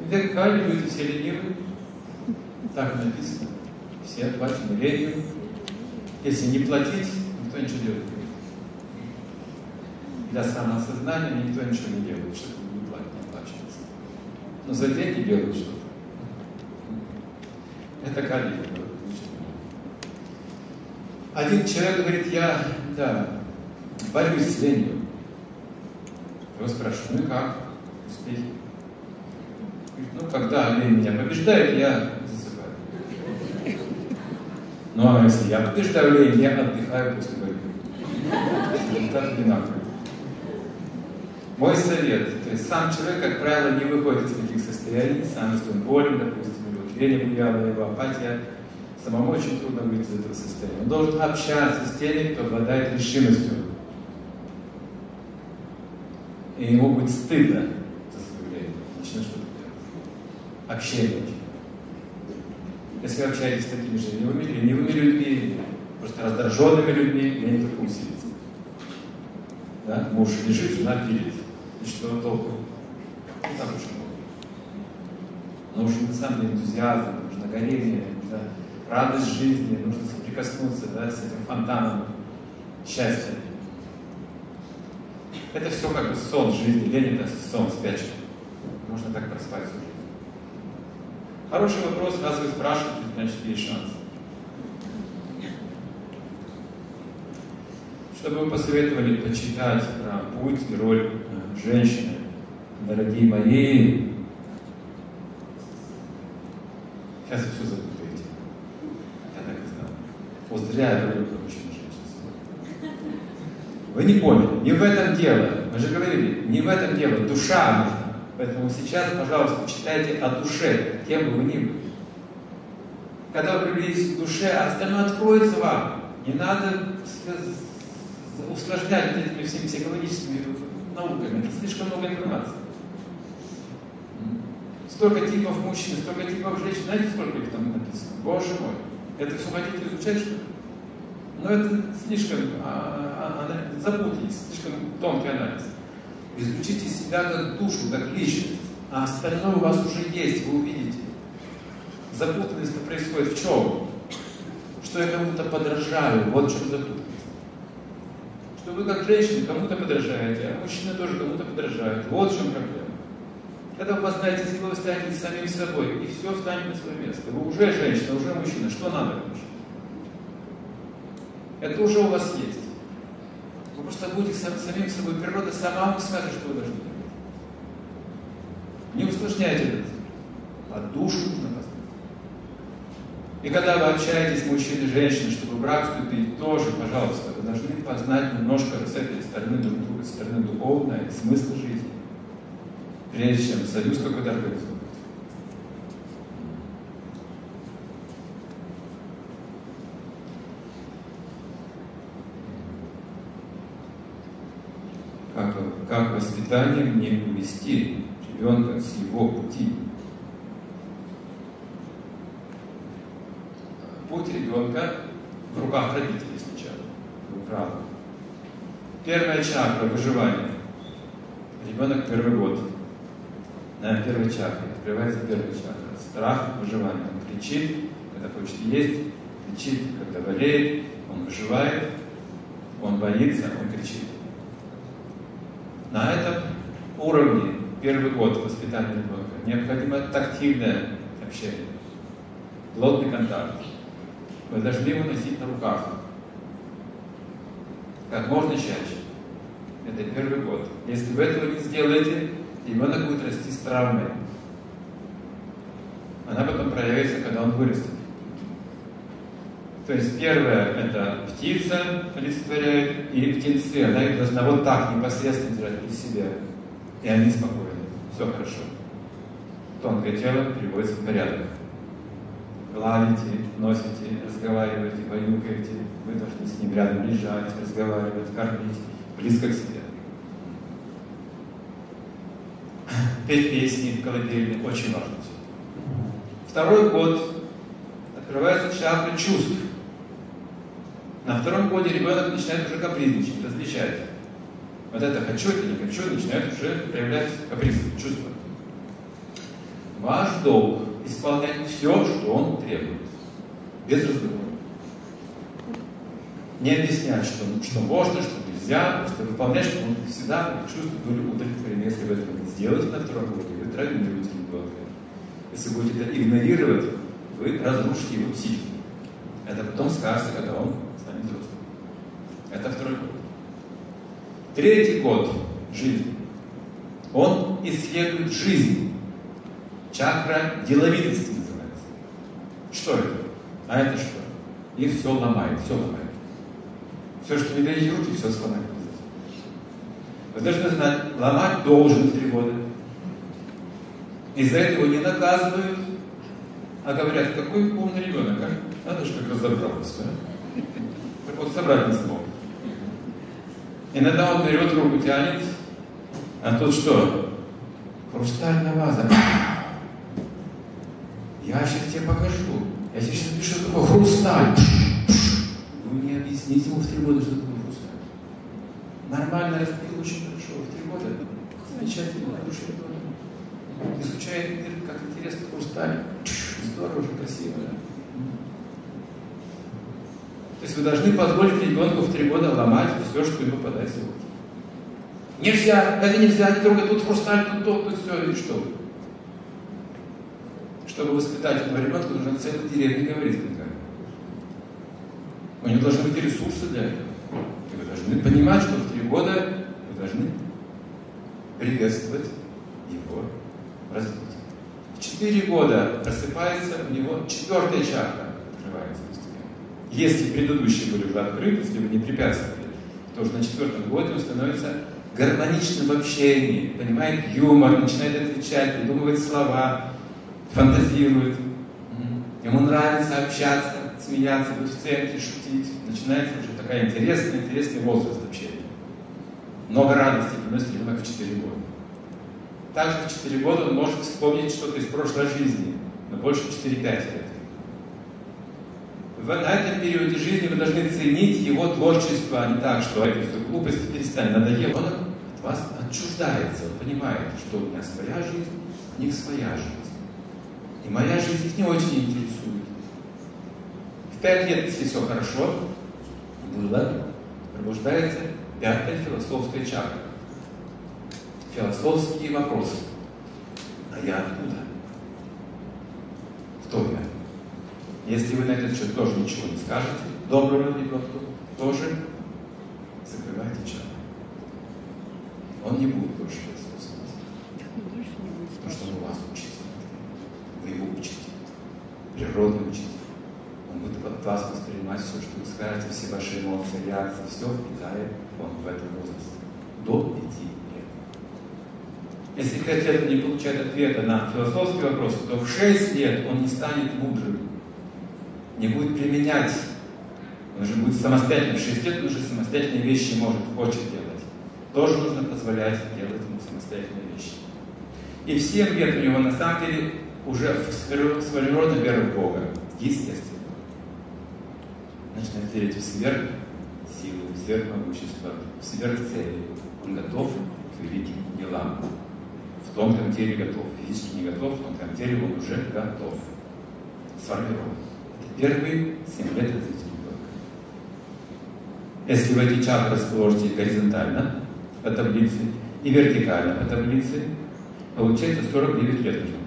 Век Кали люди все ленивы. Так написано. Все оплачены ленью. Если не платить, никто ничего делать не. Для самоосознания никто ничего не делает, чтобы не платить, не оплачиваться. Но за деньги делают что-то. Это Кали. Один человек говорит, я, да, борюсь с ленью. Его спрашиваю, ну как? Успехи? Говорит, ну, когда лень меня побеждает, я засыпаю. Ну, а если я побеждаю лень, я отдыхаю после борьбы. Результат одинаковый. Мой совет, то есть сам человек, как правило, не выходит из таких состояний, сам он болен, допустим, лень обуяла его, апатия, самому очень трудно выйти из этого состояния. Он должен общаться с теми, кто обладает решимостью. И ему будет стыдно за свою лень. Начнет что-то делать. Общение. Если вы общаетесь с такими же ленивыми, ленивыми людьми, просто раздраженными людьми, лень только усилится. Да? Муж лежит, жена пилит. И что толку? Ну, так уж нужен на самом деле энтузиазм, нужно горение, нужно радость жизни, нужно соприкоснуться да, с этим фонтаном счастья. Это все как бы сон жизни, лень это сон, спячка. Можно так проспать всю жизнь. Хороший вопрос, раз вы спрашиваете, значит есть шанс. Что бы вы посоветовали почитать про путь и роль э, женщины? Дорогие мои, сейчас вы все запутаете. Я так и знал. Вот зря я говорю про мужчин женщин. Вы не поняли, не в этом дело. Мы же говорили, не в этом дело. Душа нужна. Поэтому сейчас, пожалуйста, читайте о душе, кем бы вы ни были. Когда вы приблизитесь к душе, остальное откроется вам. Не надо усложнять этими всеми психологическими науками. Это слишком много информации. Столько типов мужчин, столько типов женщин. Знаете, сколько их там написано? Боже мой. Это все хотите изучать, что ли? Но это слишком а, а, а, слишком тонкий анализ. Изучите себя как душу, как личность, а остальное у вас уже есть, вы увидите. Запутанность происходит в чем? Что я кому-то подражаю, вот в чем запутанность что вы как женщина кому-то подражаете, а мужчина тоже кому-то подражает. Вот в чем проблема. Когда вы познаете себя, вы станете самим собой, и все встанет на свое место. Вы уже женщина, уже мужчина. Что надо мужчине? Это уже у вас есть. Вы просто будете самим собой. Природа сама вам скажет, что вы должны делать. Не усложняйте это. А душу нужно познать. И когда вы общаетесь с мужчиной и женщиной, чтобы брак вступить, тоже, пожалуйста, вы должны познать немножко с этой стороны друг друга, стороны духовной, смысла жизни, прежде чем союз какой-то организовать. Как, как воспитанием не увести ребенка с его пути. Путь ребенка в руках родителей сначала, в правом. Первая чакра выживания. Ребенок первый год. На первой чакре открывается первая чакра. Страх выживания. Он кричит, когда хочет есть, кричит, когда болеет, он выживает, он боится, он кричит. На этом уровне первый год воспитания ребенка необходимо тактильное общение, плотный контакт. Вы должны его носить на руках. Как можно чаще. Это первый год. Если вы этого не сделаете, ребенок будет расти с травмой. Она потом проявится, когда он вырастет. То есть первое это птица олицетворяет и птенцы. Она их должна вот так непосредственно держать при себе. И они спокойны. Все хорошо. Тонкое тело переводится в порядок гладите, носите, разговариваете, баюкаете, вы должны с ним рядом лежать, разговаривать, кормить, близко к себе. Петь песни колыбельные очень важно. Второй год открывается чакра чувств. На втором годе ребенок начинает уже капризничать, различать. Вот это хочу, это не хочу, начинает уже проявлять капризы, чувства. Ваш долг исполнять все, что он требует. Без разговора. Не объяснять, что, что можно, что нельзя, просто выполнять, что он всегда чувствует удовлетворение. Если вы этого не сделаете на втором уроке, вы травмируете ребенка. Если будете это игнорировать, вы разрушите его психику. Это потом скажется, когда он станет взрослым. Это второй год. Третий год жизни. Он исследует жизнь. Чакра деловитости называется. Что это? А это что? И все ломает, все ломает. Все, что не дает руки, все сломает. Вы должны знать, ломать должен три года. Из-за этого не наказывают, а говорят, какой умный ребенок, а? Надо же как разобрался, а? Так вот собрать не смог. Иногда он берет руку, тянет, а тут что? Хрустальная ваза. Я сейчас тебе покажу. Я тебе сейчас напишу, что такое хрусталь. Вы не объясните ему в три года, что такое хрусталь. Нормально разбил очень хорошо. В три года замечательно, хороший ребенок. Изучает мир, как интересно хрусталь. Здорово, красиво, да? То есть вы должны позволить ребенку в три года ломать все, что ему подать в руки. Нельзя, это нельзя, не трогай, тут хрусталь, тут то, тут все, и что? Чтобы воспитать этого ребенка, нужно целой деревне говорить с У него должны быть ресурсы для этого. И вы должны понимать, что в три года вы должны приветствовать его развитие. В четыре года просыпается у него четвертая чакра, открывается постепенно. Если предыдущие были уже открыты, если вы не препятствовали, то уже на четвертом годе он становится гармоничным в общении, понимает юмор, начинает отвечать, придумывает слова, фантазирует. Ему нравится общаться, смеяться, быть в центре, шутить. Начинается уже такая интересная, интересный возраст общения. Много радости приносит ребенок в 4 года. Также в 4 года он может вспомнить что-то из прошлой жизни, но больше 4-5 лет. В, на этом периоде жизни вы должны ценить его творчество, а не так, что это все глупости перестань, надоело. Он от вас отчуждается, он понимает, что у меня своя жизнь, у них своя жизнь. И моя жизнь их не очень интересует. В пять лет, если все хорошо было, пробуждается пятая философская чакра. Философские вопросы. А я откуда? Кто я? Если вы на этот счет тоже ничего не скажете, доброму ребенку тоже закрывайте чакру. Он не будет больше философствовать. Потому что он у вас учится. Вы его учите. Природу учите. Он будет от вас воспринимать все, что вы скажете, все ваши эмоции, реакции, все впитает он в этом возрасте. До пяти лет. Если пять лет он не получает ответа на философские вопросы, то в шесть лет он не станет мудрым, не будет применять. Он уже будет самостоятельным. В шесть лет он уже самостоятельные вещи может, хочет делать. Тоже нужно позволять делать ему самостоятельные вещи. И в 7 лет у него на самом деле уже сформирована вера в Бога. Естественно начинает верить в сверх силу, в сверх в сверх. Он готов к великим делам. В тонком теле готов, физически не готов, в тонком теле он уже готов. Сформирован. Это первые 7 лет развития ребенка. Если вы эти чакры расположите горизонтально по таблице и вертикально по таблице, получается 49 лет прожить.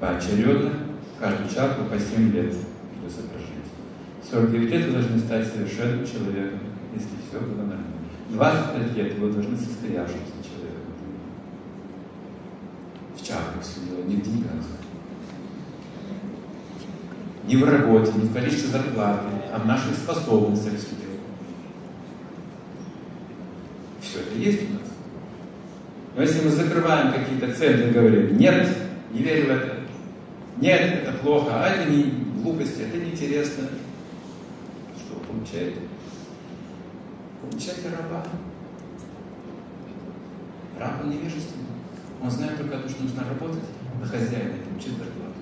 Поочередно каждую чакру по 7 лет придется прожить. 49 лет вы должны стать совершенным человеком, если все было нормально. 25 лет вы должны состоявшимся человеком. В чакрах все дело, не в деньгах. Не в работе, не в количестве зарплаты, а в наших способностях все дело. Все это есть у нас. Но если мы закрываем какие-то цели и говорим, нет, не верю в это, нет, это плохо, а это не глупости, это неинтересно, получаете? Получаете раба. Раб он невежественный. Он знает только то, что нужно работать на хозяина и получить зарплату.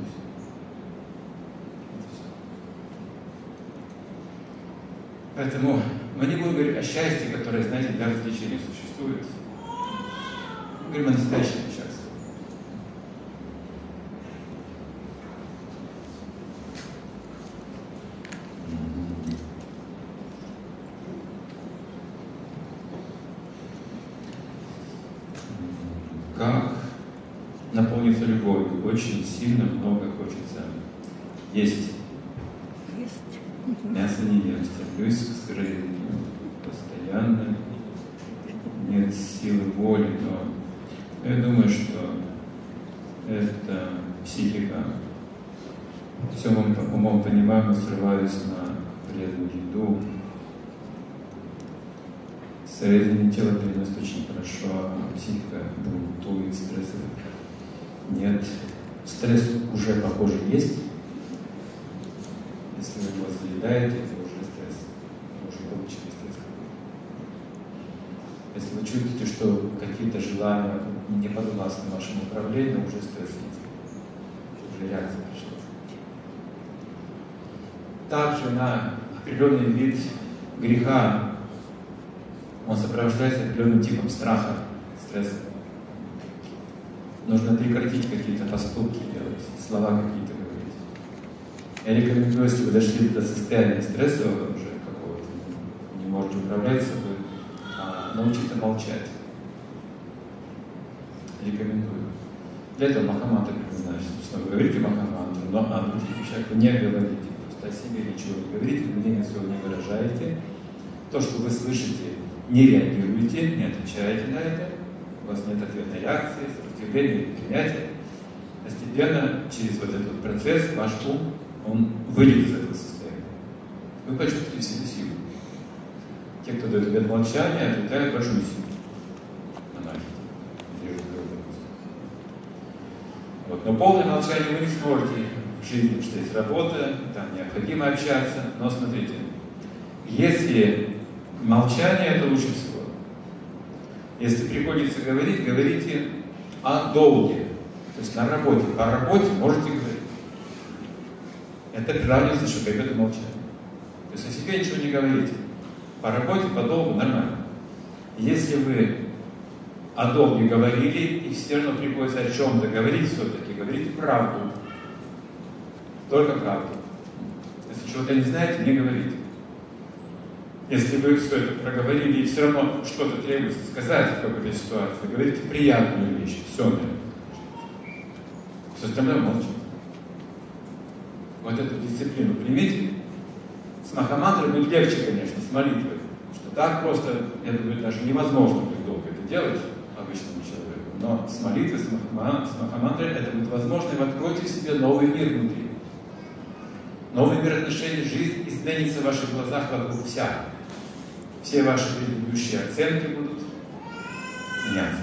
Поэтому мы не будем говорить о счастье, которое, знаете, для развлечения существует. Мы говорим о настоящем счастье. наполниться любовью. Очень сильно много хочется есть. Мясо не ем, стремлюсь к сыровину постоянно. Нет силы воли, но я думаю, что это психика. Всем умом понимаем, срываюсь на вредную еду. Соединение тела переносит очень хорошо, а психика бунтует, стрессов нет. Стресс уже, похоже, есть. Если вы его заедаете, это уже стресс. Вы уже получили стресс. Если вы чувствуете, что какие-то желания не подвластны вашему управлению, уже стресс есть. Уже реакция пришла. Также на определенный вид греха он сопровождается определенным типом страха, стресса. Нужно прекратить какие-то поступки делать, слова какие-то говорить. Я рекомендую, если вы дошли до состояния стрессового уже какого-то, не можете управлять собой, а научиться молчать. Рекомендую. Для этого Махаманта предназначена. Что вы говорите Махамантру, но о других вещах вы не говорите. Просто о себе ничего не говорите, мнение своего не выражаете. То, что вы слышите, не реагируете, не отвечаете на это. У вас нет ответной реакции, или принятия. Постепенно через вот этот процесс ваш ум, он выйдет из этого состояния. Вы почувствуете в себе силу. Те, кто дает обет молчания, обретают большую силу. Вот. Но полное молчание вы не сможете в жизни, потому что есть работа, там необходимо общаться. Но смотрите, если молчание, это лучше всего. Если приходится говорить, говорите о долге. То есть на работе. По работе можете говорить. Это как это молчание. То есть о себе ничего не говорите. По работе, по долгу нормально. Если вы о долге говорили, и все равно приходится о чем-то говорить все-таки, говорите правду. Только правду. Если чего-то не знаете, не говорите. Если вы все это проговорили и все равно что-то требуется сказать в какой-то ситуации, говорите приятную вещь, все мне. Все остальное молчите. Вот эту дисциплину примите. С Махамантрой будет легче, конечно, с молитвой. Что так просто, я думаю, даже невозможно будет долго это делать обычному человеку. Но с молитвой, с, Махаман, с Махамантрой это будет возможно, и вы откроете себе новый мир внутри. Новый мир отношений, жизнь изменится в ваших глазах вокруг вся. Все ваши предыдущие оценки будут меняться.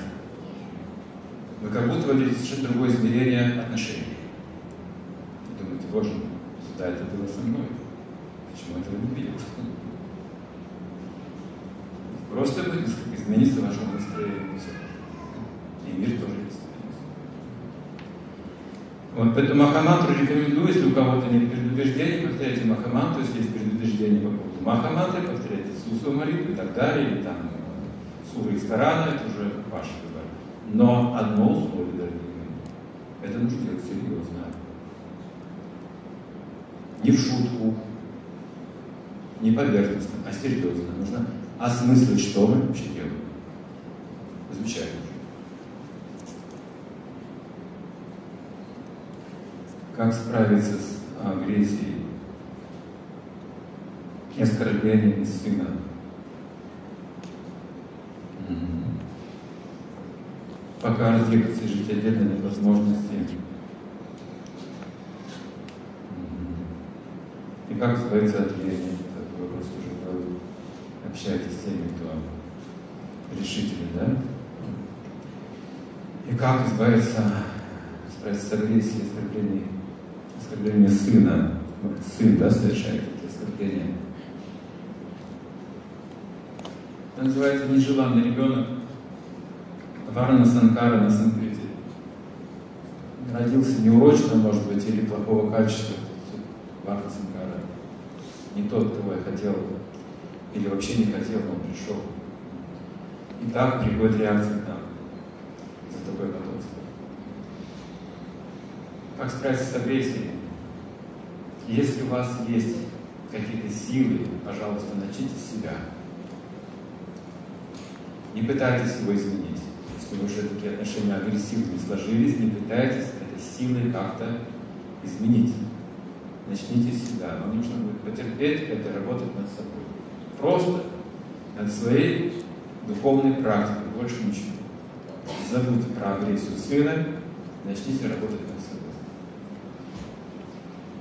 Вы как будто войдете совершенно другое измерение отношений. Вы думаете, боже мой, сюда это было со мной. Почему этого не видел? Просто будет изменится ваше настроение. И мир тоже изменится. Вот, поэтому Махамантру рекомендую, если у кого-то нет предубеждений, повторяйте Махамантру, если есть предубеждение по поводу Махамантры, повторяйте Сусу молитву и так далее, или там Суры из Корана, это уже ваш выбор. Но одно условие, дорогие мои, это нужно делать серьезно. Не в шутку, не поверхностно, а серьезно. Нужно осмыслить, что мы вообще делаем. Замечательно. Как справиться с агрессией и оскорблениями сына? Пока разъехаться и жить отдельно нет возможности. И как избавиться от лени? Такой вопрос уже был. Общайтесь с теми, кто решительный, да? И как избавиться, с агрессией, оскорблением, оскорблением сына? Сын, да, совершает эти оскорбления. Это называется нежеланный ребенок. Варна Санкара на Санкрите. Родился неурочно, может быть, или плохого качества. Варна Санкара. Не тот, кого я хотел, или вообще не хотел, но он пришел. И так приходит реакция к нам за такое потомство. Как справиться с агрессией? Если у вас есть какие-то силы, пожалуйста, начните с себя. Не пытайтесь его изменить. Если уже такие отношения агрессивные сложились, не пытайтесь этой силой как-то изменить. Начните с себя. Вам нужно будет потерпеть это работать над собой. Просто над своей духовной практикой, больше ничего. Забудьте про агрессию сына, начните работать над собой.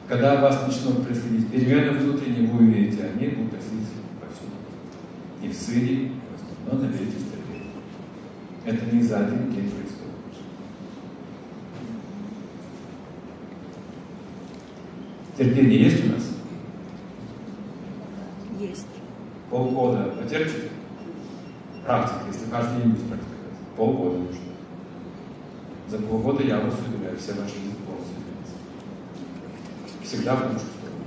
Когда вас начнут происходить перемены внутренние, вы увидите, они будут происходить повсюду. И в сыне, но наберитесь терпения. Это не за один день происходит. Терпение есть у нас? Есть. Полгода потерпите? Практика, если каждый день будет практиковать. Полгода нужно. За полгода я вас удивляю, все ваши жизни полностью изменятся. Всегда в лучшую сторону.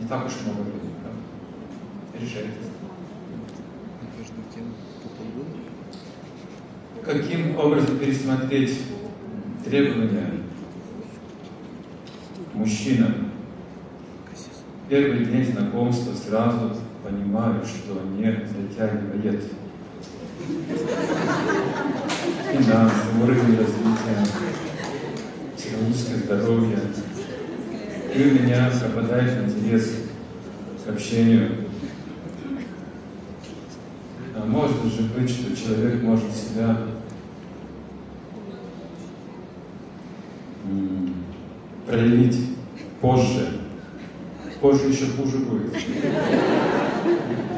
Не так уж много времени, правда? Решайтесь. Каким образом пересмотреть требования мужчина? Первый день знакомства сразу понимаю, что не затягивает. финансы, уровень развития, психологическое здоровье. И у меня пропадает интерес к общению. А может же быть, что человек может себя проявить позже. Позже еще хуже будет.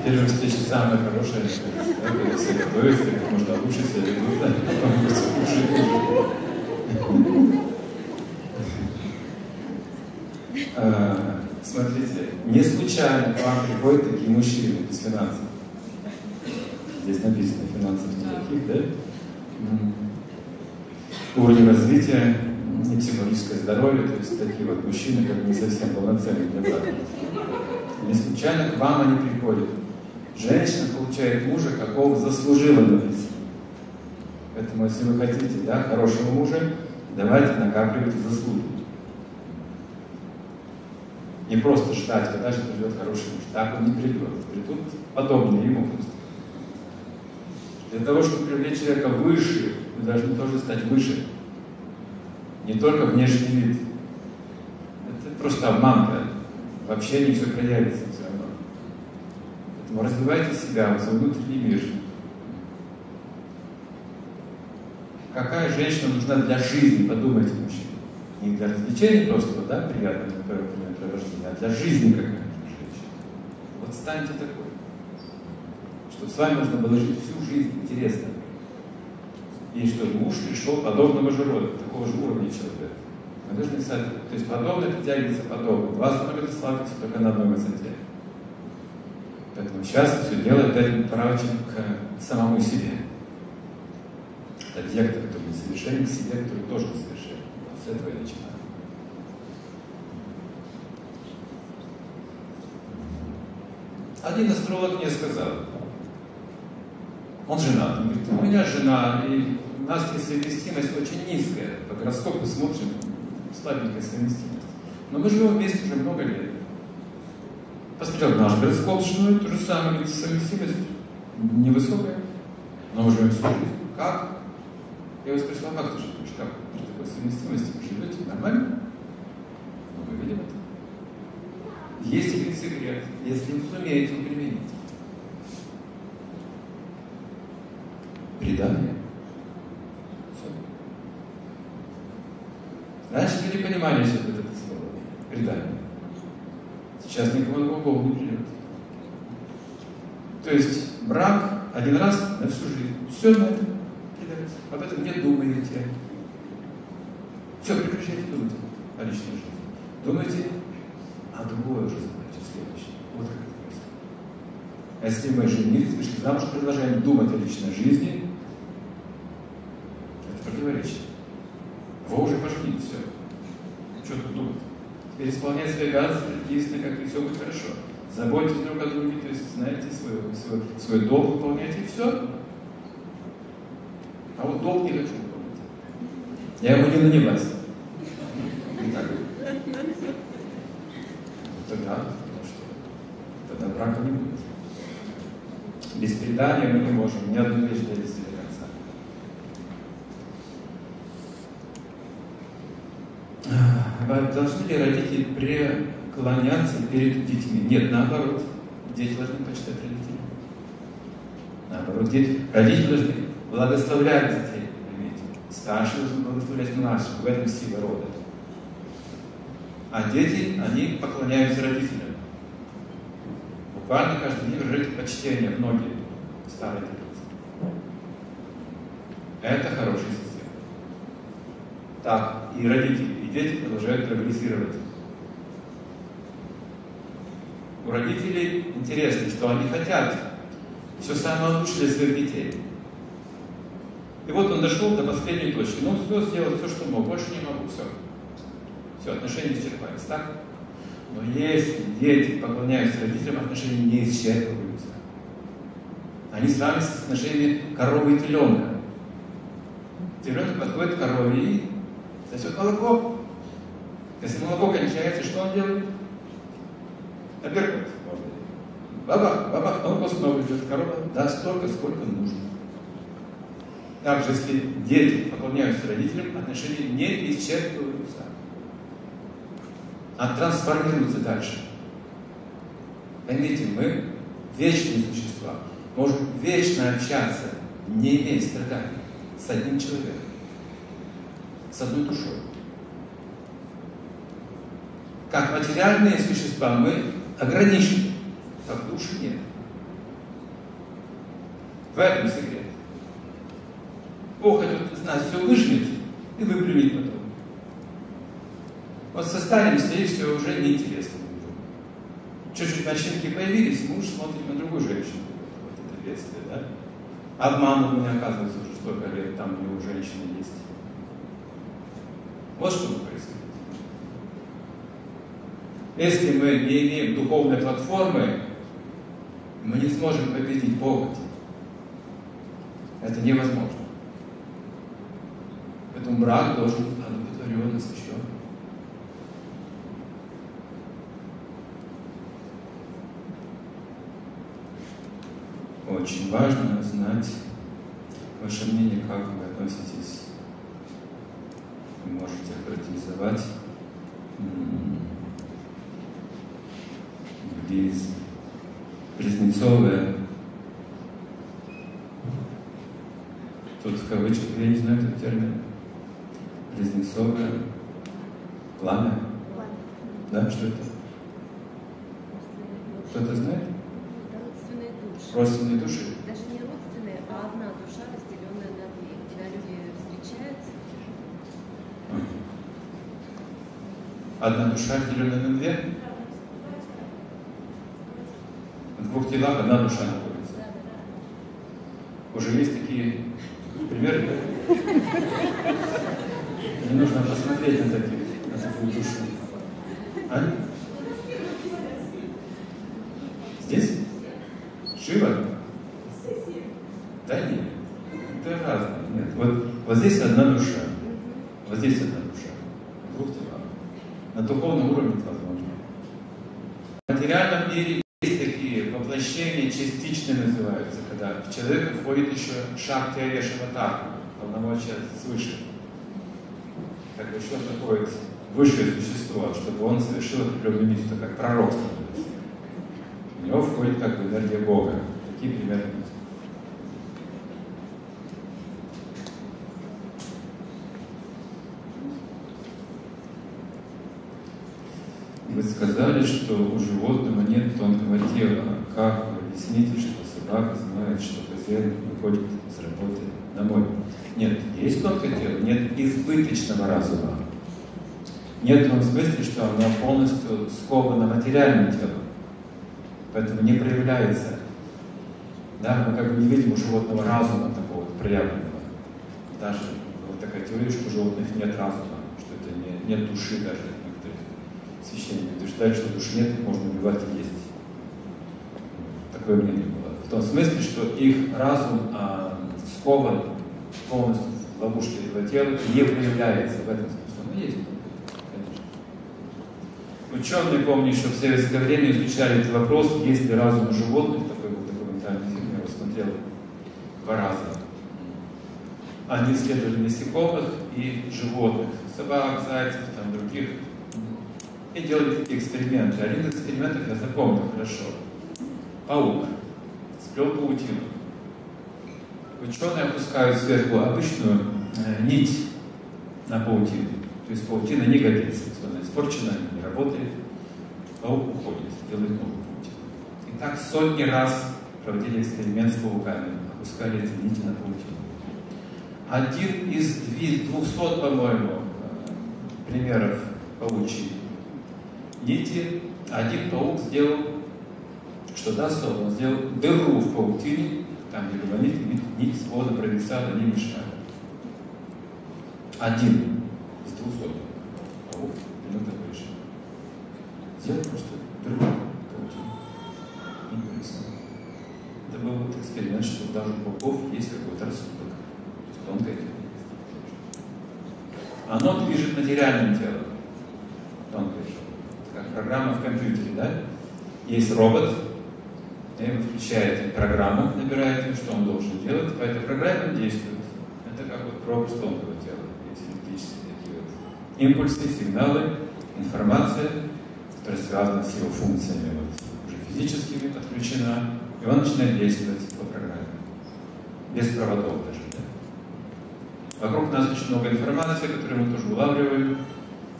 Первая встреча самая хорошая, да, когда все готовятся, как можно лучше потом будет хуже и хуже. Смотрите, не случайно к вам приходят такие мужчины без финансов. Здесь написано финансов таких, да? Уровень развития психологическое здоровье, то есть такие вот мужчины, как не совсем полноценные для брака. Не случайно к вам они приходят. Женщина получает мужа, какого заслужила добиться. Поэтому, если вы хотите да, хорошего мужа, давайте накапливать заслуги. Не просто ждать, когда же придет хороший муж. Так он не придет. Придут подобные ему просто. Для того, чтобы привлечь человека выше, вы должны тоже стать выше не только внешний вид. Это просто обманка. Вообще не все проявится все равно. Поэтому развивайте себя, свой внутренний мир. Какая женщина нужна для жизни, подумайте, мужчина. Не для развлечений просто, да, приятного времяпровождения, а для жизни какая женщина. Вот станьте такой. Чтобы с вами можно было жить всю жизнь интересно и что муж пришел подобного же рода, такого же уровня человека. Мы должны то есть подобное притягивается подобное. Два становятся сталкиваются только на одной высоте. Поэтому сейчас все дело опять приравниваем к самому себе. Это те, который несовершенен, к себе, который тоже несовершенен. Вот с этого я начинаю. Один астролог мне сказал, он женат, он говорит, у меня жена, и у нас совместимость очень низкая. По гороскопу смотрим, слабенькая совместимость. Но мы живем вместе уже много лет. Посмотрел наш гороскоп с женой, то же самое, совместимость невысокая, но живем всю жизнь. Как? Я его спросил, а как ты живешь? Как при такой совместимости вы живете? Нормально? Ну, мы видим это. Есть один секрет, если вы сумеете применить. Предание. Раньше не понимали, что это слово. Предание. Сейчас никому на голову не придет. То есть брак один раз на всю жизнь. Все на это кидается. Об этом не думаете. Все, прекращайте думать о личной жизни. Думайте о другой уже задаче, следующей. Вот как это происходит. А если мы женились, вышли замуж, продолжаем думать о личной жизни, это противоречие. Вы уже поженились, все. Что тут думать? Теперь исполнять свои обязанности, единственное, как и все будет хорошо. Заботьтесь друг о друге, то есть знаете свой, свой, свой долг выполняйте, и все. А вот долг не хочу выполнять. Я ему не нанимаюсь. Так. Тогда, ну что, тогда брака не будет. Без предания мы не можем ни одну вещь довести должны ли родители преклоняться перед детьми? Нет, наоборот. Дети должны почитать родителей. Наоборот, дети, родители должны благословлять детей. Понимаете? Старшие должны благословлять младших. В этом сила рода. А дети, они поклоняются родителям. Буквально каждый день выражают почтение многие старые традиции. Это хорошая система. Так, и родители, дети продолжают прогрессировать. У родителей интересно, что они хотят все самое лучшее для своих детей. И вот он дошел до последней точки. Ну, все сделал, все, что мог, больше не могу, все. Все, отношения исчерпались, так? Но если дети поклоняются родителям, отношения не исчерпываются. Они сравниваются с отношениями коровы и теленка. Теленок подходит к корове и сосет молоко. Если молоко кончается, что он делает? Апперкот. Бабах, бабах, молоко снова идет. Корова даст столько, сколько нужно. Также, если дети поклоняются родителям, отношения не исчерпываются, а трансформируются дальше. Поймите, мы вечные существа, можем вечно общаться, не имея страданий, с одним человеком, с одной душой. Как материальные существа мы ограничены, как души нет. В этом секрет. Бог этот из нас все выжмет и выплюнет потом. Вот состаримся и все уже неинтересно чуть-чуть начинки появились, муж смотрит на другую женщину. Вот это бедствие, да? Обманул меня, оказывается, уже столько лет, там у него женщины есть. Вот что происходит. Если мы не имеем духовной платформы, мы не сможем победить похоть. Это невозможно. Поэтому брак должен одухотворенно освящен. Очень важно знать ваше мнение, как вы относитесь. Вы можете характеризовать буддизм, Преснецовая. Тут в кавычках, я не знаю этот термин. Близнецовое пламя. Да, что это? Кто-то знает? Родственные души? Даже не родственные, а одна душа, разделенная на две. Когда люди встречаются. Одна душа, разделенная на две? В двух телах одна душа находится. Уже есть такие примеры? Не нужно посмотреть на таких, на такую душу. А? Здесь? Шива? Да нет. Это разное. Нет. Вот, вот здесь одна душа. Вот здесь одна душа. В двух телах. На духовном уровне это возможно. В материальном мире есть такие воплощения, частичные называются, когда в человека входит еще шахти Арешаватарка, полномочия свыше. Как бы что такое высшее существо, чтобы он совершил определенную миссию, как пророк становится. В него входит как бы энергия Бога. Такие примеры. Вы сказали, что у животного нет тонкого тела. Как вы объясните, что собака знает, что хозяин выходит с работы домой? Нет, есть тонкое тело, нет избыточного разума. Нет в том смысле, что оно полностью сковано материальным телом. Поэтому не проявляется. Да, мы как бы не видим у животного разума такого проявленного. Даже вот такая теория, что у животных нет разума, что это не, нет души даже некоторых священников утверждают, что души нет, можно убивать и есть. Такое мнение было. В том смысле, что их разум а, скован полностью в ловушке этого тела не проявляется в этом смысле. Но есть. Ученые, помню, еще в советское время изучали этот вопрос, есть ли разум у животных, такой был документальный фильм, я его смотрел два раза. Они исследовали насекомых и животных, собак, зайцев, там других, и делали такие эксперименты. Один из экспериментов я запомнил хорошо. Паук сплел паутину. Ученые опускают сверху обычную э, нить на паутину. То есть паутина не годится, она испорчена, не работает. Паук уходит, делает новую паутину. И так сотни раз проводили эксперимент с пауками, опускали эти нити на паутину. Один из 200, по-моему, примеров паучьей нити, один паук сделал, что даст он сделал дыру в паутине, там, где была нить, свода провисала, не мешала. Один из двухсот паук такой же. Сделал просто дыру в паутине. И провисал. Это был вот эксперимент, что даже у пауков есть какой-то рассудок. То есть тонкое тело. Оно движет материальным телом. Тонкое тело как программа в компьютере, да? Есть робот, и вы включаете программу, набираете, что он должен делать, по этой программе он действует. прообраз тонкого тела. Эти электрические такие вот импульсы, сигналы, информация, которая связана с его функциями, вот, уже физическими подключена, и он начинает действовать по программе. Без проводов даже. Да. Вокруг нас очень много информации, которую мы тоже улавливаем,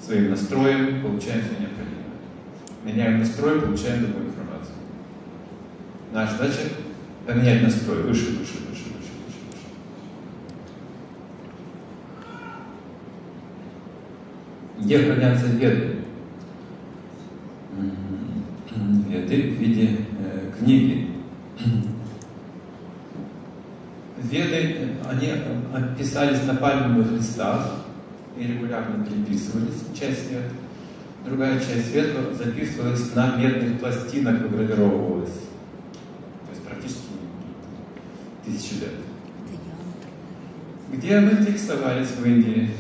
своим настроем получаем все необходимое. Меняем настрой, получаем другую. Наша задача поменять настрой выше, выше, выше, выше, выше. Где хранятся веды? Веды в виде э, книги. Веды, они писались на пальмовых листах и регулярно переписывались, часть света. Другая часть света записывалась на медных пластинах, есть практически тысячи лет. Где мы фиксовались в Индии?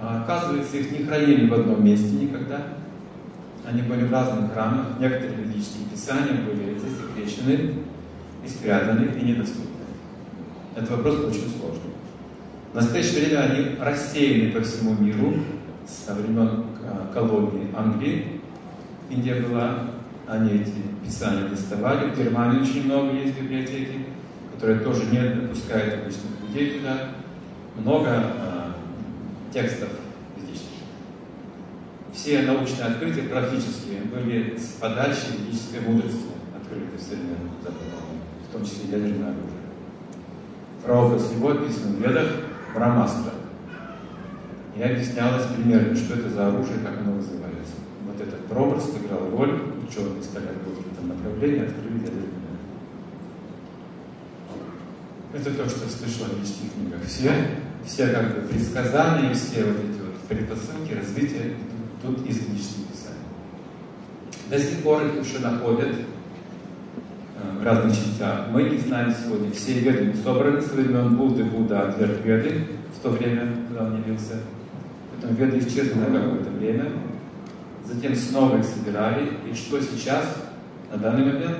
А, оказывается, их не хранили в одном месте никогда. Они были в разных храмах. Некоторые ведические писания были засекречены и спрятаны, и недоступны. Этот вопрос очень сложный. В настоящее время они рассеяны по всему миру со времен а, колонии Англии. Индия была, они эти писания доставали. В Германии очень много есть библиотеки, которые тоже не допускают обычных людей туда. Много э, текстов ведических. Все научные открытия практически были с подачи ведической мудрости, открыты в современном в том числе ядерное оружие. Прообраз его описан в ведах Брамастра. И объяснялось примерно, что это за оружие, как оно вызывается. Вот этот прообраз сыграл роль, ученые стали работать этом направлении, открыли ядерное это то, что слышал в ведических книгах. Все, все как бы предсказания, все вот эти вот предпосылки развития идут из ведических писаний. До сих пор их еще находят э, в разных частях. Мы не знаем сегодня, все веды собраны со времен Будды, Будда отверг веды в то время, когда он явился. Потом веды исчезли на какое-то время. Затем снова их собирали. И что сейчас, на данный момент,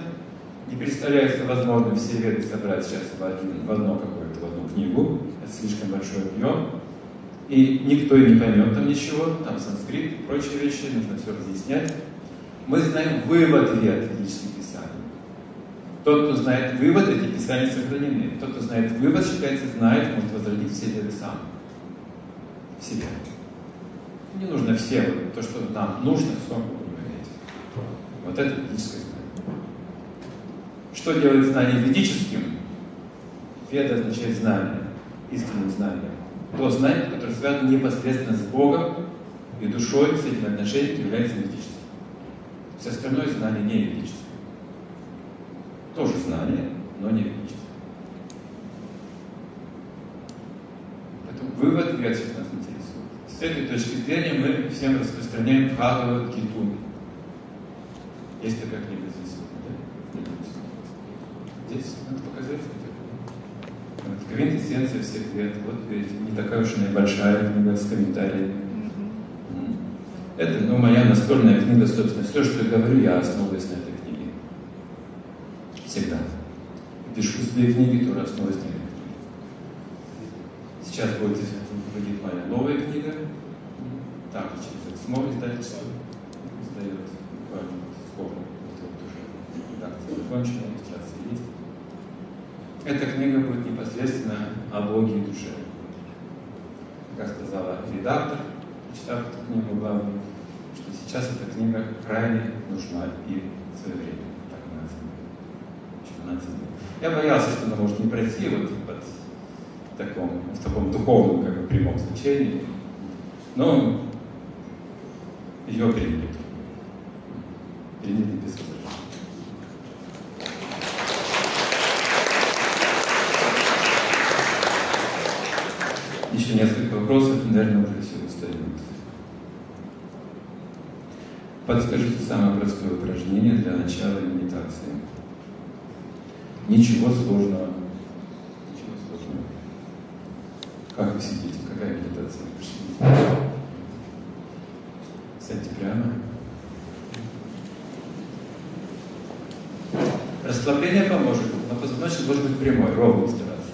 не представляется возможным все веды собрать сейчас в, один, в одно какое-то, в одну книгу. Это слишком большой объем. И никто и не поймет там ничего, там санскрит и прочие вещи, нужно все разъяснять. Мы знаем вывод вед ведических писаний. Тот, кто знает вывод, эти писания сохранены. Тот, кто знает вывод, считается, знает, может возродить все веды сам. В себе. Не нужно все, то, что нам нужно, все. Вот это ведическое что делает знание ведическим? Веда означает знание, истинное знание. То знание, которое связано непосредственно с Богом и душой, с этим отношением является ведическим. Все остальное знание не ведическое. Тоже знание, но не ведическое. Поэтому вывод сейчас нас интересует. С этой точки зрения мы всем распространяем Бхагавад Гиту. Есть такая книга здесь надо показать. Вот, квинтэссенция всех лет. Вот не такая уж и небольшая книга с комментариями. Это ну, моя настольная книга, собственно. Все, что я говорю, я основываюсь на этой книге. Всегда. Пишу свои книги, тоже основываюсь на этой книге. Сейчас будет выйдет моя новая книга. Также через Эксмо издательство издает буквально скоро. Вот уже редакция закончена, есть. Эта книга будет непосредственно о Боге и душе. Как сказала редактор, читав эту книгу главную, что сейчас эта книга крайне нужна и в свое время. Так она оценила. Я боялся, что она может не пройти вот под таком, в таком духовном, как бы, прямом значении, но ее приняли. Приняли без возражений. еще несколько вопросов, наверное, уже все устают. Подскажите самое простое упражнение для начала медитации. Ничего сложного. Ничего сложного. Как вы сидите? Какая медитация? Сядьте прямо. Расслабление поможет, но позвоночник должен быть прямой, ровный стараться.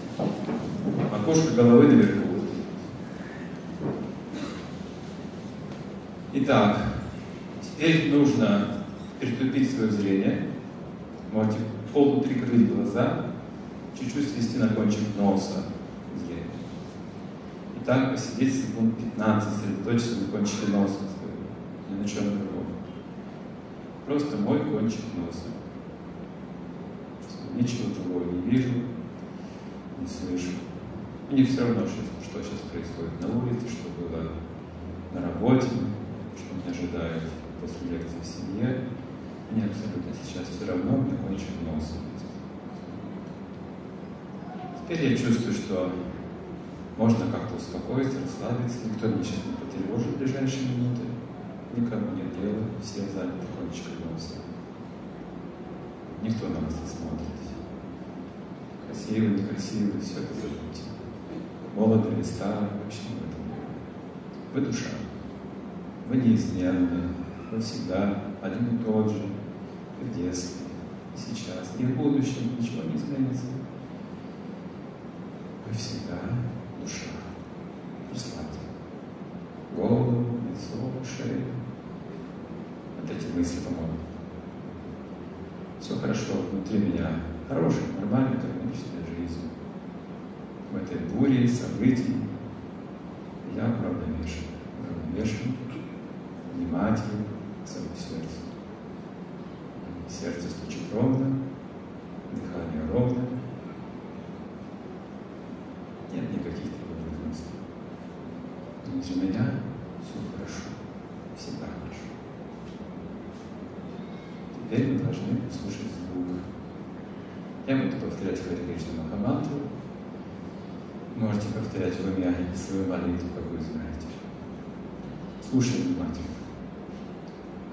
макушка головы наверху. Итак, теперь нужно притупить свое зрение. Можете полуприкрыть глаза, чуть-чуть свести на кончик носа зрение. Итак, посидеть секунд 15, сосредоточиться на кончике носа своего, ни на чем другом. Просто мой кончик носа. Ничего другого не вижу, не слышу. Мне все равно, что сейчас происходит на улице, что было на работе, что меня ожидает после лекции в семье. Мне абсолютно сейчас все равно, мне кончик носа. Теперь я чувствую, что можно как-то успокоиться, расслабиться. Никто меня сейчас не потревожит в ближайшие минуты. Никому нет дела, все заняты кончиком носа. Никто на нас не смотрит. Красивый, некрасивый, все это забудьте. Молодый или старый, вообще не в этом. Вы душа. Вы неизменны. Всегда один и тот же. И в детстве, и сейчас, и в будущем ничего не изменится. Вы всегда душа. Расслабьте. Голову, лицо, шею. Вот эти мысли помогут. Все хорошо внутри меня. Хорошая, нормальная, гармоничная жизнь. В этой буре событий я уравновешен. Уравновешен, внимателен к своему сердцу. Сердце стучит ровно, дыхание ровно. Нет никаких тревожных мыслей. Внутри меня все хорошо, всегда хорошо. Теперь мы должны слушать звук. Я буду повторять Хари Кришна Махамантру. Можете повторять в уме свою молитву, как вы знаете. Слушаем внимательно.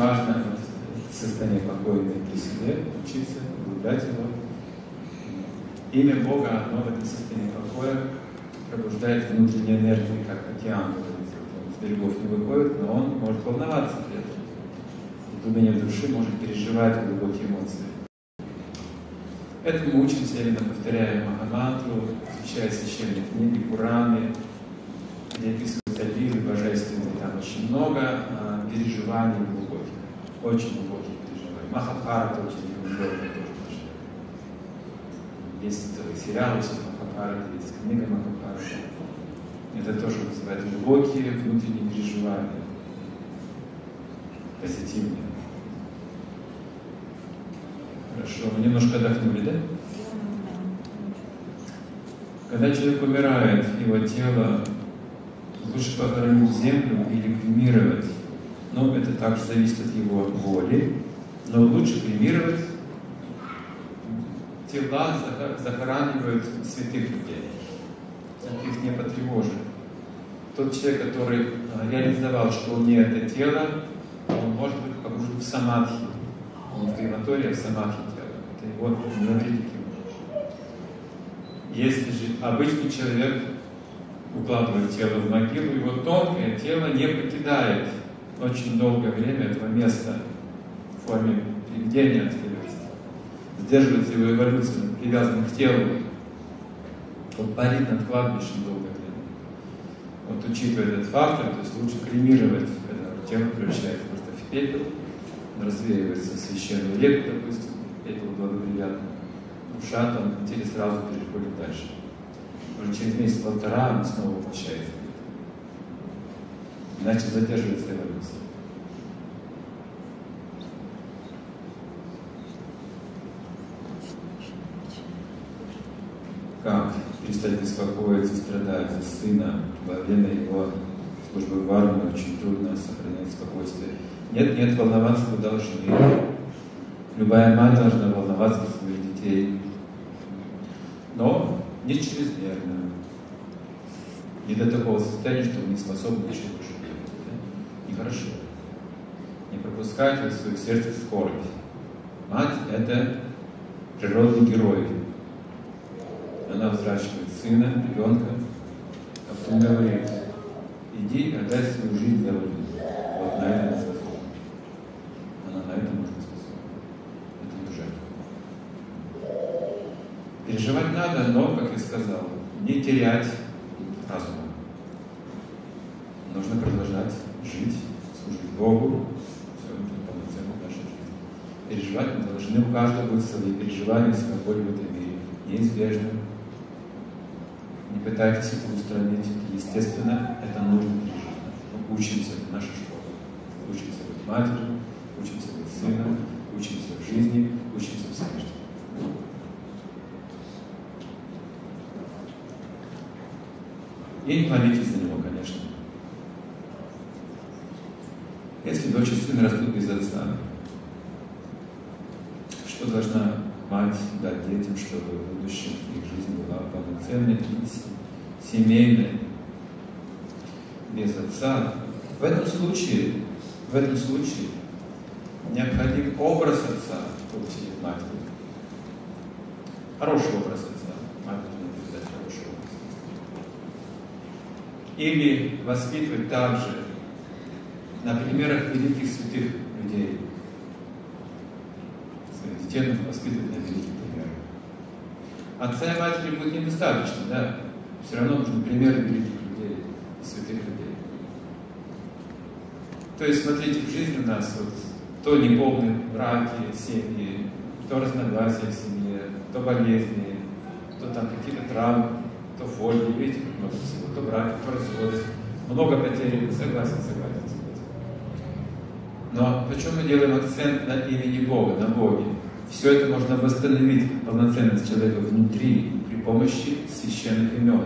Важно вот, состояние покоя при себе, учиться, углублять его. Имя Бога, оно в этом состоянии покоя пробуждает внутреннюю энергию, как океан, с берегов не выходит, но он может волноваться при этом. В глубине души может переживать глубокие эмоции. Этому мы учимся именно повторяя Махамантру, изучая священные книги, Пураны, где описываются лиры божественные. Там очень много переживаний глубоких, очень глубоких переживаний. Махабхарата очень глубокая тоже даже. Есть целый сериал из Махабхарата, есть книга Махабхарата. Это тоже вызывает глубокие внутренние переживания, позитивные. Хорошо, вы немножко отдохнули, да? Когда человек умирает, его тело лучше похоронить в землю или кремировать. Но это также зависит от его воли. Но лучше кремировать. Тела захоранивают святых людей. Святых не потревожит. тот человек, который а, реализовал, что он не это тело, он может быть погружен в самадхи. Он в крематории, а в самадхи тело. Это его навредит Если же обычный человек укладывает тело в могилу, его тонкое тело не покидает очень долгое время этого места в форме привидения остается. Сдерживается его эволюция, привязан к телу. Он парит над кладбищем долгое время. Вот учитывая этот фактор, то есть лучше кремировать, когда тело превращается просто в пепел, развеивается в священную реку, допустим, пепел благоприятно. Душа там теле сразу переходит дальше. Уже через месяц-полтора он снова воплощается. Иначе задерживается эволюция. Как перестать беспокоиться, страдать за сына во время его службы в армии очень трудно сохранять спокойствие. Нет, нет, волноваться вы должны. Любая мать должна волноваться за своих детей. Но не чрезмерно. Не до такого состояния, что вы не способны. Да? Нехорошо. Не пропускайте в свое сердце скорбь. Мать – это природный герой. Она взращивает сына, ребенка, а потом говорит, иди отдай свою жизнь за родину. Вот на это она способна. Она на это может способна. Это не жертва. Переживать надо, но, как я сказал, не терять разума. Нужно продолжать жить, служить Богу, все это полноценно в нашей жизни. Переживать мы должны, у каждого будет свои переживания, своя боль в этом мире. Неизбежно. Не пытайтесь это устранить. Естественно, это нужно пережить. Мы учимся в нашей школе. Учимся быть матерью, учимся быть сыном, учимся в жизни, учимся в смерти. И не молитесь за него, конечно. Если дочь и сын растут без отца, что должна мать дать детям, чтобы в будущем их жизнь была полноценной и семейной, без отца? В этом случае, в этом случае необходим образ отца, получить матери. Хороший образ отца. Мать дать хороший образ. Или воспитывать также на примерах великих святых людей. Детей нужно воспитывать на великих примерах. Отца и матери будет недостаточно, да? Все равно нужны примеры великих людей, святых людей. То есть, смотрите, в жизни у нас вот то неполные браки, семьи, то разногласия в семье, то болезни, то там какие-то травмы, то фобии, видите, много всего, то браки, то разводы. Много потерь, согласен, согласен. Но почему мы делаем акцент на имени Бога, на Боге? Все это можно восстановить, полноценность человека внутри, при помощи священных имен.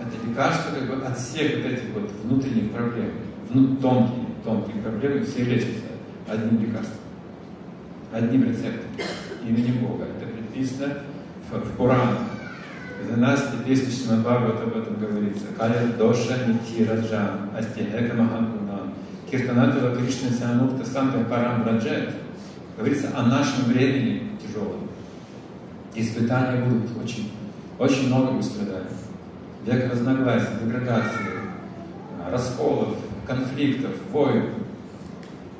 Это лекарство как бы от всех вот этих вот внутренних проблем, вну, тонкие, тонкие проблемы, все лечатся одним лекарством, одним рецептом имени Бога. Это предписано в, в Коране. За нас и песни Шимабхагават об этом говорится. Каля доша нити раджам, астихека маханкунам, киртанатова Кришна Сямукта Санта Парам Раджет. Говорится о нашем времени тяжелом. Испытания будут очень, очень много мы страдаем. Век разногласий, деградации, расколов, конфликтов, войн.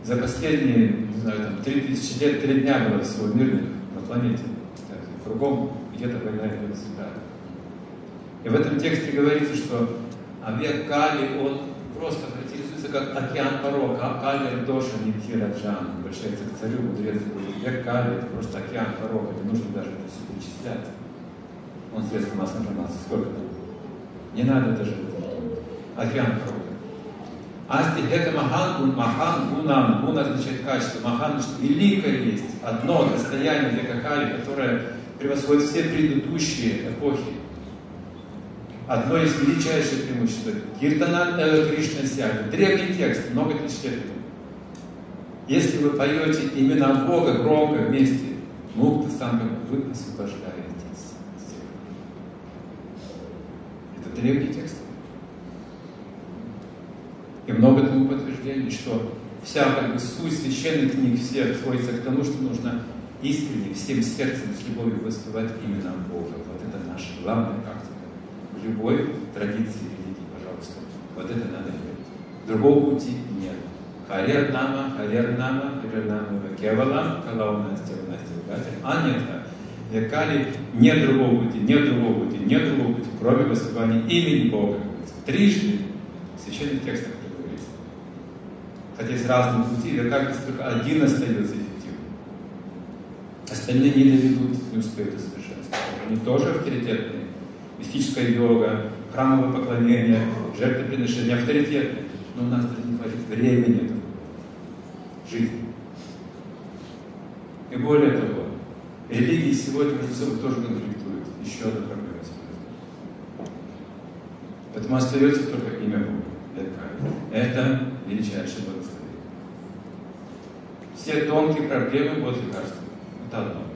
За последние, не знаю, там, 3000 лет, три дня было всего мирных на планете. Кругом где-то война идет всегда. И в этом тексте говорится, что век Кали, он просто как океан порока. Кали Доша Нити Раджан. Обращается к царю, мудрец говорит, век Кали это просто океан порока. Не нужно даже это все перечислять. Он средства массовой информации. Сколько там? Не надо даже океан порока. Асти это махан гун, махан гунам. Гун означает качество. Махан значит великое есть. Одно достояние века Кали, которое превосходит все предыдущие эпохи. Одно из величайших преимуществ. Киртана э, Кришна Сяга. Древний текст, много тысяч лет. Если вы поете имена Бога громко вместе, мукта санга, вы освобождаетесь. Это древний текст. И много тому подтверждений, что вся как бы суть священных книг всех сводится к тому, что нужно искренне, всем сердцем, с любовью воспевать именно Бога. Вот это наша главная практика. Любой традиции религии, пожалуйста. Вот это надо делать. Другого пути нет. Харер нама, харер нама, харер нама, кевалам, калау настя, настя, А нет, Якали нет другого пути, нет другого пути, нет другого пути, кроме воспевания имени Бога. Трижды в священных текстах это говорится. Хотя есть разные пути, Якали только один остается Остальные не доведут, не успеют до совершенства. Они тоже авторитетные. Мистическая йога, храмовое поклонение, жертвоприношение авторитетные. Но у нас даже не хватит времени этого. Жизни. И более того, религии сегодня между собой тоже конфликтуют. Еще одна проблема. Поэтому остается только имя Бога. Это, это величайшее благословение. Все тонкие проблемы вот лекарства. Это одно.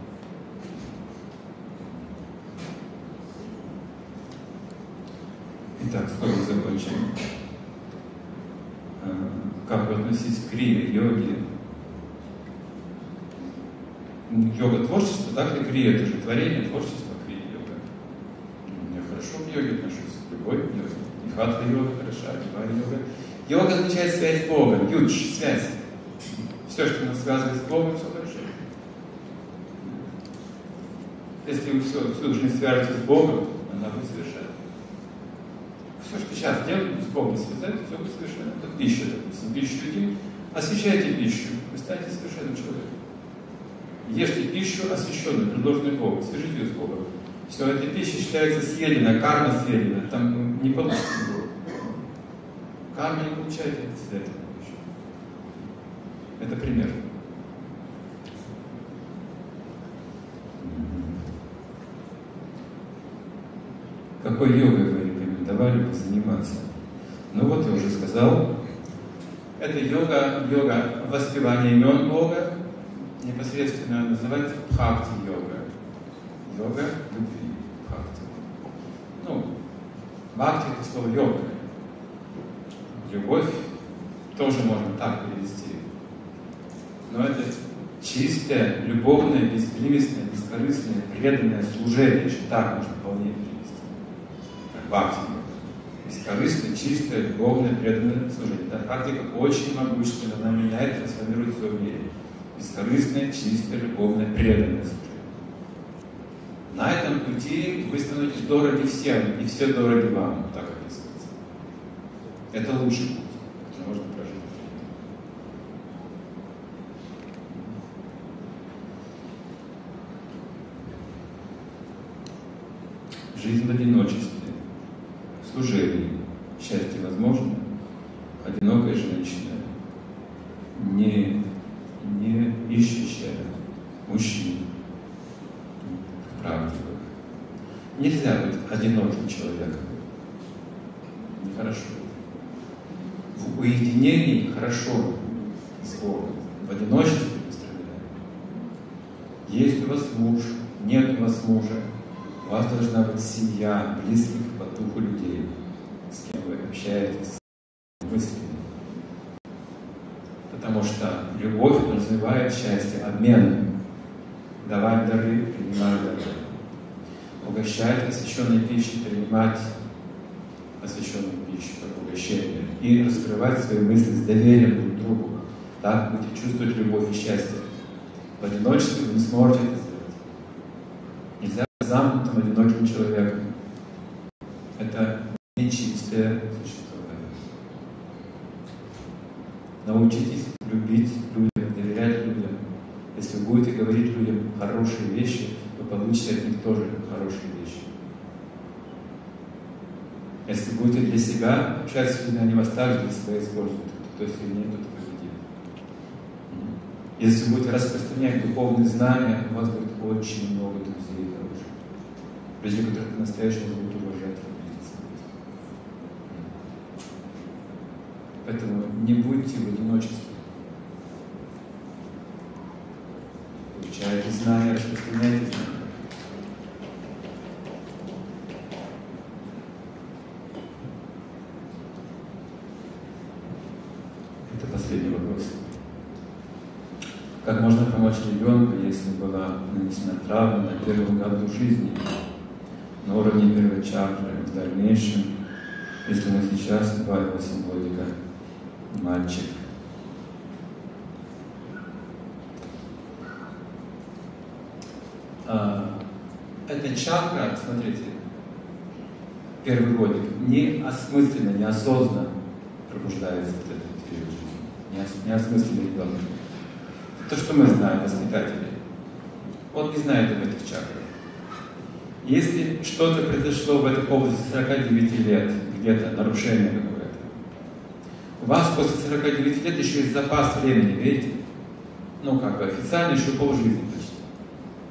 Итак, скоро закончим. А, как вы относитесь к крие, йоге? Йога творчество, да, как крия, это же творение, творчество, крия, йога. Я хорошо к йоге отношусь, к любой йоге. И хатха йога хороша, и йога. Йога означает связь с Богом, ючь, связь. Все, что нас связывает с Богом, все хорошо. Если вы все, всю жизнь свяжете с Богом, она будет совершенна. Все, что сейчас делаем, с Богом связать, все будет совершенно. Как пища, допустим. Пищу едим, освещайте пищу, вы станете совершенным человеком. Ешьте пищу освященную, предложенную Богу, свяжите ее с Богом. Все, эта пища считается съедена, карма съедена, там не получится Бога. Карма не получаете от этого. Это пример. какой йогой вы рекомендовали бы заниматься? Ну вот я уже сказал, это йога, йога воспевания имен Бога, непосредственно называется бхакти-йога. Йога любви, бхакти. Ну, бхакти это слово йога. Любовь тоже можно так перевести. Но это чистое, любовное, беспримесное, бескорыстное, преданное служение, еще так можно вполне бхакти. Бескорыстное, чистое, любовное, преданное служение. Эта практика очень могущественна, она меняет, трансформирует все в мире. Бескорыстное, чистое, любовное, преданное служение. На этом пути вы становитесь дороги всем, и все дороги вам, так описывается. Это лучший путь, который можно прожить. Жизнь в одиночестве служении. Счастье возможно. Одинокая женщина, не, не ищущая мужчин, практиках. Нельзя быть одиноким человеком. Нехорошо. В уединении хорошо с Богом. В одиночестве Есть у вас муж, нет у вас мужа, у вас должна быть семья, близких духу людей, с кем вы общаетесь, мыслями. Потому что любовь развивает счастье, обмен, давать дары, принимать дары. Угощать освященной пищей, принимать освященную пищу как угощение. И раскрывать свои мысли с доверием друг к другу. Так будете чувствовать любовь и счастье. В одиночестве вы не сможете это сделать. Нельзя замкнутым, одиноким человеком. Это нечистое существование. Научитесь любить людям, доверять людям. Если вы будете говорить людям хорошие вещи, вы получите от них тоже хорошие вещи. Если будете для себя общаться с людьми, они вас также для себя используют. Кто сильнее, тот победит. Если будете распространять духовные знания, у вас будет очень много друзей хороших. Друзей, которых по-настоящему будут Поэтому не будьте в одиночестве. Получайте знания, распространяйте знания. последний вопрос. Как можно помочь ребенку, если была нанесена травма на первом году жизни, на уровне первой чакры, в дальнейшем, если мы сейчас 2-8 годика, мальчик, а, эта чакра, смотрите, первый годик, неосмысленно, неосознанно пробуждается вот этот период жизни. Неосмысленно ребенок. То, что мы знаем, воспитатели. Он не знает об этих чакрах. Если что-то произошло в этой области 49 лет, где-то нарушение у вас после 49 лет еще есть запас времени, видите? Ну, как бы официально еще полжизни почти.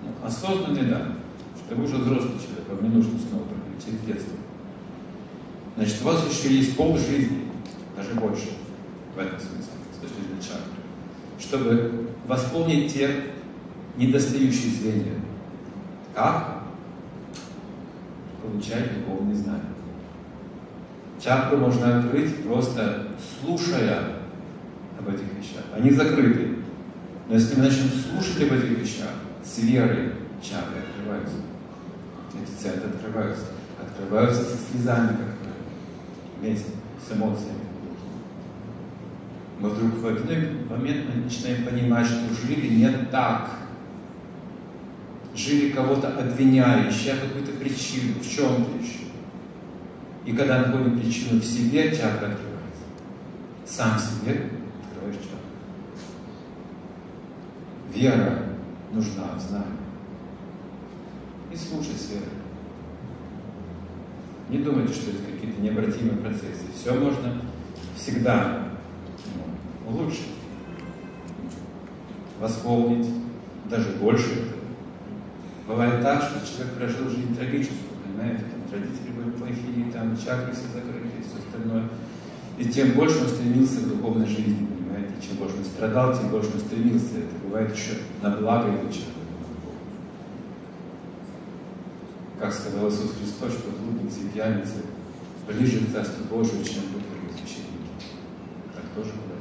Ну, осознанный, да, что вы уже взрослый человек, вам не нужно снова проходить через детство. Значит, у вас еще есть полжизни, даже больше в этом смысле, с точки зрения чакры, чтобы восполнить те недостающие звенья. Как? Получать духовные знания. Чакру можно открыть просто слушая об этих вещах. Они закрыты. Но если мы начнем слушать об этих вещах, с верой чакры открываются. Эти центры открываются. Открываются со слезами, как вместе, с эмоциями мы вдруг в один момент мы начинаем понимать, что жили не так. Жили кого-то обвиняя, ища какую-то причину, в чем-то еще. И когда находим причину в себе, чакра открывается. Сам себе открываешь чакру. Вера нужна в знании. И слушай с верой. Не думайте, что это какие-то необратимые процессы. Все можно всегда улучшить, восполнить, даже больше. Бывает так, что человек прожил жизнь трагическую, понимаете, родители были плохие, там чакры все закрыты и все остальное. И тем больше он стремился к духовной жизни, понимаете, чем больше он страдал, тем больше он стремился. Это бывает еще на благо этого человека. Как сказал Иисус Христос, что блудницы и пьяницы ближе к Царству Божию, чем мудрые священники. Так тоже бывает.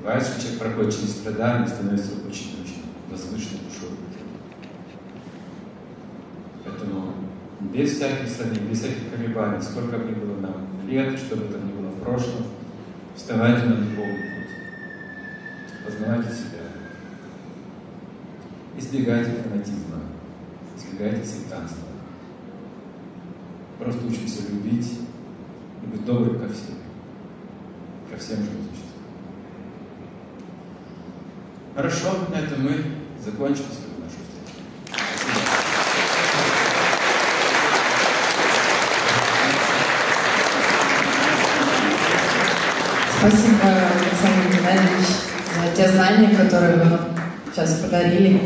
Бывает, что человек проходит через страдания становится очень-очень возвышенной душой. Поэтому без всяких сомнений, без всяких колебаний, сколько бы ни было нам лет, что бы там ни было в прошлом, вставайте на духовный путь. Познавайте себя. Избегайте фанатизма. Избегайте сектанства. Просто учимся любить и быть добрым ко всем. Ко всем живым существам. Хорошо, на этом мы закончим свою нашу встречу. Спасибо, Александр Геннадьевич, за те знания, которые вы сейчас подарили.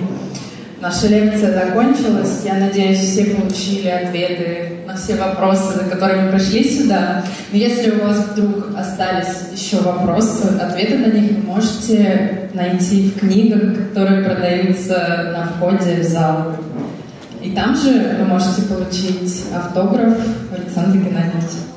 Наша лекция закончилась. Я надеюсь, все получили ответы на все вопросы, за которыми пришли сюда. Но если у вас вдруг остались еще вопросы, ответы на них вы можете найти в книгах, которые продаются на входе в зал. И там же вы можете получить автограф Александра Геннадьевича.